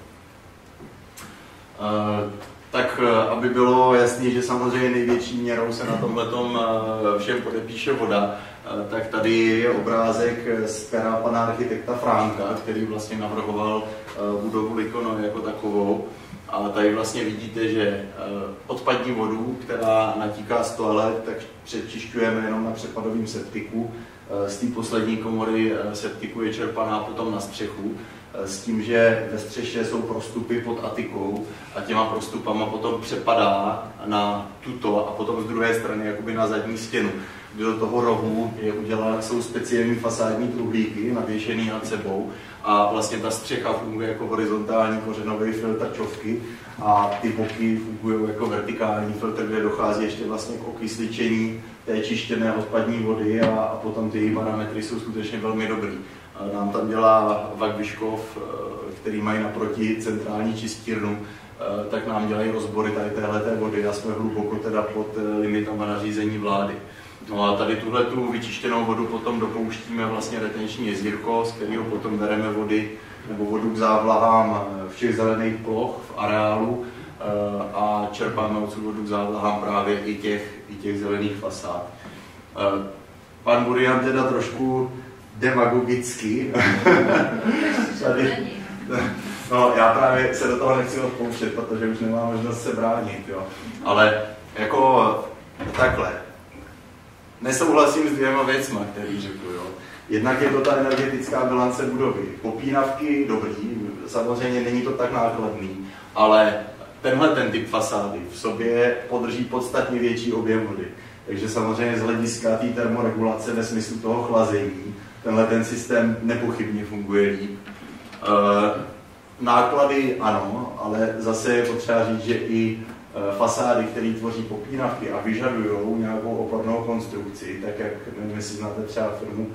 tak aby bylo jasné, že samozřejmě největší měrou se na tomhle všem podepíše voda, tak tady je obrázek z pera pana architekta Franka, který vlastně navrhoval budovu Likono jako takovou. A tady vlastně vidíte, že eh, odpadní vodu, která natíká z toalet, tak přečišťujeme jenom na přepadovém septiku. Eh, z té poslední komory eh, septiku je čerpaná potom na střechu s tím, že ve střeše jsou prostupy pod atikou a těma prostupama potom přepadá na tuto a potom z druhé strany jakoby na zadní stěnu. Do toho rohu je udělá, jsou speciální fasádní truhlíky navěšený nad sebou a vlastně ta střecha funguje jako horizontální kořenový filtr čovky a ty boky fungují jako vertikální filtr, kde dochází ještě vlastně k okysličení té čištěné odpadní vody a, a potom ty parametry jsou skutečně velmi dobrý. Nám tam dělá Vagviškov, eh, který mají naproti centrální čistírnu, eh, tak nám dělají rozbory tady téhleté vody a jsme hluboko teda pod eh, limitama nařízení vlády. No a tady tuhle tu vyčištěnou vodu potom dopouštíme vlastně retenční jezírko, z kterého potom bereme vody nebo vodu k závlahám všech zelených ploch v areálu eh, a čerpáme odsud vodu k závlahám právě i těch, i těch zelených fasád. Eh, pan Burian teda trošku demagogicky. tady, no, já právě se do toho nechci odpouštět, protože už nemám možnost se bránit. Jo. Ale Jako takhle. Nesouhlasím s dvěma věcma, který řekl. Jo. Jednak je to ta energetická bilance budovy. Popínavky dobrý, samozřejmě není to tak nákladný, ale tenhle ten typ fasády v sobě podrží podstatně větší objem vody. Takže samozřejmě z hlediska té termoregulace ve smyslu toho chlazení, tenhle ten systém nepochybně funguje líp. E, náklady ano, ale zase je potřeba říct, že i fasády, které tvoří popínavky a vyžadují nějakou opornou konstrukci, tak jak, nevím, jestli znáte třeba firmu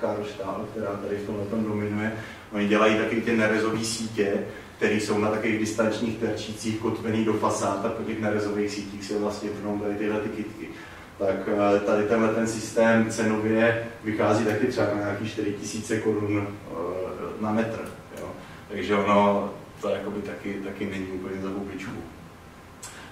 Karl Stahl, která tady v tomhle tom dominuje, oni dělají taky ty nerezové sítě, které jsou na takových distančních terčících kotvený do fasád a po těch nerezových sítích se vlastně pnou tady tyhle ty kytky. Tak eh, tady tenhle ten systém cenově vychází taky třeba na nějaký 4000 korun eh, na metr. Jo. Takže ono to taky, taky není úplně za hubičku.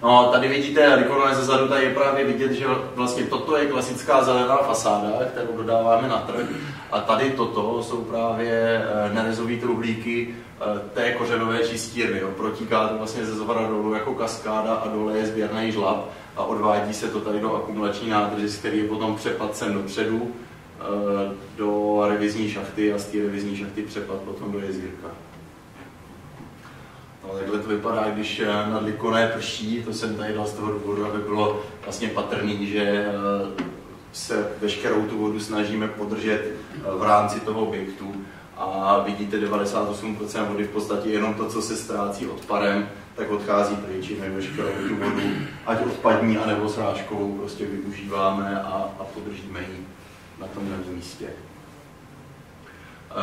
No, tady vidíte, Rikonové ze zadu, tady je právě vidět, že vlastně toto je klasická zelená fasáda, kterou dodáváme na trh. A tady toto jsou právě eh, nerezové truhlíky eh, té kořenové čistírny. Jo. Protíká to vlastně ze zhora dolů jako kaskáda a dole je sběrný žlab a odvádí se to tady do akumulační nádrže, z který je potom přepad sem dopředu eh, do revizní šachty a z té revizní šachty přepad potom do jezírka. No, takhle to vypadá, když eh, nad Likoné prší, to jsem tady dal z toho důvodu, aby bylo vlastně patrný, že eh, se veškerou tu vodu snažíme podržet eh, v rámci toho objektu a vidíte 98% vody v podstatě jenom to, co se ztrácí odparem, tak odchází pryč, my veškerou tu vodu, ať odpadní, anebo srážkou, prostě využíváme a, a podržíme ji na tom místě.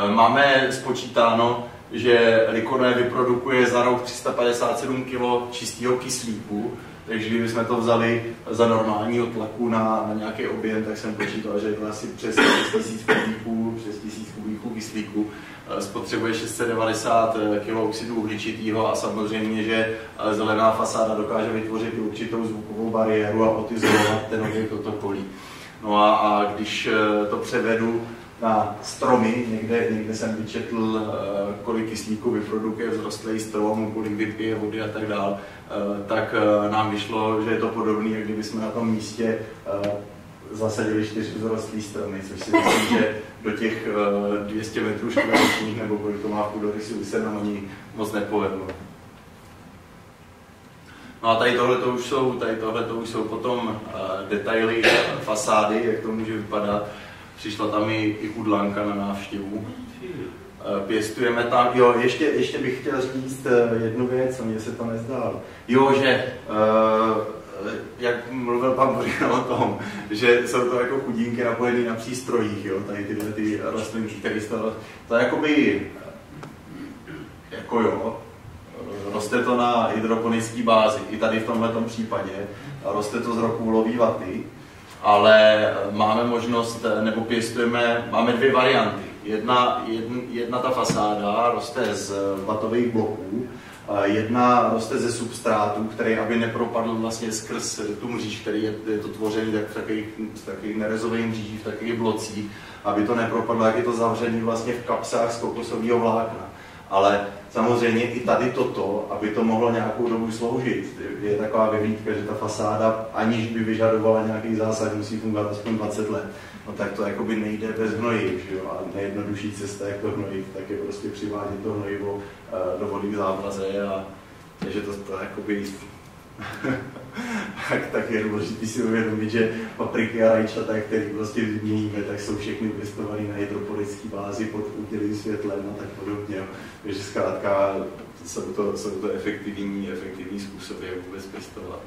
Máme spočítáno, že Likorné vyprodukuje za rok 357 kg čistého kyslíku, takže kdybychom to vzali za normálního tlaku na, na nějaký objem, tak jsem počítal, že je to asi přes 1000 kubíků, přes 1000 kubíků kyslíku. Eh, spotřebuje 690 kg oxidu uhličitého a samozřejmě, že eh, zelená fasáda dokáže vytvořit určitou zvukovou bariéru a otizovat ten objekt od okolí. No a, a když eh, to převedu na stromy, někde, někde jsem vyčetl, eh, kolik kyslíku vyprodukuje vzrostlý strom, kolik vypije vody a tak dále, eh, tak eh, nám vyšlo, že je to podobné, jak kdyby jsme na tom místě zasadili čtyři vzrostlý stromy, což si myslím, že do těch 200 metrů čtverečních nebo kolik to má v půdorysu, se nám ani moc nepovedlo. No a tady tohle to už jsou, tady tohle to už jsou potom detaily fasády, jak to může vypadat. Přišla tam i, i Udlanka na návštěvu. Eh, pěstujeme tam, jo, ještě, ještě bych chtěl říct eh, jednu věc, mně se to nezdálo. Jo, že uh, jak mluvil pan Bořina o tom, že jsou to jako chudinky napojené na přístrojích, jo, tady tyhle ty rostlinky, které to, to je jakoby, jako jo, roste to na hydroponické bázi, i tady v tomhle případě, roste to z roku lový vaty, ale máme možnost, nebo pěstujeme, máme dvě varianty. Jedna, jedna, jedna ta fasáda roste z vatových bloků, jedna roste ze substrátu, který aby nepropadl vlastně skrz tu mříž, který je, je to tvořený tak v takových, takových nerezových mřížích, v takových blocích, aby to nepropadlo, jak je to zavřený vlastně v kapsách z kokosového vlákna. Ale samozřejmě i tady toto, aby to mohlo nějakou dobu sloužit, je taková vyhlídka, že ta fasáda, aniž by vyžadovala nějaký zásah, musí fungovat aspoň 20 let. No tak to jakoby nejde bez hnojiv, že jo? A nejjednodušší cesta, jak to hnojit, tak je prostě přivádět to hnojivo eh, do vody závlaze a takže to, to jakoby tak, tak je důležité si uvědomit, že papriky a rajčata, které prostě vyměníme, tak jsou všechny pěstované na hydroponické bázi pod útělým světlem a tak podobně. Takže zkrátka jsou to, jsou to efektivní, efektivní způsoby, jak vůbec pěstovat.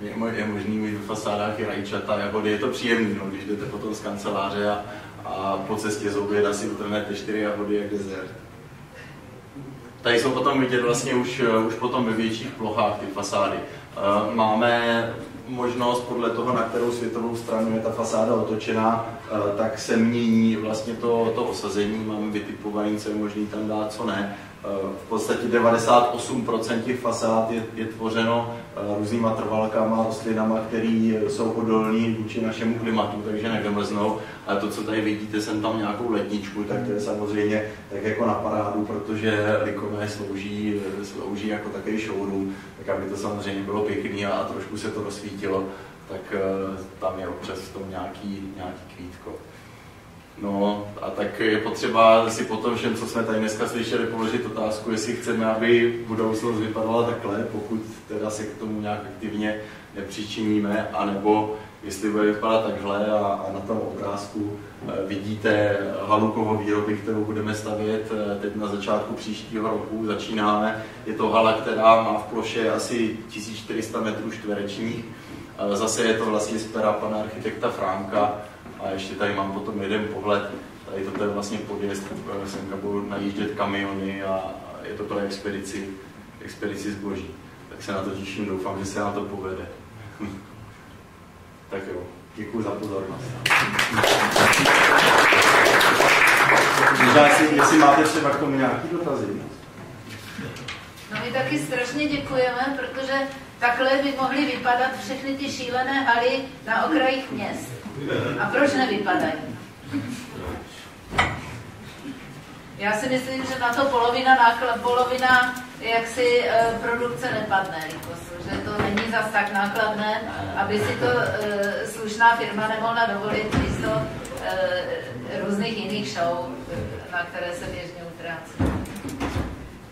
Je, možný mít v fasádách i rajčata, jahody, je to příjemný, no, když jdete potom z kanceláře a, a po cestě z oběda si utrhnete čtyři jahody jak dezert. Tady jsou potom vidět vlastně už, eh, už potom ve větších plochách ty fasády. Eh, máme možnost podle toho, na kterou světovou stranu je ta fasáda otočená, eh, tak se mění vlastně to, to osazení, máme vytipovaný, co je možný tam dát, co ne. V podstatě 98% těch fasád je, je tvořeno různýma trvalkama, rostlinama, které jsou odolné vůči našemu klimatu, takže nevymrznou. A to, co tady vidíte, jsem tam nějakou ledničku, tak to je samozřejmě tak jako na parádu, protože likové slouží, slouží jako takový showroom, tak aby to samozřejmě bylo pěkný a trošku se to rozsvítilo, tak tam je občas v tom nějaký, nějaký kvítko. No a tak je potřeba si po tom všem, co jsme tady dneska slyšeli, položit otázku, jestli chceme, aby budoucnost vypadala takhle, pokud teda se k tomu nějak aktivně nepřičiníme, anebo jestli bude vypadat takhle a, a na tom obrázku e, vidíte halukovo výroby, kterou budeme stavět e, teď na začátku příštího roku. Začínáme. Je to hala, která má v ploše asi 1400 metrů čtverečních. E, zase je to vlastně z pera pana architekta Franka, a ještě tady mám potom jeden pohled, tady toto je vlastně podjezd, eh, semka budou najíždět kamiony a je to pro expedici, expedici zboží. Tak se na to těším, doufám, že se na to povede. tak jo, děkuji za pozornost. Jestli, jestli máte třeba k tomu nějaký dotazy. No my taky strašně děkujeme, protože takhle by mohly vypadat všechny ty šílené haly na okrajích měst. A proč nevypadají? Já si myslím, že na to polovina, náklad, polovina jaksi e, produkce nepadne, že to není zas tak nákladné, aby si to e, slušná firma nemohla dovolit místo e, různých jiných show, na které se běžně utrácí.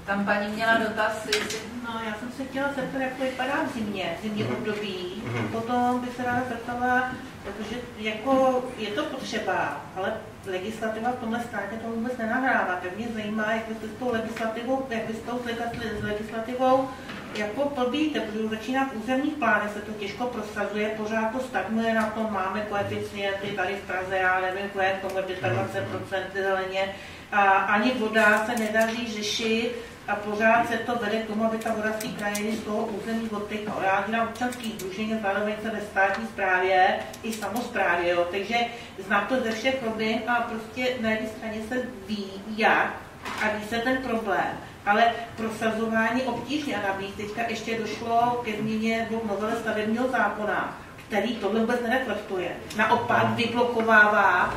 Tam paní měla dotaz, jestli... No, já jsem se chtěla zeptat, jak to vypadá v zimě, v zimě období. Potom by se ráda zeptala, Protože jako je to potřeba, ale legislativa v tomhle státě to vůbec nenahrává. Tak mě zajímá, jak vy s tou legislativou, jak vy s legislativou jako plbíte, protože začíná v územních plánech se to těžko prosazuje, pořád to stagnuje na tom, máme koeficienty tady v Praze, já nevím, kolik, 25% zeleně, a ani voda se nedaří řešit, a pořád se to vede k tomu, aby ta voda z krajiny z toho území odtekla. Já dělám občanský združení, zároveň se ve státní správě i samozprávě, jo. takže znám to ze všech rovin a prostě na jedné straně se ví, jak a ví se ten problém. Ale prosazování obtížně a navíc teďka ještě došlo ke změně dvou novele stavebního zákona, který tohle vůbec nereflektuje. Naopak vyblokovává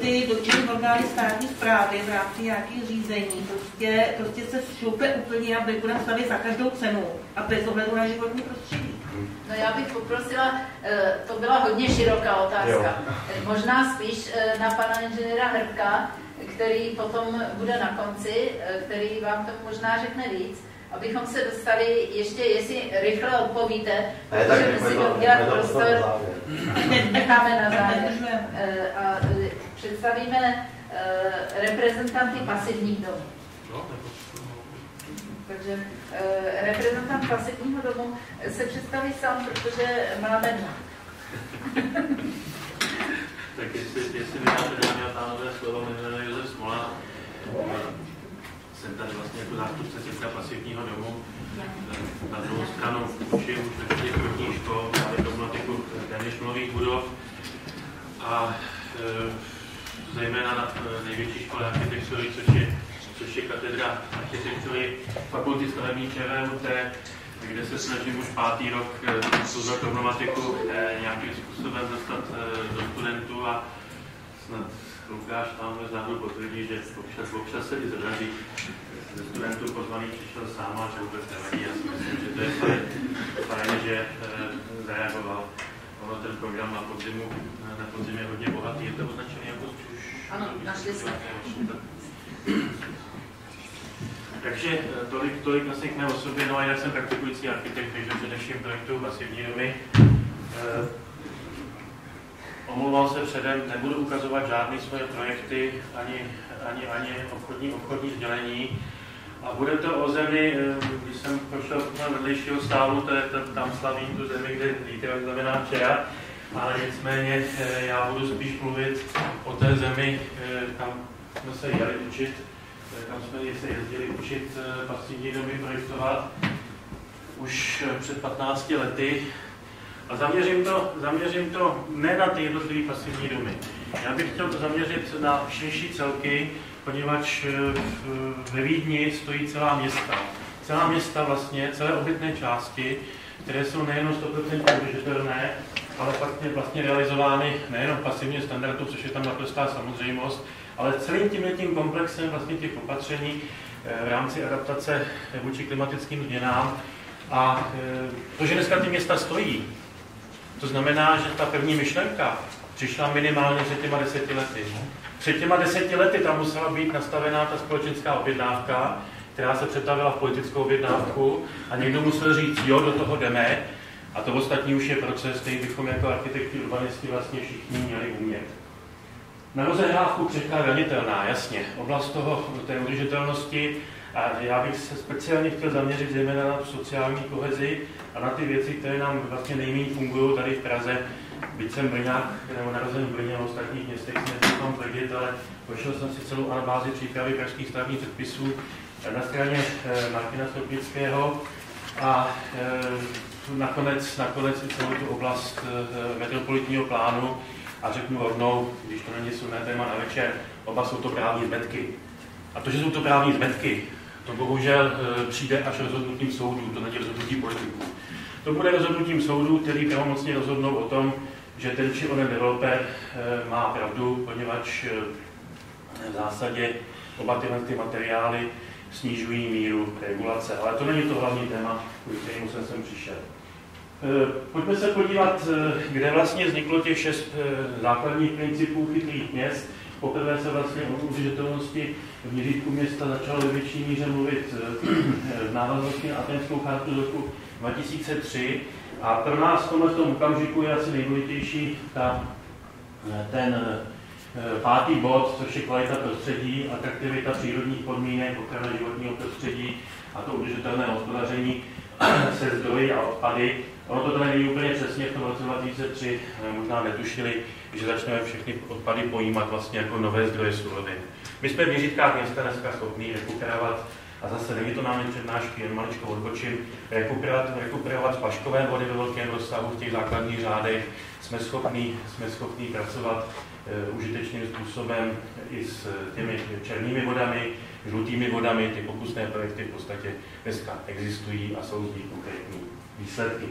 ty dotčené orgány státní zprávy v rámci nějakých řízení prostě, prostě se šloupe úplně a budeme stavit za každou cenu a bez ohledu na životní prostředí. No já bych poprosila, eh, to byla hodně široká otázka, jo. možná spíš eh, na pana inženýra Hrbka, který potom bude na konci, který vám to možná řekne víc abychom se dostali ještě, jestli rychle odpovíte, ne, tak můžeme si udělat prostor, necháme na závěr. Eh, a eh, představíme eh, reprezentanty pasivních domů. Takže reprezentant pasivního domu se představí sám, protože máme dva. tak jestli, jestli vydáte dámy a pánové slovo, jmenuje Josef Smola, jsem tady vlastně jako zástupce Česka pasivního domu. Na druhou stranu učím ve všech prvních škol právě problematiku téměř nových budov a e, zejména na e, největší škole architektury, což je, což je katedra architektury fakulty stavební ČVUT, kde se snažím už pátý rok e, tuto problematiku e, nějakým způsobem dostat do studentů a snad Lukáš tam vzadu potvrdí, že občas, občas se i zdraží. Ze studentů pozvaný přišel sám a že vůbec nevadí. Já si myslím, že to je fajn, fajn že e, zareagoval. Ono ten program na podzimu, na podzim je hodně bohatý. Je to označené jako. Ano, našli jsme. Takže eh, tolik, tolik asi k mé osobě, no a já jsem praktikující architekt, takže především projektu pasivní domy. E, Omlouvám se předem, nebudu ukazovat žádné svoje projekty, ani, ani, ani obchodní, obchodní sdělení. A bude to o zemi, eh, když jsem prošel na vedlejšího stálu, to je, tam slavím tu zemi, kde jak znamená včera, ale nicméně eh, já budu spíš mluvit o té zemi, eh, kam jsme se jeli učit, kam jsme se jezdili učit pasivní domy projektovat už před 15 lety a zaměřím to, zaměřím to ne na ty jednotlivé pasivní domy. Já bych chtěl to zaměřit na širší celky, poněvadž eh, ve Vídni stojí celá města. celá města vlastně, celé obytné části, které jsou nejenom 100% udržitelné, ale vlastně, vlastně realizovány nejenom pasivně standardu, což je tam naprostá samozřejmost, ale celým tím tím komplexem vlastně těch opatření eh, v rámci adaptace vůči klimatickým změnám. A eh, to, že dneska ty města stojí, to znamená, že ta první myšlenka přišla minimálně před těma deseti lety. Před těma deseti lety tam musela být nastavená ta společenská objednávka, která se přetavila v politickou objednávku a někdo musel říct, jo, do toho jdeme, a to ostatní už je proces, který bychom jako architekti, urbanisti vlastně všichni měli umět. Na rozehrávku křehká ranitelná, jasně. Oblast toho, té udržitelnosti a já bych se speciálně chtěl zaměřit zejména na sociální kohezi a na ty věci, které nám vlastně nejméně fungují tady v Praze. Byť jsem Brňák, nebo narozen v Brně v ostatních městech, si netroufám tvrdit, ale prošel jsem si celou anabázi přípravy pražských stavebních předpisů na straně eh, Martina Stropnického a eh, nakonec, nakonec i celou tu oblast eh, metropolitního plánu a řeknu rovnou, když to není silné téma na večer, oba jsou to právní zmetky. A to, že jsou to právní zmetky, to bohužel přijde až rozhodnutím soudu, to není rozhodnutí politiků. To bude rozhodnutím soudu, který pravomocně rozhodnou o tom, že ten či onen developer má pravdu, poněvadž v zásadě oba tyhle ty materiály snižují míru regulace. Ale to není to hlavní téma, kvůli kterému jsem sem přišel. E, pojďme se podívat, e, kde vlastně vzniklo těch šest e, základních principů chytrých měst. Poprvé se vlastně o udržitelnosti v měřítku města začalo ve větší míře mluvit v návaznosti na Atenskou chartu z roku 2003. A pro nás v tomto okamžiku je asi nejdůležitější ta, ten Eh, pátý bod, což je kvalita prostředí, atraktivita přírodních podmínek, ochrana životního prostředí a to udržitelné hospodaření se zdroji a odpady. Ono to tady není úplně přesně, v tom roce 2003 eh, možná netušili, že začneme všechny odpady pojímat vlastně jako nové zdroje surovin. My jsme v měřítkách města dneska schopni rekuperovat a zase není to námi přednášky, jen maličko odbočím, rekuperovat, rekuperovat splaškové vody ve velkém rozsahu v těch základních řádech, jsme schopni, jsme schopni pracovat Eh, užitečným způsobem i s těmi černými vodami, žlutými vodami. Ty pokusné projekty v podstatě dneska existují a jsou z nich konkrétní výsledky.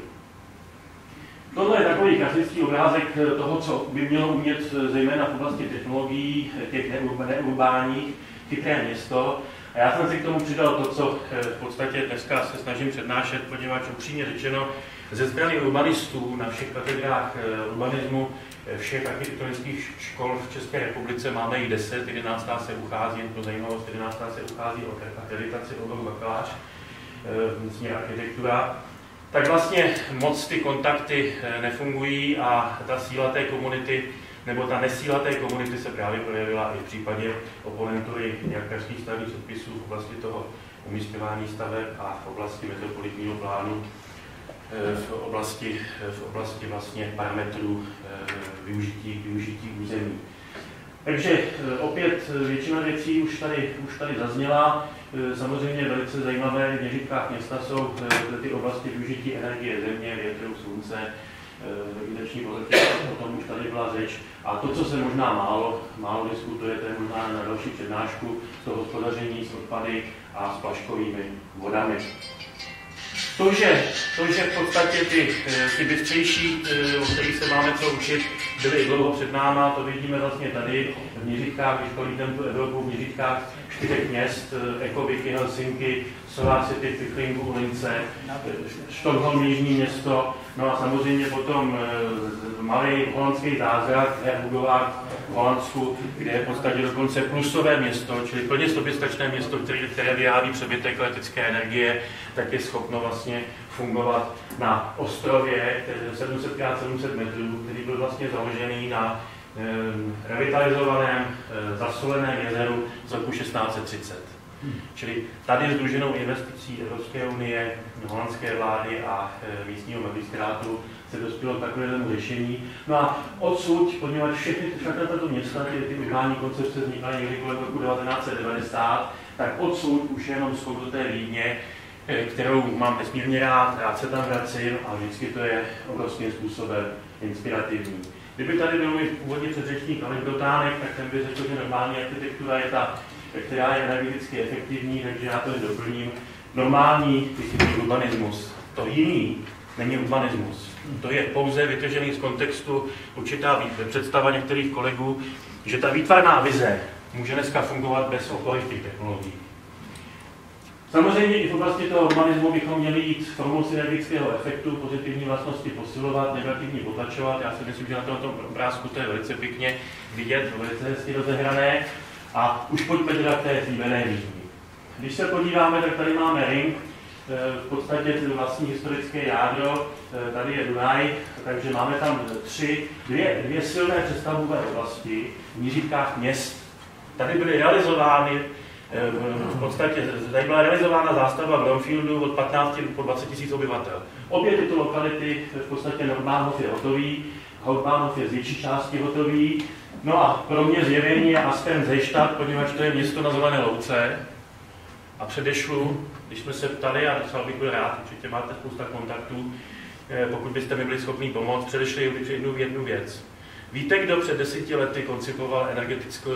Tohle je takový klasický obrázek toho, co by mělo umět zejména v oblasti technologií, těch neurbánních, chytré město. A já jsem si k tomu přidal to, co eh, v podstatě dneska se snažím přednášet, poněvadž upřímně řečeno, ze strany urbanistů na všech katedrách eh, urbanismu všech architektonických škol v České republice máme jich 10, 11. se uchází, pro zajímavost, 11. se uchází o akreditaci oboru bakalář, směr architektura, tak vlastně moc ty kontakty eh, nefungují a ta síla té komunity nebo ta nesíla té komunity se právě projevila i v případě oponentury nějakých stavebních předpisů v oblasti toho umístěvání staveb a v oblasti metropolitního plánu Eh, v oblasti, v oblasti vlastně parametrů eh, využití, využití území. Takže eh, opět většina věcí už tady, už tady zazněla. Samozřejmě velice zajímavé v měřitkách města jsou ty oblasti využití energie země, větru, slunce, vegetační pozadí, o tom už tady byla řeč. A to, co se možná málo, málo diskutuje, to je možná na další přednášku, to hospodaření s odpady a s plaškovými vodami. To, že, to, že v podstatě ty, eh, ty bystřejší, eh, o kterých se máme co učit, byly dlouho před náma, to vidíme vlastně tady v měřítkách, když kolítem tu Evropu v měřítkách čtyřech měst, Ekoviky, eh, Helsinky, Solar City, Picklinku, Lince, Stockholm, Jižní město, no a samozřejmě potom malý holandský zázrak, Herbugová v Holandsku, kde je v podstatě dokonce plusové město, čili plně soběstačné město, které, které vyrábí přebytek elektrické energie, tak je schopno vlastně fungovat na ostrově 700x700 metrů, který byl vlastně založený na revitalizovaném e, zasoleném jezeru z roku 1630. Hmm. Čili tady s druženou investicí Evropské unie, holandské vlády a e, místního magistrátu se dospělo k takovému řešení. No a odsud, poněvadž všechny, všechny tato města, ty, ty urbání koncepce vznikaly někdy kolem roku 1990, tak odsud už jenom skok do té Vídně, kterou mám nesmírně rád, rád se tam vracím a vždycky to je obrovským způsobem inspirativní. Kdyby tady byl můj původně předřečník anekdotánek, tak ten by řekl, že normální architektura je ta, která je energeticky efektivní, takže já to doplním normální urbanismus. To jiný není urbanismus. To je pouze vytržený z kontextu určitá představa některých kolegů, že ta výtvarná vize může dneska fungovat bez okolních technologií. Samozřejmě i v oblasti toho urbanismu bychom měli jít formou synergického efektu, pozitivní vlastnosti posilovat, negativní potlačovat. Já si myslím, že na tomto obrázku to je velice pěkně vidět, velice hezky rozehrané. A už pojďme teda k té zlíbené výzvy. Když se podíváme, tak tady máme ring, eh, v podstatě vlastní historické jádro, eh, tady je Dunaj, takže máme tam tři, dvě, dvě silné přestavové oblasti v měřítkách měst. Tady byly realizovány v podstatě tady byla realizována zástavba Brownfieldu od 15 po 20 tisíc obyvatel. Obě tyto lokality v podstatě Normánov je hotový, Houtmánov je z větší části hotový, No a pro mě zjevení je Aspen Zejštát, poněvadž to je město na zelené louce. A předešlu, když jsme se ptali, a docela bych byl rád, určitě máte spousta kontaktů, eh, pokud byste mi byli schopni pomoct, předešli jednu, jednu věc. Víte, kdo před deseti lety koncipoval energetický,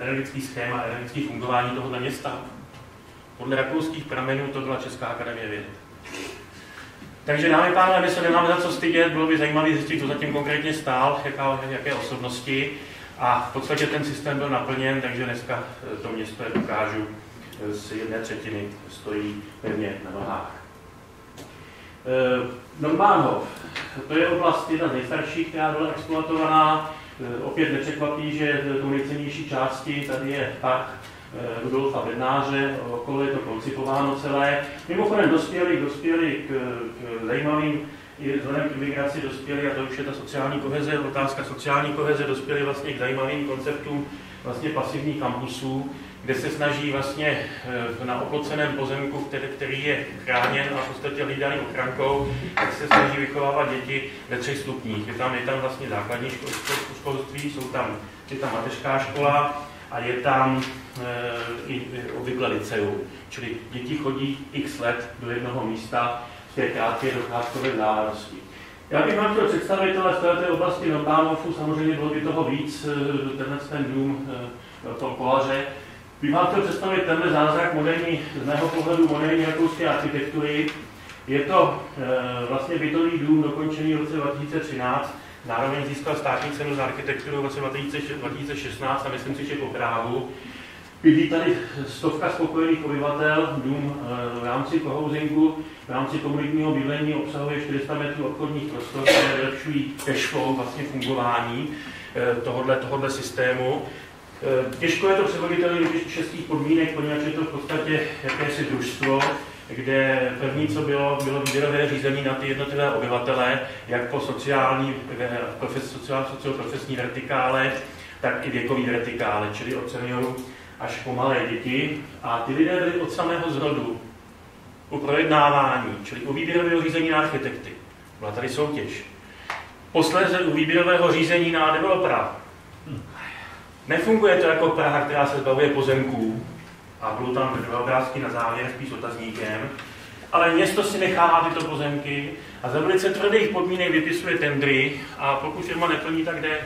eh, energetický schéma, energetický fungování tohoto města? Podle rakouských pramenů to byla Česká akademie věd. Takže dámy pánové, my se nemáme za co stydět, bylo by zajímavé zjistit, kdo zatím konkrétně stál, jaká, jaké osobnosti. A v podstatě ten systém byl naplněn, takže dneska eh, to město, jak ukážu, eh, z jedné třetiny stojí pevně na nohách. E, Normánov, to je oblast jedna z nejstarších, která byla exploatovaná. E, opět nepřekvapí, že tou nejcennější části tady je park Eh, Rudolfa Bednáře, okolo je to koncipováno celé. Mimochodem dospěli, dospěli k, k zajímavým i vzhledem k imigraci dospěli, a to už je ta sociální koheze, otázka sociální koheze, dospěli vlastně k zajímavým konceptům vlastně pasivních kampusů, kde se snaží vlastně eh, na oploceném pozemku, který, je chráněn a v podstatě hlídaný ochrankou, tak se snaží vychovávat děti ve třech stupních. Je tam, je tam vlastně základní školství, jsou tam, je tam mateřská škola, a je tam e, i obvykle liceum. Čili děti chodí x let do jednoho místa v té krátké docházkové vzdálenosti. Já bych vám chtěl představit, ale z této oblasti Nordánhofu, samozřejmě bylo by toho víc, eh, tenhle ten dům v tom kolaře. Bych vám chtěl představit tenhle zázrak moderní, z mého pohledu moderní rakouské architektury. Je to e, vlastně bytový dům dokončený v roce 2013, Zároveň získal státní cenu za architekturu v roce 2016 a myslím si, že po právu. Bydlí tady stovka spokojených obyvatel, dům eh, v rámci kohouzingu, v rámci komunitního bydlení obsahuje 400 metrů obchodních prostor, které vylepšují cashflow, vlastně fungování eh, tohohle, tohohle systému. Eh, těžko je to převoditelné do českých podmínek, poněvadž je to v podstatě jakési družstvo, kde první, co bylo, bylo výběrové řízení na ty jednotlivé obyvatele, jak po sociální, profes, sociál, socioprofesní vertikále, tak i věkový vertikále, čili od seniorů až po malé děti. A ty lidé byli od samého zrodu u projednávání, čili u výběrového řízení na architekty. Byla tady soutěž. Posléze u výběrového řízení na developera. Nefunguje to jako Praha, která se zbavuje pozemků, a budou tam dva obrázky na závěr spíš otazníkem. Ale město si nechává tyto pozemky a za velice tvrdých podmínek vypisuje tendry a pokud firma neplní, tak jde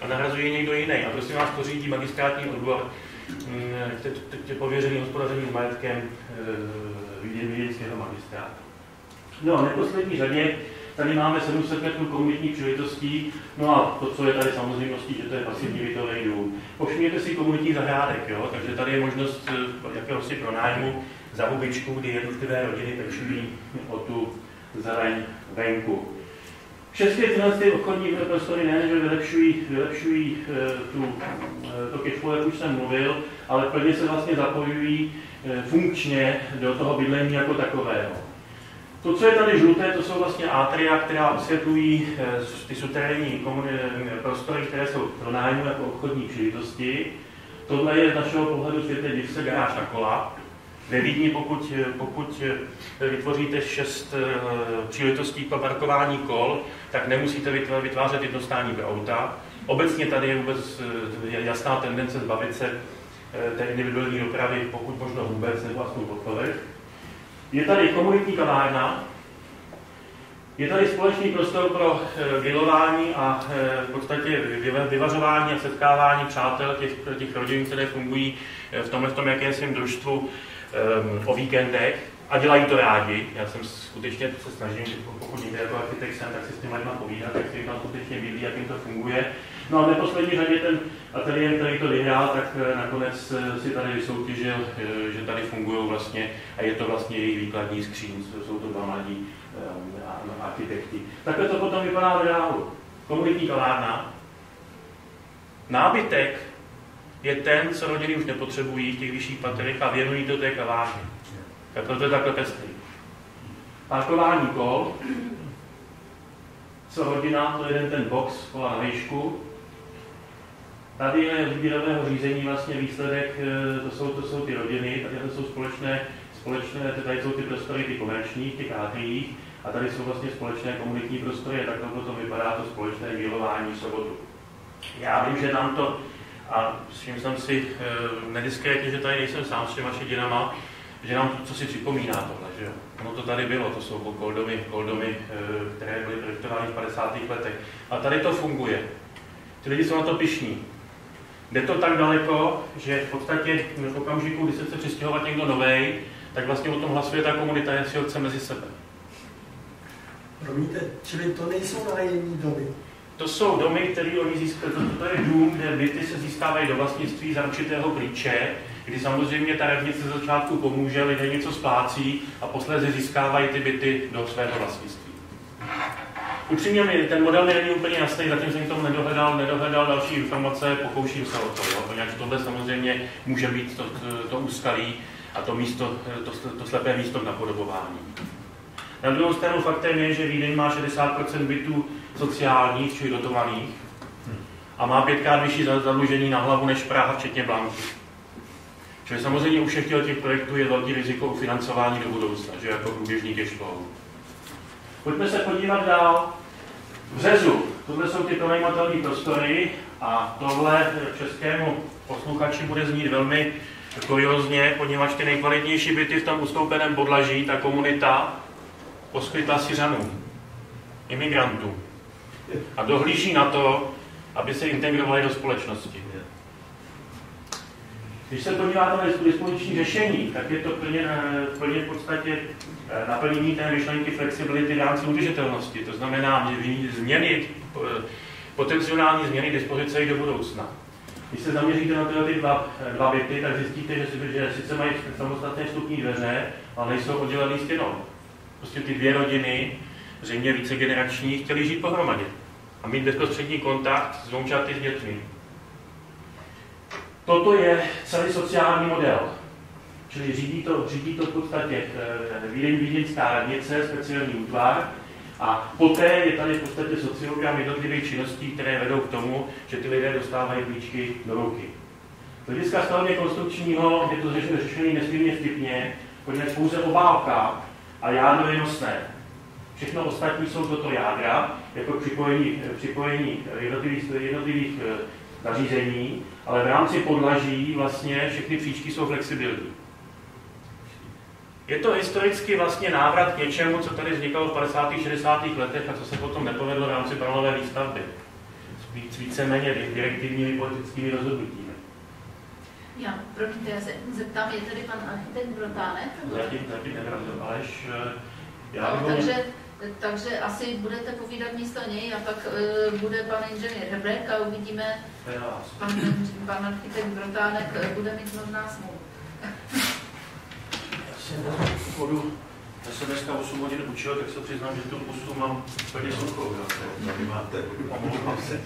a nahrazuje někdo jiný. A prosím vás, to řídí magistrátní odbor, mm, pověřený hospodařením majetkem e, vědeckého magistrátu. No a neposlední řadě Tady máme 700 metrů komunitních příležitostí, no a to, co je tady samozřejmostí, že to je pasivní bytový dům. Povšimněte si komunitní zahrádek, jo? takže tady je možnost eh, jakéhosi pronájmu za hubičku, kdy jednotlivé rodiny pečují o tu zeleň venku. Všechny ty obchodní prostory ne, že vylepšují, vylepšují eh, tu, eh, to cashflow, jak už jsem mluvil, ale plně se vlastně zapojují funkčně do toho bydlení jako takového. To, co je tady žluté, to jsou vlastně atria, která osvětlují eh, ty suterénní eh, prostory, které jsou pro nájmu jako obchodní příležitosti. Tohle je z našeho pohledu světě divse garáž na kola. Ve Vídni, pokud, eh, pokud vytvoříte šest příležitostí pro parkování kol, tak nemusíte vytvářet jednostání pro auta. Obecně tady je vůbec jasná tendence zbavit se té individuální dopravy, pokud možno vůbec, nebo aspoň podpověď. Je tady komunitní kavárna, je tady společný prostor pro eh, grilování a eh, v podstatě vyvařování a setkávání přátel těch, těch rodin, které fungují eh, v tomhle tom jakési družstvu. o víkendech a dělají to rádi. Já jsem skutečně se snažím, pokud někde jako architekt jsem, tak si s těma lidma povídat, jak si tam skutečně bydlí, jak jim to funguje. No a v neposlední řadě ten ateliér, který to vyhrál, tak eh, nakonec eh, si tady vysoutěžil, eh, že tady fungují vlastně a je to vlastně jejich výkladní skříň, jsou to dva mladí architekti. Takhle to potom vypadá v reálu. Komunitní kavárna. Nábytek je ten, co rodiny už nepotřebují v těch vyšších paterech a věnují to té kavárně. Tak to je takhle pestrý. Parkování kol, co hodina, to je jeden ten box kola na výšku. Tady je výběrového řízení vlastně výsledek, eh, to jsou, to jsou ty rodiny, tady to jsou společné, společné, tady jsou ty prostory, ty komerční, těch átriích, a tady jsou vlastně společné komunitní prostory, tak to to vypadá to společné milování v sobotu. Já vím, že nám to, a s tím jsem si e, nediskrétně, že tady nejsem sám s těma šedinama, že nám to, co si připomíná tohle, že. Ono to tady bylo, to jsou koldomy, koldomy e, které byly projektovány v 50. letech. A tady to funguje. Ty lidi jsou na to pišní. Jde to tak daleko, že v podstatě v okamžiku, kdy se chce přistěhovat někdo nový, tak vlastně o tom hlasuje ta komunita, jestli ho chce mezi sebe. Promiňte, čili to nejsou nájemní domy? To jsou domy, které oni získají, to, to je dům, kde byty se získávají do vlastnictví za určitého klíče, kdy samozřejmě ta radnice z začátku pomůže, lidé něco splácí a posléze získávají ty byty do svého vlastnictví. Upřímně mi, ten model mi není úplně jasný, zatím jsem k tomu nedohledal, nedohledal další informace, pokouším se o to, jo, poněvadž tohle samozřejmě může být to, to, to úskalí a to, místo, to, to slepé místo k napodobování. Na druhou stranu faktem je, že Vídeň má 60% bytů sociálních, čili dotovaných, a má pětkrát vyšší zadlužení na hlavu než Praha, včetně Blanky. Čili samozřejmě u všech těch projektů je velký riziko financování do budoucna, že jako průběžný flow. Pojďme se podívat dál. V Březu, tohle jsou ty pronajímatelné prostory a tohle českému posluchači bude znít velmi kuriozně, poněvadž ty nejkvalitnější byty v tom ustoupeném podlaží, ta komunita, poskytla Syřanům, imigrantům. A dohlíží na to, aby se integrovali do společnosti. Když se podíváte na dispoziční řešení, tak je to plně, eh, plně v podstatě eh, naplnění té myšlenky flexibility v rámci udržitelnosti. To znamená změny, eh, potenciální změny dispozice i do budoucna. Když se zaměříte na tyhle ty dva, dva byty, tak zjistíte, že, že sice mají samostatné vstupní dveře, ale nejsou oddělený stěnou. Prostě ty dvě rodiny, zřejmě více generační, chtěli žít pohromadě a mít bezprostřední kontakt s dvoučaty s dětmi. Toto je celý sociální model. Čili řídí to, řídí to v podstatě eh, Vídeň, Vídeňská radnice, speciální útvar, a poté je tady v podstatě sociogram jednotlivých činností, které vedou k tomu, že ty lidé dostávají klíčky do ruky. Z hlediska stavebně konstrukčního je to řešení nesmírně vtipně, protože pouze obálka a jádro je nosné. Všechno ostatní jsou toto jádra, jako připojení, připojení jednotlivých, jednotlivých eh, zařízení, ale v rámci podlaží vlastně všechny příčky jsou flexibilní. Je to historicky vlastně návrat k něčemu, co tady vznikalo v 50. 60. letech a co se potom nepovedlo v rámci plánové výstavby. S víceméně direktivními politickými rozhodnutími. Já, promiňte, já se zeptám, je tady pan architekt Brotánek? Zatím, zatím nevrazil, alež já no, takže, takže asi budete povídat místo něj a pak uh, bude pan inženýr Hebrek a uvidíme, pan, pan architekt Brotánek e, bude mít možná smůlu. vodu, já jsem dneska 8 hodin učil, tak se přiznám, že tu pusu mám úplně suchou. Omlouvám se.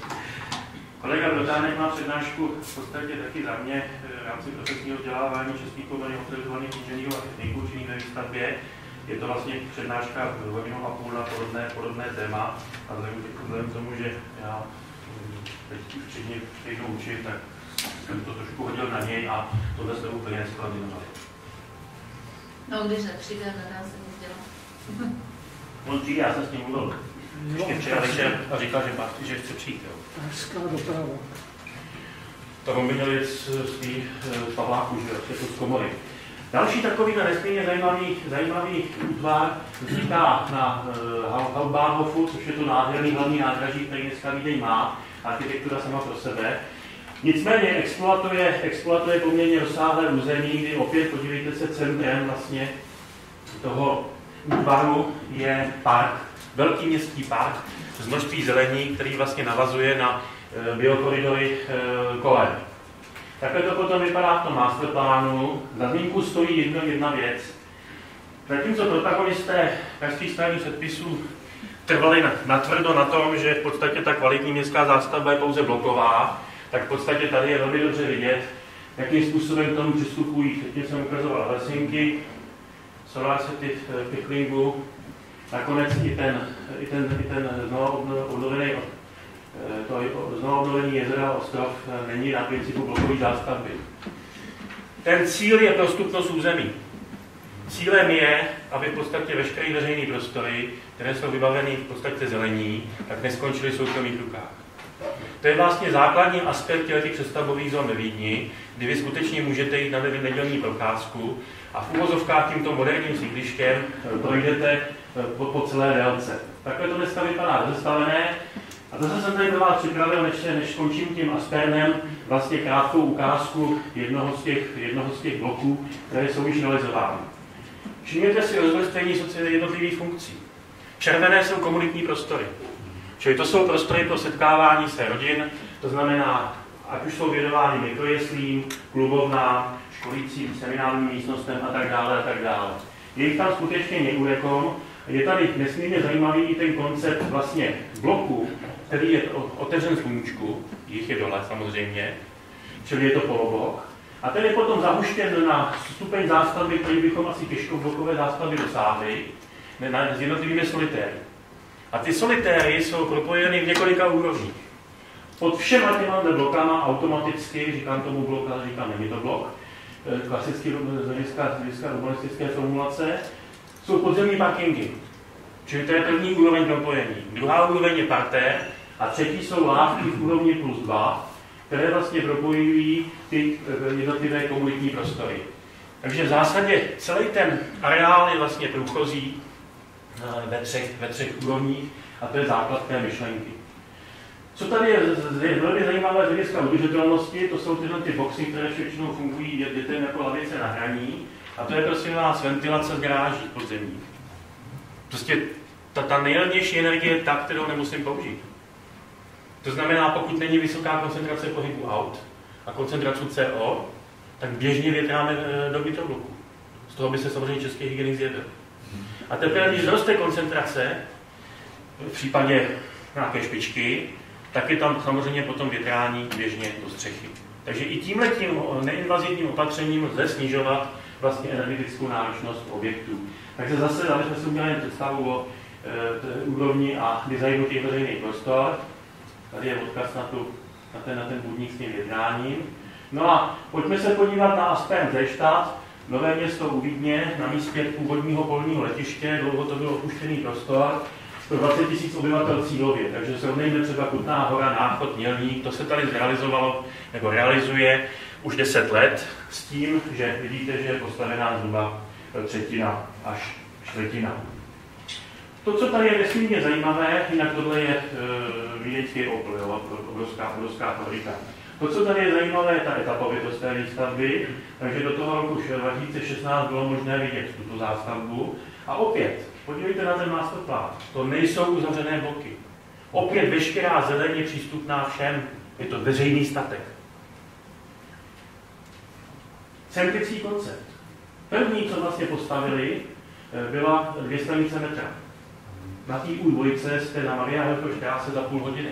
Kolega Brotánek má přednášku v podstatě taky za mě v rámci profesního vzdělávání Českých komory autorizovaných inženýrů a techniků činných ve výstavbě. Je to vlastně přednáška v hodinu a půl na podobné, podobné téma a vzhledem k tomu, že já teď včetně týdnu učit, tak jsem to trošku hodil na něj a tohle se úplně neskladovali. No, když nepřijde, nedá se nic dělat. On přijde, já jsem s ním mluvil. Ještě včera večer a říkal, že, má, že chce přijít. Jo. Hezká doprava. Tak on by měl jít z, z, z Pavláku, že jo, z komory. Další takový nesmírně zajímavý, zajímavý útvar vzniká na uh, což je to nádherný hlavní nádraží, který dneska Vídeň má, architektura sama pro sebe. Nicméně exploatuje, exploatuje poměrně rozsáhlé území, kdy opět, podívejte se, centrem vlastně toho útvaru je park, velký městský park z množství zelení, který vlastně navazuje na e, biokoridory e, kolem. Takhle to potom vypadá v tom masterplánu. Za zmínku stojí jedno, jedna věc. Zatímco protagonisté každých stavebních předpisů trvali natvrdo na tom, že v podstatě ta kvalitní městská zástavba je pouze bloková, tak v podstatě tady je velmi dobře vidět, jakým způsobem k tomu přistupují. Teď jsem ukazoval Helsinky, Solar City v Picklingu, nakonec i ten, i ten, i ten znovu obnovený to znovu obnovený jezera ostrov není na principu blokové zástavby. Ten cíl je prostupnost území. Cílem je, aby v podstatě veškeré veřejné prostory, které jsou vybaveny v podstatě zelení, tak neskončily v soukromých rukách. To je vlastně základní aspekt těch přestavbových zón ve Vídni, kdy vy skutečně můžete jít na nedělní procházku a v uvozovkách tímto moderním sídlištěm eh, projdete eh, po, po celé délce. Takhle to dneska vypadá rozestavené. A to jsem tady pro vás připravil, než, než skončím tím Aspernem, vlastně krátkou ukázku jednoho z těch, jednoho z těch bloků, které jsou již realizovány. Všimněte si rozvrstvení jednotlivých funkcí. Červené jsou komunitní prostory. Čili to jsou prostory pro setkávání se rodin, to znamená, ať už jsou věnovány mikrojeslím, klubovnám, školícím, seminárním místnostem a tak dále a tak dále. Je jich tam skutečně neurekom. Je tady nesmírně zajímavý i ten koncept vlastně bloku, který je otevřen sluníčku, jich je dole samozřejmě, čili je to poloblok. A ten je potom zahuštěn na stupeň zástavby, který bychom asi těžko blokové zástavby dosáhli, s jednotlivými solitéry. A ty solitéry jsou propojeny v několika úrovních. Pod všema těma blokama automaticky, říkám tomu blok, ale říkám, není to blok, eh, klasicky z hlediska, formulace, jsou podzemní parkingy. Čili to je první úroveň propojení. Druhá úroveň je parter a třetí jsou lávky v úrovni plus 2, které vlastně propojují ty eh, jednotlivé komunitní prostory. Takže v zásadě celý ten areál je vlastně průchozí eh, ve třech, ve třech úrovních a to je základ té myšlenky. Co tady je, je velmi zajímavé z hlediska udržitelnosti, to jsou tyhle ty boxy, které většinou fungují dětem jako lavice na hraní, a to je prosím vás ventilace z garáží podzemních. Prostě ta, ta nejlevnější energie je ta, kterou nemusím použít. To znamená, pokud není vysoká koncentrace pohybu aut a koncentrace CO, tak běžně větráme e, do bytobloku. Z toho by se samozřejmě český hygienik zjevil. A teprve, když zroste koncentrace, v případě nějaké špičky, tak je tam samozřejmě potom větrání běžně do střechy. Takže i tímhle tím neinvazivním opatřením lze snižovat vlastně energetickou náročnost objektů. Takže zase, aby jsme si udělali představu o e, úrovni a designu těch veřejných prostor, tady je odkaz na, tu, na, ten, na ten budník s tím větráním. No a pojďme se podívat na Aspen Zeštat, nové město u Vídně, na místě původního polního letiště, dlouho to byl opuštěný prostor, 120 tisíc obyvatel cílově, takže srovnejme třeba Kutná hora, Náchod, Mělník, to se tady zrealizovalo, nebo realizuje už 10 let s tím, že vidíte, že je postavená zhruba třetina až čtvrtina. To, co tady je nesmírně zajímavé, jinak tohle je e, Opel, obrovská, obrovská fabrika. To, co tady je zajímavé, je ta etapovitost té výstavby, takže do toho roku 2016 bylo možné vidět tuto zástavbu. A opět, podívejte na ten masterplan, to nejsou uzavřené bloky. Opět veškerá zeleň je přístupná všem, je to veřejný statek. Centrický koncept. První, co vlastně postavili, byla dvě stanice metra. Na té u dvojice jste na Maria Helfo za půl hodiny.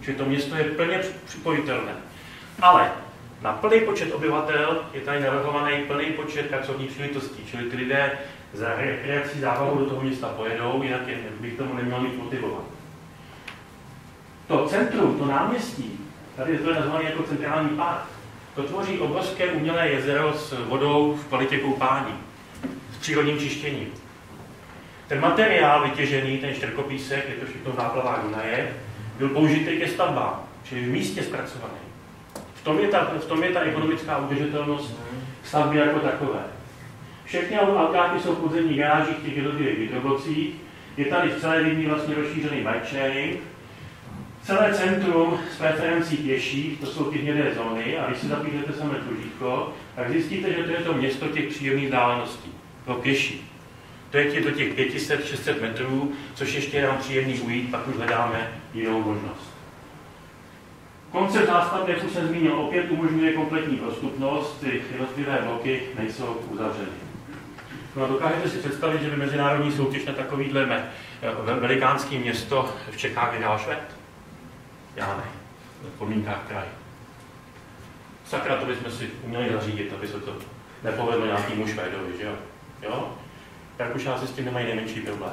Čili to město je plně připojitelné. Ale na plný počet obyvatel je tady navrhovaný plný počet pracovních příležitostí, čili ty lidé za rekreací zábavou do toho města pojedou, jinak je, bych tomu neměl mít motivovat. To centrum, to náměstí, tady je to nazvané jako centrální park, to tvoří obrovské umělé jezero s vodou v kvalitě koupání, přírodním čištěním. Ten materiál vytěžený, ten štrkopísek, je to všechno v náplavách Dunaje, byl použitý ke stavbám, čili v místě zpracovaný. V tom je ta, v tom je ta ekonomická udržitelnost stavby jako takové. Všechny altáky jsou v podzemních garážích těch jednotlivých hydroblocích. Je tady v celé lidní vlastně rozšířený bike. Celé centrum z preferencí pěších, to jsou ty hnědé zóny, a když si zapíšete samé tlužítko, tak zjistíte, že to je to město těch příjemných vzdáleností, pro pěší. To je tě do těch 500-600 metrů, což ještě je nám příjemný ujít, pak už hledáme jinou možnost. Koncept zástavby, jak jsem zmínil, opět umožňuje kompletní prostupnost, ty jednotlivé bloky nejsou uzavřeny. No a dokážete si představit, že by mezinárodní soutěž na takovýhle velikánský město v Čechách vydal švéd? Já ne. V podmínkách kraje. Sakra, to bychom si uměli zařídit, aby se to nepovedlo nějakýmu Švédovi, že jo? Jo? Rakušáci s tím nemají nejmenší problém.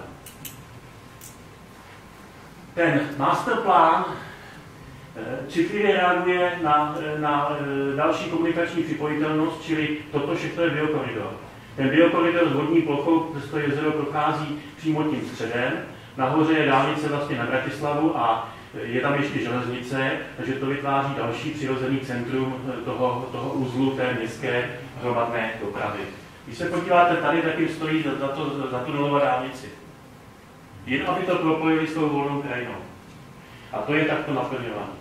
Ten masterplán eh, citlivě reaguje na, eh, na eh, další komunikační připojitelnost, čili toto všechno je biokoridor. Ten biokoridor s vodní plochou přes to jezero prochází přímo tím středem. Nahoře je dálnice vlastně na Bratislavu a je tam ještě železnice, takže to vytváří další přirozený centrum toho, toho uzlu té městské hromadné dopravy. Když se podíváte tady, tak jim stojí za, za, to, za tu nulovou dálnici. Jen aby to propojili s tou volnou krajinou. A to je takto naplňováno.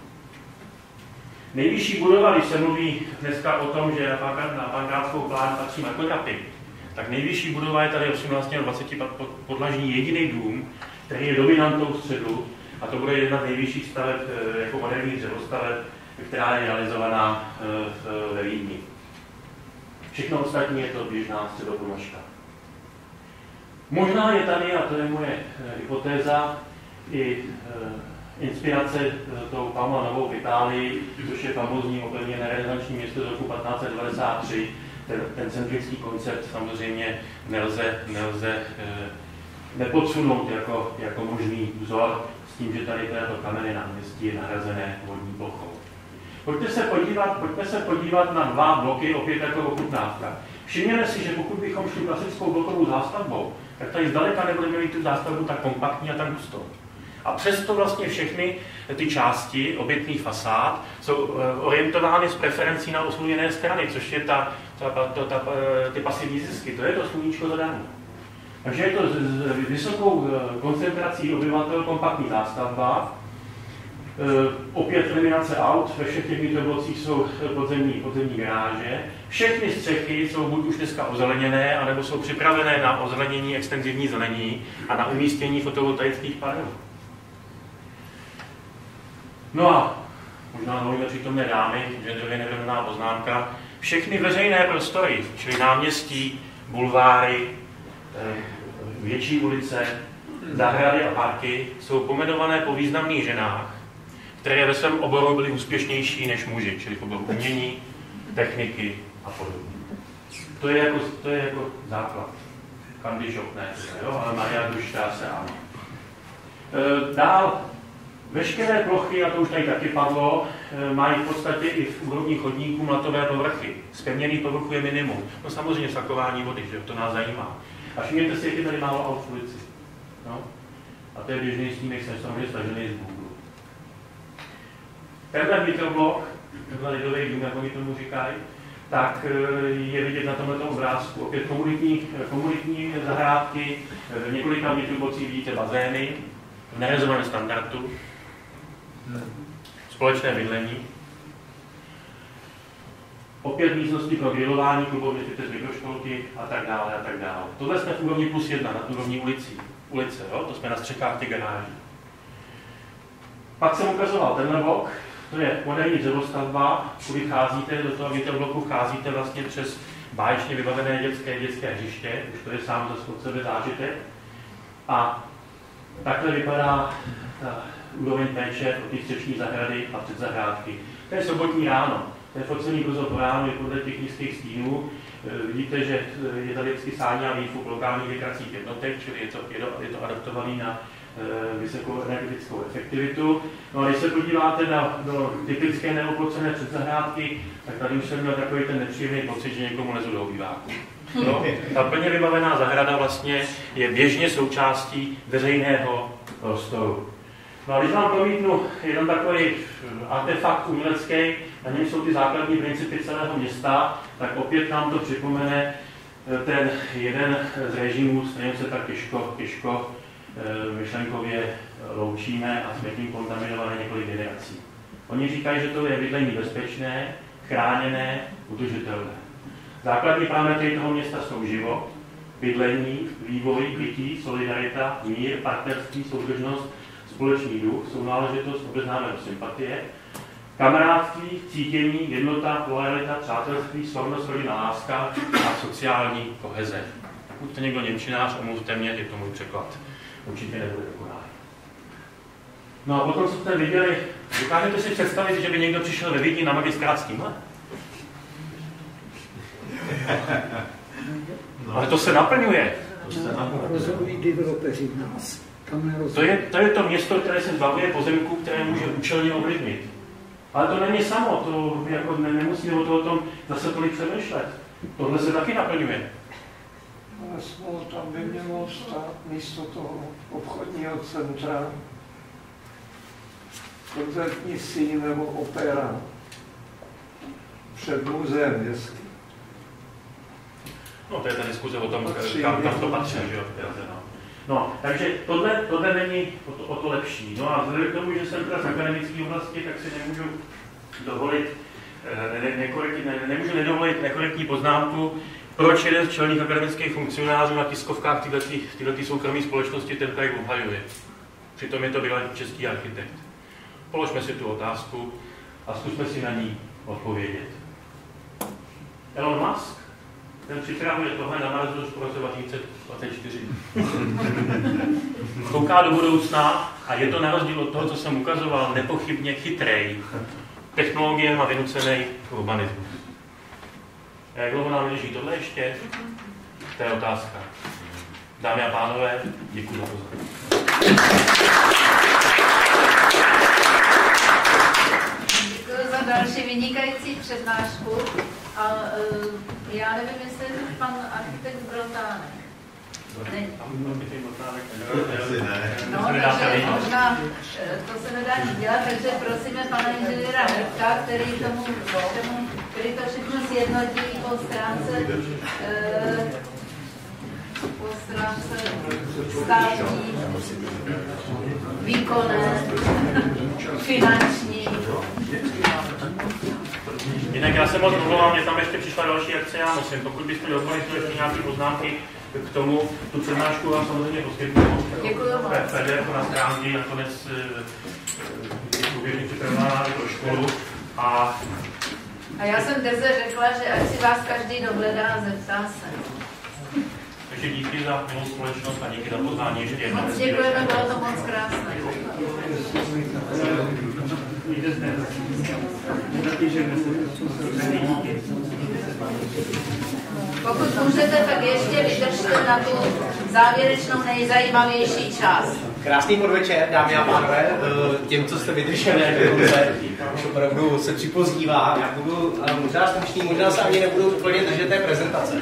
Nejvyšší budova, když se mluví dneska o tom, že na pankátskou plán patří Maklekapy, tak nejvyšší budova je tady 18 20 podlažní jediný dům, který je dominantou středu a to bude jedna z nejvyšších staveb eh, jako moderních dřevostaveb, která je realizovaná eh, ve Vídni. Všechno ostatní je to běžná středopomožka. Možná je tady, a to je moje eh, hypotéza, i inspirace tou Pavla v Itálii, což je famozní opevněné renesanční město z roku 1593, ten, ten centrický koncept samozřejmě nelze, nelze nepodsunout jako, jako možný vzor s tím, že tady této kameny náměstí je nahrazené vodní plochou. Pojďte se podívat, pojďme se podívat na dva bloky, opět jako ochutnávka. Všimněme si, že pokud bychom šli klasickou blokovou zástavbou, tak tady zdaleka nebudeme mít tu zástavbu tak kompaktní a tak hustou. A přesto vlastně všechny ty části obytných fasád jsou eh, orientovány s preferencí na osluněné strany, což je ta, ta, ta, ta, eh, ty pasivní zisky. To je to sluníčko zadané. Takže je to s vysokou eh, koncentrací obyvatel kompaktní zástavba, opět eliminace aut, ve všech těch blocích jsou podzemní, podzemní garáže. Všechny střechy jsou buď už dneska ozeleněné, anebo jsou připravené na ozelenění extenzivní zelení a na umístění fotovoltaických panelů. No a možná mluvíme přítomné dámy, genderově nevědomná poznámka, všechny veřejné prostory, čili náměstí, bulváry, eh, větší ulice, zahrady a parky, jsou pomenované po významných ženách, které ve svém oboru byly úspěšnější než muži, čili v oboru umění, techniky a podobně. To je jako, to je jako základ. Kandy ne, jo, ale Maria Duštá se ano. E, dál Veškeré plochy, a to už tady taky padlo, eh, mají v podstatě i v úrovni chodníků mlatové povrchy. Zpevněný povrchu je minimum. No samozřejmě sakování vody, že to nás zajímá. A všimněte si, jak je tady málo aut v ulici. No? A to je běžný snímek, jsem samozřejmě stažený z Google. Tenhle mikroblok, tenhle lidový dům, jak oni tomu říkají, tak eh, je vidět na tomto obrázku. Opět komunitní, komunitní zahrádky, v několika mikroblocích vidíte bazény, v nerezovaném standardu, společné bydlení, opět místnosti pro grilování, klubovny, z mikroškolky a tak dále a tak dále. Tohle jsme v úrovni plus jedna, na úrovni ulicí. Ulice, jo? to jsme na střechách těch garáží. Pak jsem ukazoval tenhle blok, to je moderní dřevostavba, kudy cházíte, do toho bloku vcházíte vlastně přes báječně vybavené dětské dětské hřiště, už to je sám za sebe zážitek. A takhle vypadá ta úroveň péče o ty střešní zahrady a předzahrádky. To je sobotní ráno. To je focený brzo po ránu, je podle těch nízkých stínů. E, vidíte, že je tady vždycky sání a výfuk lokálních větracích jednotek, čili je to, je to, je to adaptovaný na vysokou energetickou efektivitu. No a když se podíváte na, do typické neoplocené předzahrádky, tak tady už jsem měl takový ten nepříjemný pocit, že někomu lezu do obýváku. No, ta plně vybavená zahrada vlastně je běžně součástí veřejného prostoru. No a když vám promítnu jeden takový artefakt umělecký, na něm jsou ty základní principy celého města, tak opět nám to připomene eh, ten jeden z režimů, s kterým se tak těžko, těžko myšlenkově loučíme a jsme tím kontaminované několik generací. Oni říkají, že to je bydlení bezpečné, chráněné, udržitelné. Základní parametry toho města jsou život, bydlení, vývoj, bytí, solidarita, mír, partnerství, soudržnost, společný duch, sounáležitost, obeznámenost, sympatie, kamarádství, cítění, jednota, lojalita, přátelství, slavnost, rodina, láska a sociální koheze. Pokud jste někdo Němčinář, omluvte mě, je to můj překlad. Určitě nebude dokonalý. No a potom, co jste viděli, dokážete si představit, že by někdo přišel ve Vídni na magistrát s tímhle? No. Ale to se naplňuje. To se naplňuje. Rozhodují developeři v nás. To je, to je to město, které se zbavuje pozemku, které může účelně ovlivnit. Ale to není samo, to jako ne, nemusíme o tom zase tolik přemýšlet. Tohle se taky naplňuje. Ale tam by mělo stát místo toho obchodního centra koncertní síň nebo opera před muzeem městským. No, to je ta diskuze o tom, kam, kam to patří, že jo, no. No, takže tohle, tohle není o to, o to lepší. No a vzhledem k tomu, že jsem teda z akademické oblasti, tak si nemůžu dovolit, eh, ne, nekorektní, ne, nemůžu nedovolit nekorektní poznámku, proč jeden z čelných akademických funkcionářů na tiskovkách této soukromé společnosti ten projekt obhajuje. Přitom je to bývalý český architekt. Položme si tu otázku a zkusme si na ní odpovědět. Elon Musk, ten připravuje tohle na Mars už po roce 2024. Kouká do budoucna a je to na rozdíl od toho, co jsem ukazoval, nepochybně chytrej technologie a vynucený urbanismus. Jak dlouho nám leží tohle ještě? To je otázka. Dámy a pánové, děkuji za pozornost. další vynikající přednášku. A uh, já nevím, jestli pan architekt Brotánek. Ne. No, takže možná eh, to se nedá dělat, takže prosíme pana inženýra Hrka, který tomu, tomu který to všechno sjednotí po stránce eh, po stránce státní, výkonné, finanční. Jinak já se moc omlouvám, mě tam ještě přišla další akce, já musím. Pokud byste dovolili ještě nějaké poznámky k tomu, tu přednášku vám samozřejmě poskytnu. Děkuji vám. PDF na stránky, nakonec průběžně připravená pro školu. A a já jsem Deze řekla, že ať si vás každý dohledá a zeptá se. Takže díky za milou společnost a díky za pozvání ještě jednou. Moc děkujeme, bylo to moc krásné. Pokud můžete, tak ještě vydržte na tu závěrečnou nejzajímavější část. Krásný podvečer, dámy a pánové. Eh, těm, co jste vydrželi už opravdu se připozdívá. Já budu eh, možná stručný, možná se ani nebudu úplně držet té prezentace.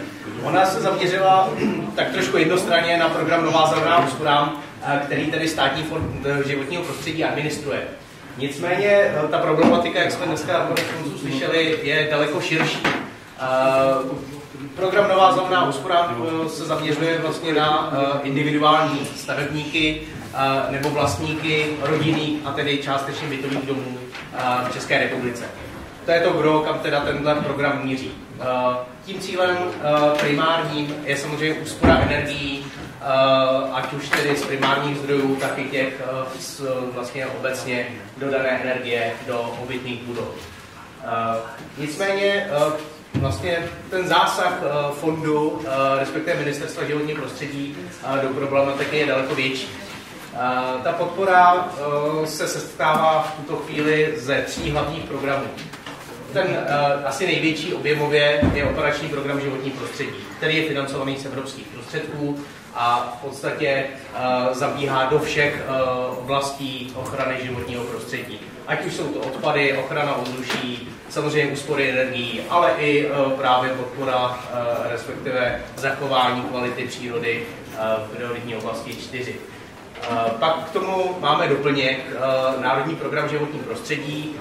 Ona se zaměřila tak trošku jednostranně na program Nová zelená úsporám, eh, který tedy státní fond životního prostředí administruje. Nicméně ta problematika, jak jsme dneska konci slyšeli, je daleko širší. Program Nová zelená úspora eh, se zaměřuje vlastně na individuální stavebníky nebo vlastníky rodinných a tedy částečně bytových domů v České republice. To je to gro, kam teda tenhle program míří. Tím cílem primárním je samozřejmě úspora energií, ať už tedy z primárních zdrojů, tak i těch vlastně obecně dodané energie do obytných budov. Nicméně vlastně ten zásah fondu, respektive ministerstva životního prostředí do problematiky je daleko větší. Ta podpora se sestává v tuto chvíli ze tří hlavních programů. Ten uh, asi největší objemově je operační program životní prostředí, který je financovaný z evropských prostředků a v podstatě uh, zabíhá do všech oblastí ochrany životního prostředí. Ať už jsou to odpady, ochrana ovzduší, samozřejmě úspory energií, ale i právě podpora, respektive zachování kvality přírody v prioritní oblasti 4. Pak k tomu máme doplněk Národní program životní prostředí.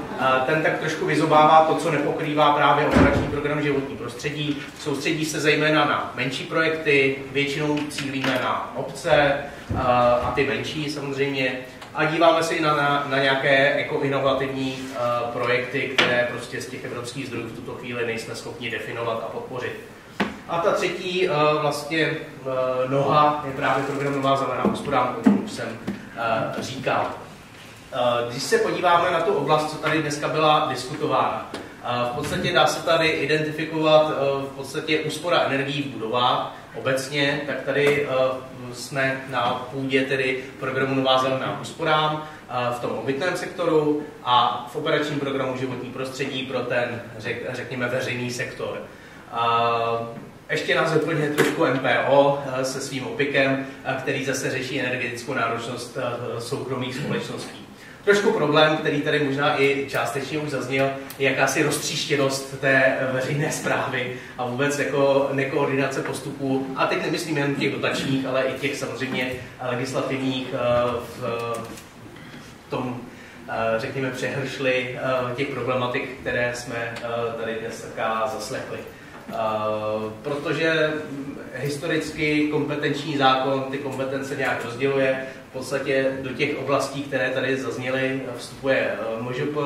Ten tak trošku vyzobává to, co nepokrývá právě operační program životní prostředí. Soustředí se zejména na menší projekty, většinou cílíme na obce a ty menší samozřejmě a díváme se i na, na, na nějaké jako inovativní projekty, které prostě z těch evropských zdrojů v tuto chvíli nejsme schopni definovat a podpořit. A ta třetí uh, vlastně uh, noha je právě programová zelená hospodářka, o čem jsem uh, říkal. Když se podíváme na tu oblast, co tady dneska byla diskutována, v podstatě dá se tady identifikovat v podstatě úspora energií v budovách, obecně, tak tady jsme na půdě tedy programu Nová zelená úsporám v tom obytném sektoru a v operačním programu životní prostředí pro ten, řek, řekněme, veřejný sektor. Ještě nás doplňuje trošku MPO se svým opikem, který zase řeší energetickou náročnost soukromých společností. Trošku problém, který tady možná i částečně už zazněl, je jakási roztříštěnost té veřejné zprávy a vůbec jako nekoordinace postupů. A teď nemyslím jen těch dotačních, ale i těch samozřejmě legislativních eh, v tom eh, řekněme, přehršli eh, těch problematik, které jsme tady dnes zaslechli. Protože historicky kompetenční zákon ty kompetence nějak rozděluje, v podstatě do těch oblastí, které tady zazněly, vstupuje eh, MŽP,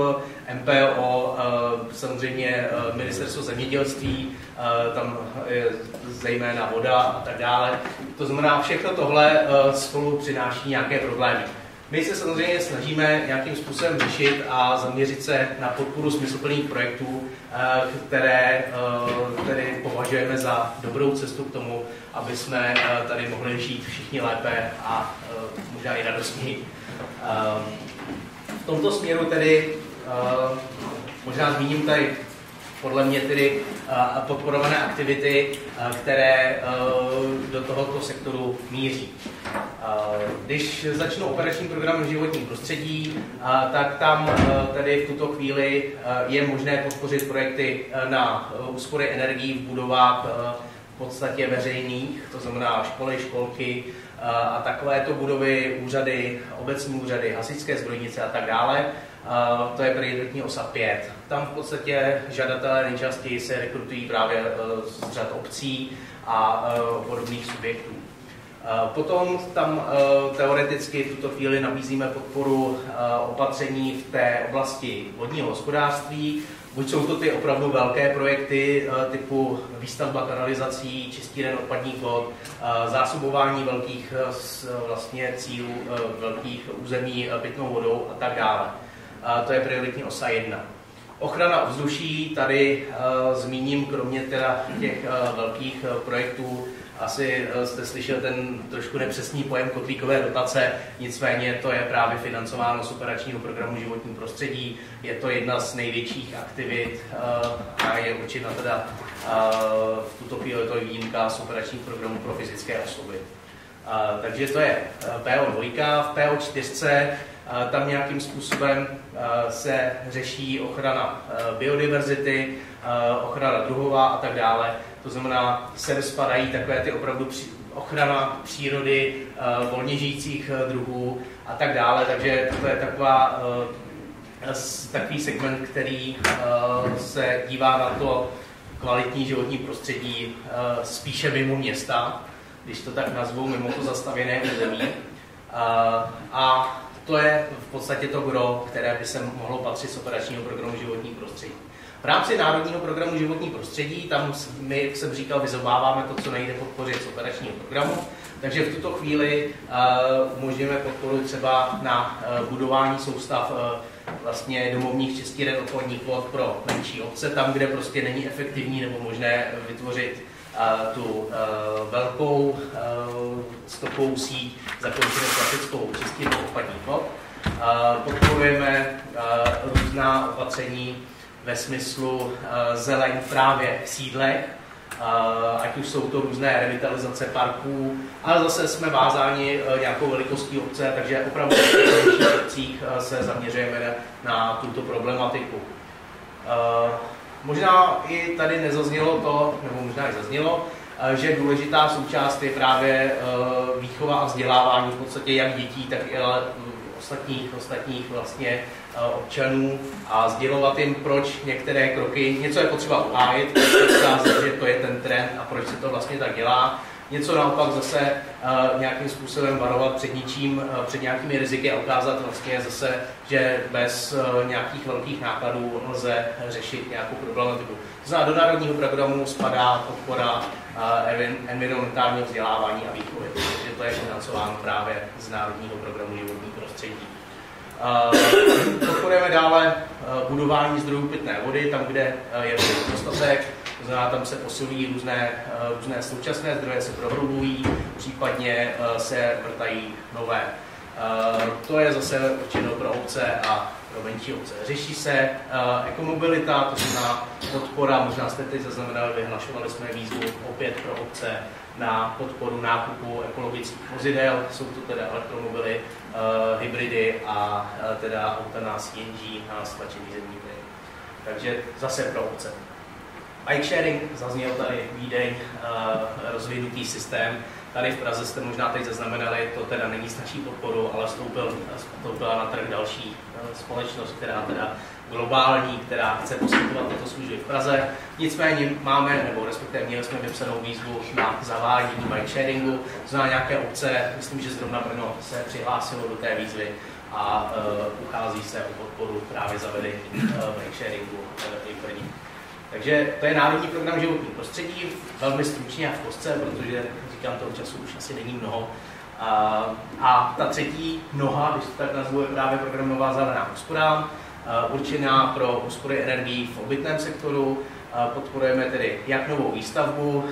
MPO, eh, samozřejmě eh, ministerstvo zemědělství, tam je zejména voda a tak dále. To znamená, všechno tohle spolu přináší nějaké problémy. My se samozřejmě snažíme nějakým způsobem řešit a zaměřit se na podporu smysluplných projektů, eh, které eh, tedy považujeme za dobrou cestu k tomu, aby jsme eh, tady mohli žít všichni lépe a možná i radostněji. V tomto směru tedy možná zmíním tady podle mě tedy podporované aktivity, které do tohoto sektoru míří. Když začnu operační program v životním prostředí, tak tam tedy v tuto chvíli je možné podpořit projekty na úspory energií v budovách v podstatě veřejných, to znamená školy, školky a takovéto budovy, úřady, obecní úřady, hasičské zbrojnice a tak dále. To je prioritní osa 5. Tam v podstatě žadatelé nejčastěji se rekrutují právě z řad obcí a podobných subjektů. Potom tam teoreticky v tuto chvíli nabízíme podporu opatření v té oblasti vodního hospodářství. Buď jsou to ty opravdu velké projekty typu výstavba kanalizací, čistíren odpadních vod, zásobování velkých vlastně cílů, velkých území pitnou vodou a tak dále. To je prioritní osa 1. Ochrana ovzduší, tady uh, zmíním kromě teda těch uh, velkých uh, projektů asi eh, jste slyšel ten trošku nepřesný pojem kotlíkové dotace, nicméně to je právě financováno z operačního programu životní prostředí. Je to jedna z největších aktivit eh, a je určitě teda eh, v tuto chvíli to výjimka z operačních programů pro fyzické osoby. Takže to je PO2. V PO4 tam nějakým způsobem se řeší ochrana biodiverzity, ochrana druhová a tak dále. To znamená, sem spadají takové ty opravdu při, ochrana přírody, volně žijících uh, druhů a tak dále. Takže to je taková, takový segment, který se dívá na to kvalitní životní prostředí spíše mimo města, když to tak nazvou, mimo to zastavěné území. A to je v podstatě to gro, které by se mohlo patřit z operačního programu životní prostředí. V rámci Národního programu životní prostředí, tam my, jak jsem říkal, vyzobáváme to, co nejde podpořit z operačního programu. Takže v tuto chvíli uh, umožňujeme podporu třeba na uh, budování soustav uh, vlastně domovních čistíren odpadních vod pro menší obce, tam, kde prostě není efektivní nebo možné vytvořit tu uh, velkou uh, stokovou síť zakončenou klasickou čistírnou odpadních vod. Uh, podporujeme různá opatření ve smyslu zeleň právě v sídlech, ať už jsou to různé revitalizace parků, ale zase jsme vázáni nějakou velikostí obce, takže opravdu v obcích se zaměřujeme na tuto problematiku. Možná i tady nezaznělo to, nebo možná i zaznělo, že důležitá součást je právě výchova a vzdělávání v podstatě jak dětí, tak i ostatních, ostatních vlastně občanů a sdělovat jim, proč některé kroky, něco je potřeba uhájit, že to je ten trend a proč se to vlastně tak dělá něco naopak zase uh, nějakým způsobem varovat před ničím, uh, před nějakými riziky a ukázat vlastně zase, že bez uh, nějakých velkých nákladů lze řešit nějakou problematiku. Znamená, do národního programu spadá podpora environmentálního vzdělávání a výchovy, protože to je financováno právě z národního programu životní prostředí. Podporujeme dále budování zdrojů pitné vody, tam, kde je dostatek, znamená, tam se posilují různé, eh, různé současné zdroje, se prohlubují, případně eh, se vrtají nové. Eh, to je zase určeno pro obce a pro menší obce. Řeší se ekomobilita, to znamená podpora, možná jste teď zaznamenali, vyhlašovali jsme výzvu opět pro obce na podporu nákupu ekologických vozidel, jsou to teda elektromobily, hybridy a teda auta na CNG, na stlačený zemní plyn. Takže zase pro obce. Bike sharing, zazněl tady Vídeň, uh, rozvinutý systém. Tady v Praze jste možná teď zaznamenali, to teda není s naší podporou, ale vstoupil, vstoupila na trh další uh, společnost, která teda globální, která chce poskytovat tyto služby v Praze. Nicméně máme, nebo respektive měli jsme vypsanou výzvu na zavádění bike sharingu. Zná nějaké obce, myslím, že zrovna Brno se přihlásilo do té výzvy a uh, uchází se o podporu právě zavedení uh, bike sharingu uh, i v Brně. Takže to je Národní program životní prostředí, velmi stručně a v kostce, protože říkám, toho času už asi není mnoho. A, a ta třetí noha, když to tak nazvu, je právě programová zelená úspora, určená pro úspory energií v obytném sektoru. Podporujeme tedy jak novou výstavbu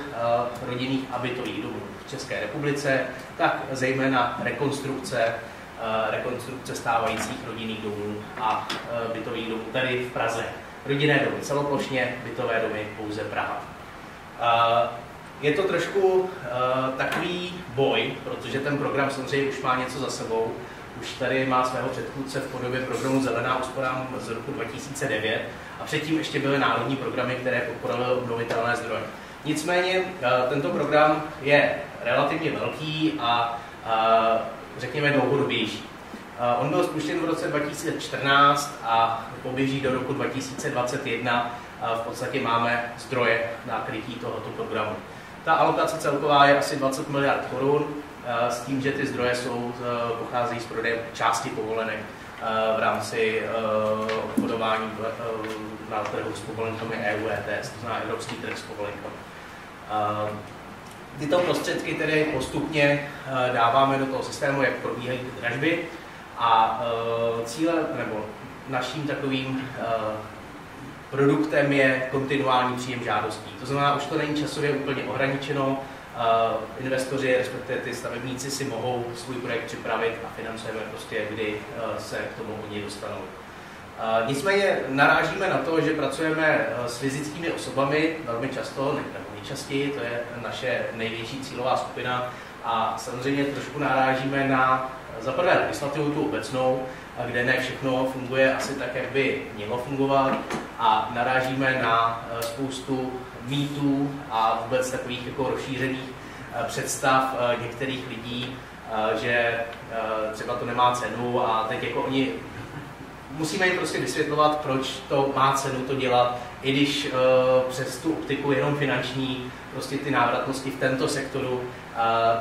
rodinných a bytových domů v České republice, tak zejména rekonstrukce rekonstrukce stávajících rodinných domů a bytových domů tady v Praze rodinné domy celoplošně, bytové domy pouze Praha. Je to trošku takový boj, protože ten program samozřejmě už má něco za sebou. Už tady má svého předchůdce v podobě programu Zelená úsporám z roku 2009 a předtím ještě byly národní programy, které podporovaly obnovitelné zdroje. Nicméně tento program je relativně velký a řekněme dlouhodobější. On byl spuštěn v roce 2014 a poběží do roku 2021. V podstatě máme zdroje na krytí tohoto programu. Ta alokace celková je asi 20 miliard korun, s tím, že ty zdroje jsou, eh, pocházejí z prodeje části povolenek v rámci obchodování na trhu s povolenkami EU ETS, to znamená Evropský trh s povolenkami. Tyto prostředky tedy postupně dáváme do toho systému, jak probíhají ty dražby, a uh, cílem, nebo naším takovým uh, produktem je kontinuální příjem žádostí. To znamená, už to není časově úplně ohraničeno, uh, investoři, respektive ty stavebníci si mohou svůj projekt připravit a financujeme prostě, kdy se k tomu oni dostanou. Nicméně narážíme na to, že pracujeme s fyzickými osobami velmi často, nebo nejčastěji, to je naše největší cílová skupina a samozřejmě trošku narážíme na za prvé legislativu tu obecnou, kde ne všechno funguje asi tak, jak by mělo fungovat a narážíme na eh, spoustu mýtů a vůbec takových jako rozšířených eh, představ eh, některých lidí, že třeba to nemá cenu a teď jako oni musíme jim prostě vysvětlovat, proč to má cenu to dělat, i když přes tu optiku jenom finanční, prostě ty návratnosti v tento sektoru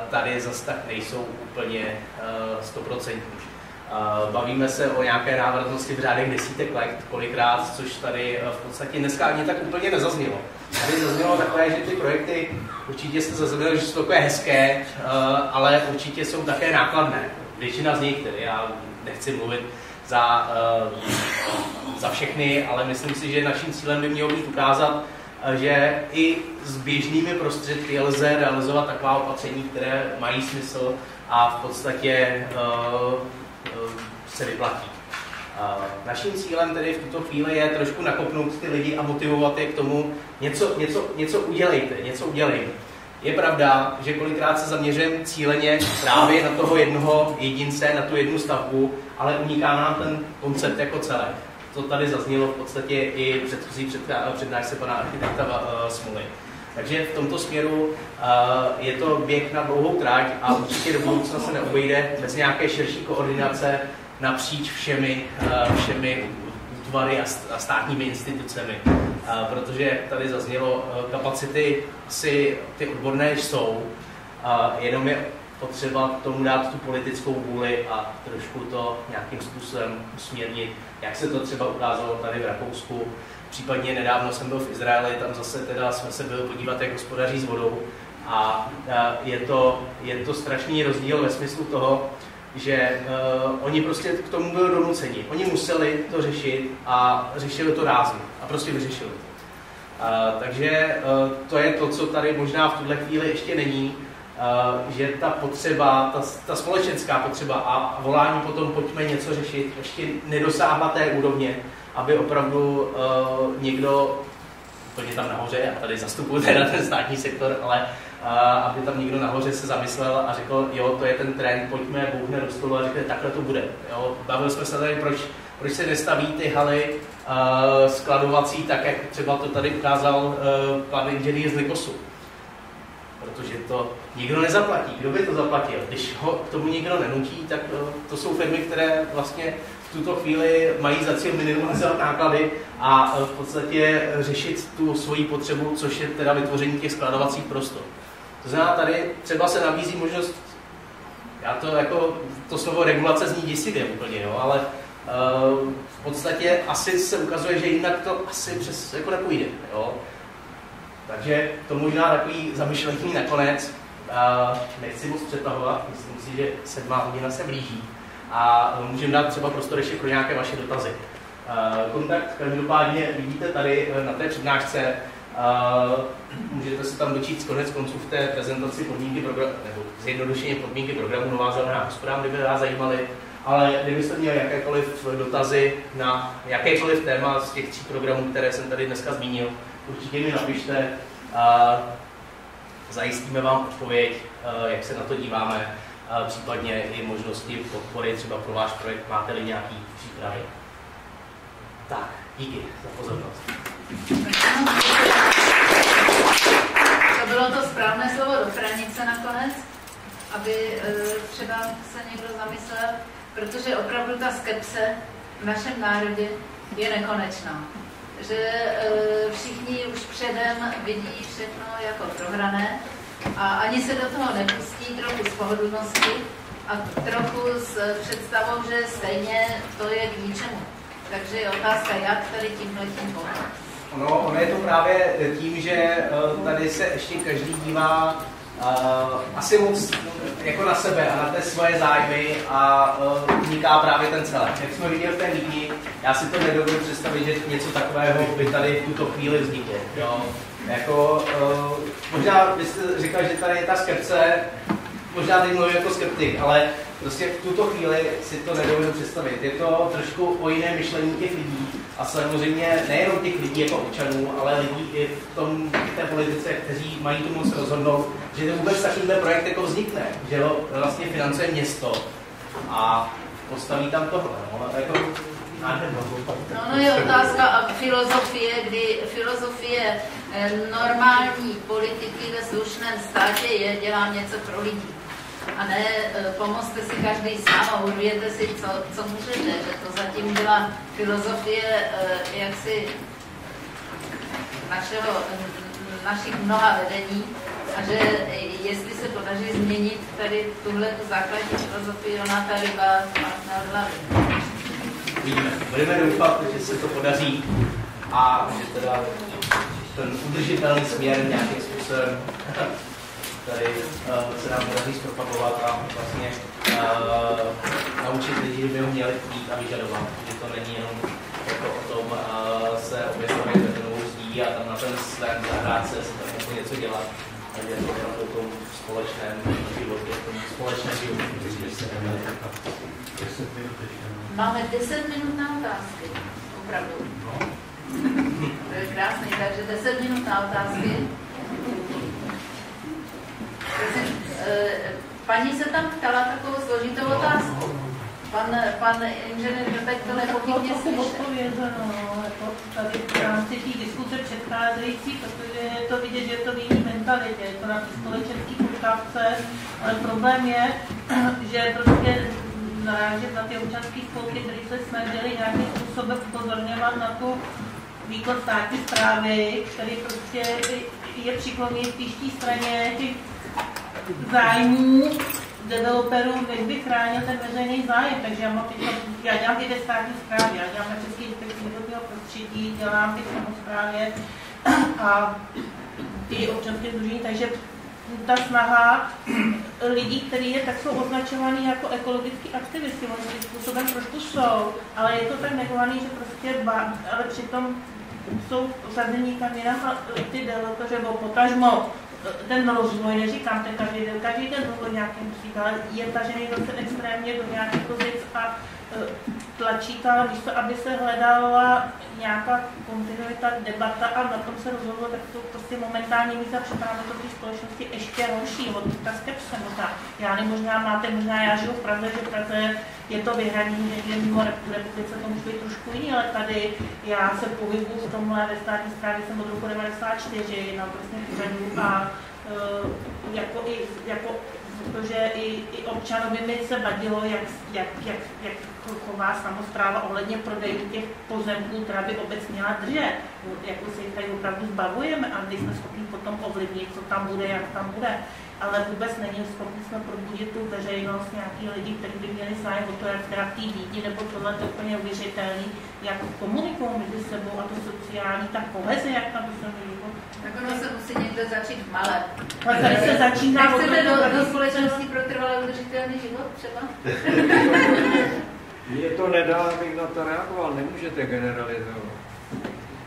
tady zase tak nejsou úplně eh, stoprocentní. Bavíme se o nějaké návratnosti v řádech desítek let kolikrát, což tady eh, v podstatě dneska ani tak úplně nezaznělo. Tady zaznělo takové, že ty projekty určitě jste zaznamenali, že jsou takové hezké, eh, ale určitě jsou také nákladné. Většina z nich, tedy já nechci mluvit za, za všechny, ale myslím si, že naším cílem by mělo být ukázat, že i s běžnými prostředky lze realizovat taková opatření, které mají smysl a v podstatě uh, uh, se vyplatí. Uh, naším cílem tedy v tuto chvíli je trošku nakopnout ty lidi a motivovat je k tomu, něco, něco, něco udělejte, něco udělejte. Je pravda, že kolikrát se zaměřujeme cíleně právě na toho jednoho jedince, na tu jednu stavbu, ale uniká nám ten koncept jako celek to tady zaznělo v podstatě i předchozí přednášce pana architekta uh, Smoly. Takže v tomto směru uh, je to běh na dlouhou tráť a určitě do budoucna se neobejde bez nějaké širší koordinace napříč všemi, uh, všemi útvary a státními institucemi. Protože tady zaznělo, kapacity asi ty odborné jsou, jenom je potřeba tomu dát tu politickou vůli a trošku to nějakým způsobem usměrnit, jak se to třeba ukázalo tady v Rakousku. Případně nedávno jsem byl v Izraeli, tam zase teda jsme se byli podívat, jak hospodaří s vodou. A je to, je to strašný rozdíl ve smyslu toho, že uh, oni prostě k tomu byli donuceni. Oni museli to řešit a řešili to rázně a prostě vyřešili to. Uh, takže uh, to je to, co tady možná v tuhle chvíli ještě není, že ta potřeba, ta, ta společenská potřeba a volání potom pojďme něco řešit, ještě nedosáhla té úrovně, aby opravdu uh, někdo, úplně tam nahoře, já tady zastupuji teda ten státní sektor, ale uh, aby tam někdo nahoře se zamyslel a řekl, jo, to je ten trend, pojďme, bouhne do stolu a řekne, takhle to bude. Jo. Bavili jsme se tady, proč, proč se nestaví ty haly uh, skladovací, tak jak třeba to tady ukázal uh, pan inženýr z Likosu. Protože to nikdo nezaplatí. Kdo by to zaplatil? Když ho k tomu nikdo nenutí, tak uh, to jsou firmy, které vlastně tuto chvíli mají za cíl minimalizovat náklady a e, v podstatě řešit tu svoji potřebu, což je teda vytvoření těch skladovacích prostor. To znamená, tady třeba se nabízí možnost, já to jako, to slovo regulace zní děsivě úplně, jo, ale uh, v podstatě asi se ukazuje, že jinak to asi přes jako nepůjde, jo. Takže to možná takový zamyšlení nakonec. Uh, nechci moc přetahovat, myslím si, že sedmá hodina se blíží a můžeme dát třeba prostor ještě pro nějaké vaše dotazy. Eh, kontakt každopádně vidíte tady eh, na té přednášce, eh, můžete se tam dočít konec konců v té prezentaci podmínky programu, nebo zjednodušeně podmínky programu Nová zelená hospoda, kdyby vás zajímaly, ale kdybyste měli jakékoliv dotazy na jakékoliv téma z těch tří programů, které jsem tady dneska zmínil, určitě mi napište. Zajistíme vám odpověď, jak se na to díváme případně i možnosti podpory třeba pro váš projekt. Máte-li nějaký přípravy? Tak, díky za pozornost. To bylo to správné slovo do hranice nakonec, aby e, třeba se někdo zamyslel, protože opravdu ta skepse v našem národě je nekonečná. Že e, všichni už předem vidí všechno jako prohrané a ani se do toho nepustí trochu z pohodlnosti a trochu s představou, že stejně to je k ničemu. Takže je otázka, jak tady tímhle tím pomoct. Ono, ono je to právě tím, že eh, tady se ještě každý dívá uh, asi moc jako na sebe a na té svoje zájmy a uh, vzniká právě ten celé. Jak jsme viděli v té lidi, já si to nedovedu představit, že něco takového by tady v tuto chvíli vzniklo. Jo. Jako, uh, možná byste říkal, že tady je ta skepce, možná teď mluvím jako skeptik, ale prostě v tuto chvíli si to nedovedu představit. Je to trošku o jiné myšlení těch lidí a samozřejmě nejenom těch lidí jako občanů, ale lidí i v tom, v té politice, kteří mají tu moc rozhodnout, že to vůbec takovýhle projekt jako vznikne, že ho vlastně financuje město a postaví tam tohle. No, jako, No, no je otázka a filozofie, kdy filozofie eh, normální politiky ve slušném státě je dělám něco pro lidi. A ne eh, pomozte si každý sám a urvěte si, co, co můžete. Že to zatím byla filozofie eh, jaksi našeho, našich mnoha vedení a že jestli se podaří změnit tady tuhle základní filozofii, ona ta ryba spadne od hlavy uvidíme. Budeme doufat, že se to podaří a že teda ten udržitelný směr nějakým způsobem tady uh, se nám podaří zpropagovat a vlastně uh, naučit lidi, že by ho měli chtít a vyžadovat. Že to není jenom jako o tom uh, se oběstavit novou zdí a tam na ten svém zahrát se, se tam jako něco dělat. A je to jenom o tom společném životě, o tom společném životě, který se Máme 10 minut na otázky. Opravdu. To je krásný, takže 10 minut na otázky. Eh, paní se tam ptala takovou složitou otázku. Pan, pan inženýr Bebek to nepochybně odpovězeno, no, jako tady v rámci té diskuse předcházející, protože je to vidět, že je to v jiný mentalitě, je to na společenské potkávce, ale problém je, že prostě narážet na ty občanské spolky, které se snažili nějakým způsobem upozorňovat na tu výkon státní zprávy, který prostě je přikloněn spíš té straně těch zájmů developerů, než by chránil ten veřejný zájem. Takže já, mám teď, já dělám ty státní zprávy, já dělám na České inspekci životního prostředí, dělám ty samozprávě a ty občanské združení, takže ta snaha lidí, kteří je tak jsou označovaní jako ekologický aktivisti, oni tím způsobem trošku jsou, ale je to tak negovaný, že prostě, ba, ale přitom jsou osazení kam jinam a ty developeři, nebo potažmo ten rozvoj, neříkám ten každý den, každý den rozvoj nějaký musí, ale je tažený zase extrémně do nějakých pozic a tlačí to, ale místo, aby se hledala nějaká kontinuita, debata a na tom se rozhodlo, tak to prostě momentálně místa připadá v té společnosti ještě horší, od ta skepse, ta, já ne, možná máte, možná já žiju v Praze, že Praze je to vyhraní někde mimo republice, to může být trošku jiný, ale tady já se pohybuju v tomhle ve státní správě jsem od roku 94 na prostě úřadu a uh, jako, i, jako protože i, i občanovi mi se vadilo, jak, jak, jak, jak chová samozpráva ohledně prodejů těch pozemků, která by obec měla držet. Jako se jich tady opravdu zbavujeme a nejsme schopni potom ovlivnit, co tam bude, jak tam bude. Ale vůbec není schopni jsme probudit tu veřejnost, nějaký lidi, kteří by měli zájem o to, jak teda té Vídni, nebo tohle to úplně uvěřitelný, jak komunikují mezi sebou a to sociální, ta koheze, jak tam se Tak ono se musí někdo začít v malé. Ale tady se začíná Nechcete do, opravdu- do společnosti pro trvalé udržitelný život třeba? Mně to nedá, abych na to reagoval, nemůžete generalizovat.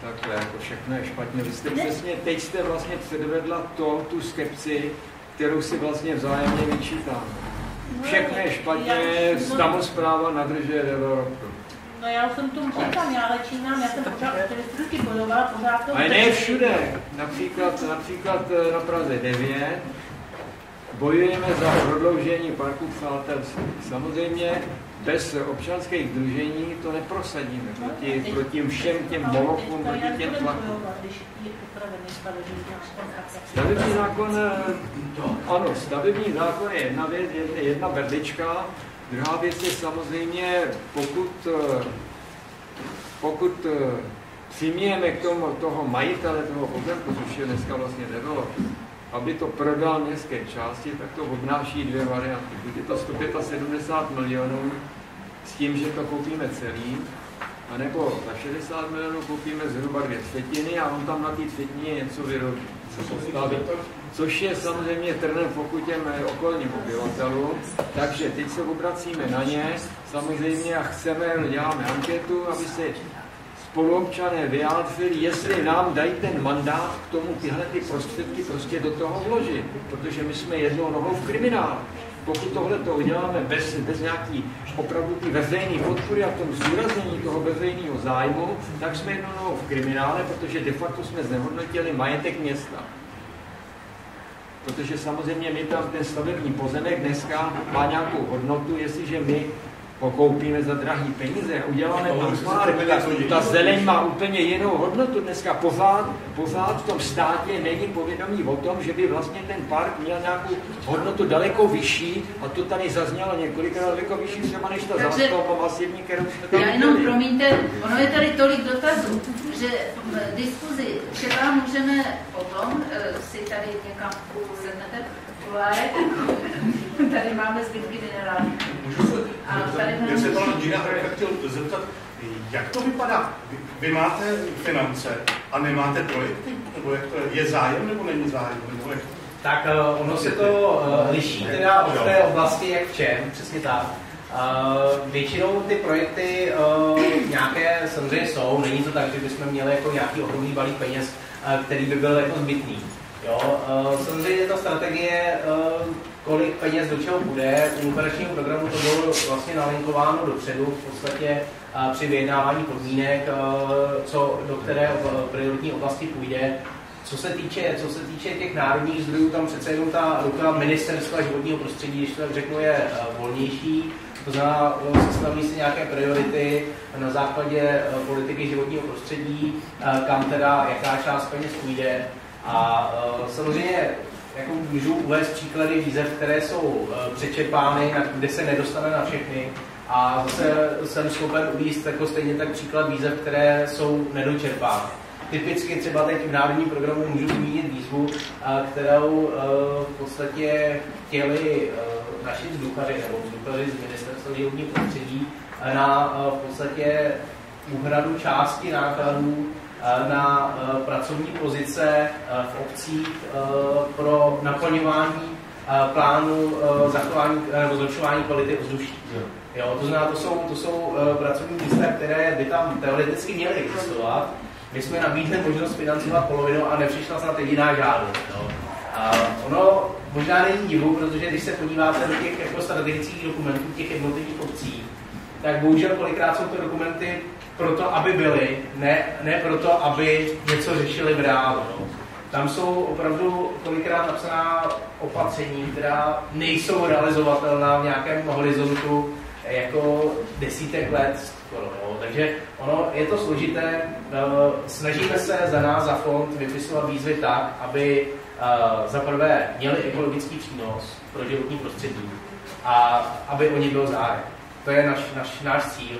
Takhle, jako všechno je špatně. Vy jste přesně, teď jste vlastně předvedla to, tu skepci, kterou si vlastně vzájemně vyčítáme. Všechno je špatně, no. samozpráva nadržuje developer. No já jsem tomu říkám, já ale čínám, já jsem pořád aktivisticky bojovala, pořád to Ale ne všude. Například, například eh, na Praze 9 bojujeme za prodloužení parku přátelství. Samozřejmě bez občanských združení to neprosadíme proti, proti všem těm molochům, proti těm tlakům. Stavební zákon, eh, ano, stavební zákon je jedna věc, je- jedna berlička. Druhá věc je samozřejmě, pokud, eh, pokud eh, přimějeme k tomu toho majitele toho pozemku, což je dneska vlastně developer, aby to prodal městské části, tak to obnáší dvě varianty. Buď je to 175 milionů s tím, že to koupíme celý, anebo za 60 milionů koupíme zhruba dvě třetiny a on tam na té třetině něco vyrobí. Což je samozřejmě trnem pokud těm okolním obyvatelům. Takže teď se obracíme na ně, samozřejmě a chceme, děláme anketu, aby se spoluobčané vyjádřili, jestli nám dají ten mandát k tomu tyhle ty prostředky prostě do toho vložit, protože my jsme jednou nohou v kriminálu. Pokud tohle to uděláme bez, bez nějaký opravdu ty veřejné podpory a v tom zúraznění toho veřejného zájmu, tak jsme jednou v kriminále, protože de facto jsme znehodnotili majetek města. Protože samozřejmě my tam ten stavební pozemek dneska má nějakou hodnotu, jestliže my ho koupíme za drahý peníze, uděláme tam park, ta, ta zeleň má úplně jinou hodnotu dneska. Pořád, pořád v tom státě není povědomí o tom, že by vlastně ten park měl nějakou hodnotu daleko vyšší a to tady zaznělo několikrát daleko vyšší třeba než ta Takže- zástavba masivní, kterou jsme tam Já jenom promiňte, ono je tady tolik dotazů, že v diskuzi třeba můžeme potom eh, si tady někam sednete tady máme zbytky minerálů. Já se pana Hreka chtěl zeptat, jak to vypadá? Vy, vy máte finance a nemáte projekty? Nebo jak to je? Je zájem nebo není zájem? Nebo jak? Tak uh, ono se to uh, liší teda od té oblasti, jak v čem, přesně tak. Uh, většinou ty projekty uh, nějaké samozřejmě jsou, není to tak, že bychom měli jako nějaký ohromný balík peněz, uh, který by byl jako zbytný. Jo, uh, samozřejmě ta strategie, uh, kolik peněz do čeho bude, u operačního programu to bylo vlastně nalinkováno dopředu, v podstatě při vyjednávání podmínek, co do které prioritní oblasti půjde, co se týče, co se týče těch národních zdrojů, tam přece jenom ta ruka ministerstva životního prostředí, když to tak řeknu, je volnější. To znamená, sestaví si nějaké priority na základě politiky životního prostředí, kam teda jaká část peněz půjde. A samozřejmě jako můžu uvést příklady výzev, které jsou přečerpány, kde se nedostane na všechny. A zase jsem schopen uvíct jako stejně tak příklad výzev, které jsou nedočerpány. Typicky třeba teď v národním programu můžu zmínit výzvu, kterou v podstatě chtěli naši vzduchaři nebo vzduchaři z ministerstva životního prostředí na v podstatě úhradu části nákladů na pracovní pozice v obcích pro naplňování plánu zachování nebo zlepšování kvality ovzduší. Jo, to znamená, to jsou, to jsou pracovní místa, které by tam teoreticky měly existovat, my jsme nabídli možnost financovat polovinu a nepřišla snad jediná žádost. A ono možná není divu, protože když se podíváte do těch jako strategických dokumentů těch jednotlivých obcí, tak bohužel kolikrát jsou to dokumenty proto, aby byly, ne, ne proto, aby něco řešili v reálu. No. Tam jsou opravdu kolikrát napsaná opatření, která nejsou realizovatelná v nějakém horizontu jako desítek let skoro. No. Takže ono je to složité. No, snažíme se za nás, za fond, vypisovat výzvy tak, aby uh, za prvé měli ekologický přínos pro životní prostředí a aby o ně byl zájem. To je naš, naš, náš cíl.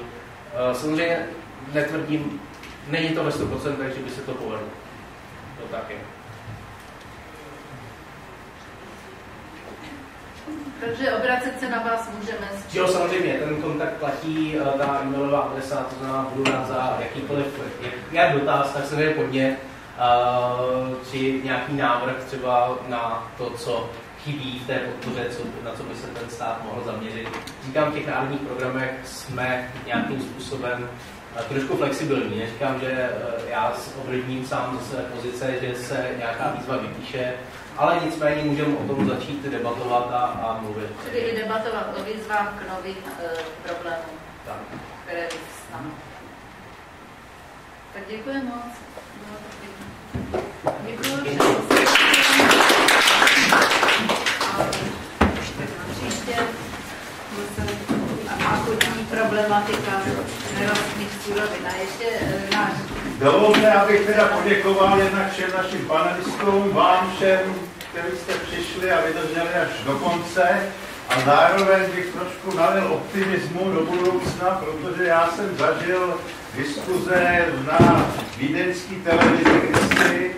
Samozřejmě netvrdím, není to ve 100%, že by se to povedlo. To tak je. Takže obracet se na vás můžeme. Jo, samozřejmě, ten kontakt platí, eh, ta e-mailová adresa, to znamená, budu rád za jakýkoliv, jak, dotaz, tak se mi podně, uh, či nějaký návrh třeba na to, co chybí v té podpoře, co, na co by se ten stát mohl zaměřit. Říkám, v těch národních programech jsme nějakým způsobem trošku flexibilní. Neříkám, že uh, já ovlivním sám ze své pozice, že se nějaká výzva vypíše, ale nicméně můžeme o tom začít debatovat a, a mluvit. Čili i debatovat o výzvách k novým e, problémům, tak. které vyvstanou. Tak děkuji moc. Děkuji problematika nerostných surovin. A ještě e, náš Dovolte, abych teda poděkoval jednak všem našim panelistům, vám všem, kteří jste přišli a vydrželi až do konce. A zároveň bych trošku nalil optimismu do budoucna, protože já jsem zažil diskuze na vídeňské televizi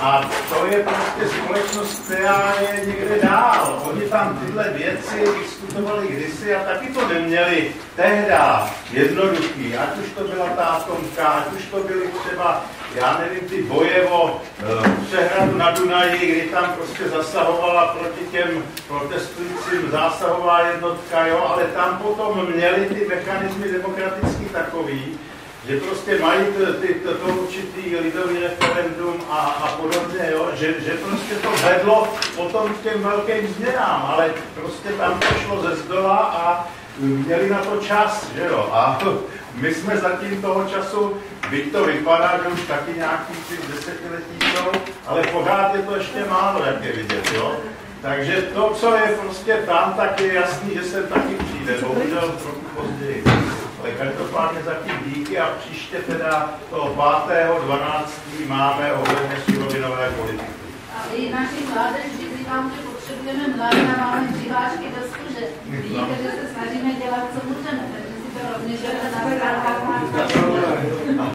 a to je prostě společnost, která je někde dál. Oni tam tyhle věci diskutovali kdysi a taky to neměli tehda jednoduchý. Ať už to byla ta atomka, ať už to byly třeba, já nevím, ty boje o e, přehradu na Dunaji, kdy tam prostě zasahovala proti těm protestujícím zásahová jednotka, jo, ale tam potom měli ty mechanismy demokratický takový, že prostě mají ty, ty, to, to určitý lidový referendum a, a podobně, jo? Že, že prostě to vedlo potom k těm velkým změnám, ale prostě tam to šlo ze zdola a měli na to čas, že jo? A my jsme zatím toho času, byť to vypadá, že už taky nějaký ty desetiletí jsou, ale pořád je to ještě málo, jak je vidět, jo? Takže to, co je prostě tam, tak je jasný, že se taky přijde, bohužel trochu později. Ale každopádně zatím díky a příště teda toho 5.12. máme ohledně surovinové politiky. A i naši mládež vyzývám, že potřebujeme mladé máme přihlášky do služeb. Vidíte, že se snažíme dělat, co můžeme, takže si to rovněž na stránkách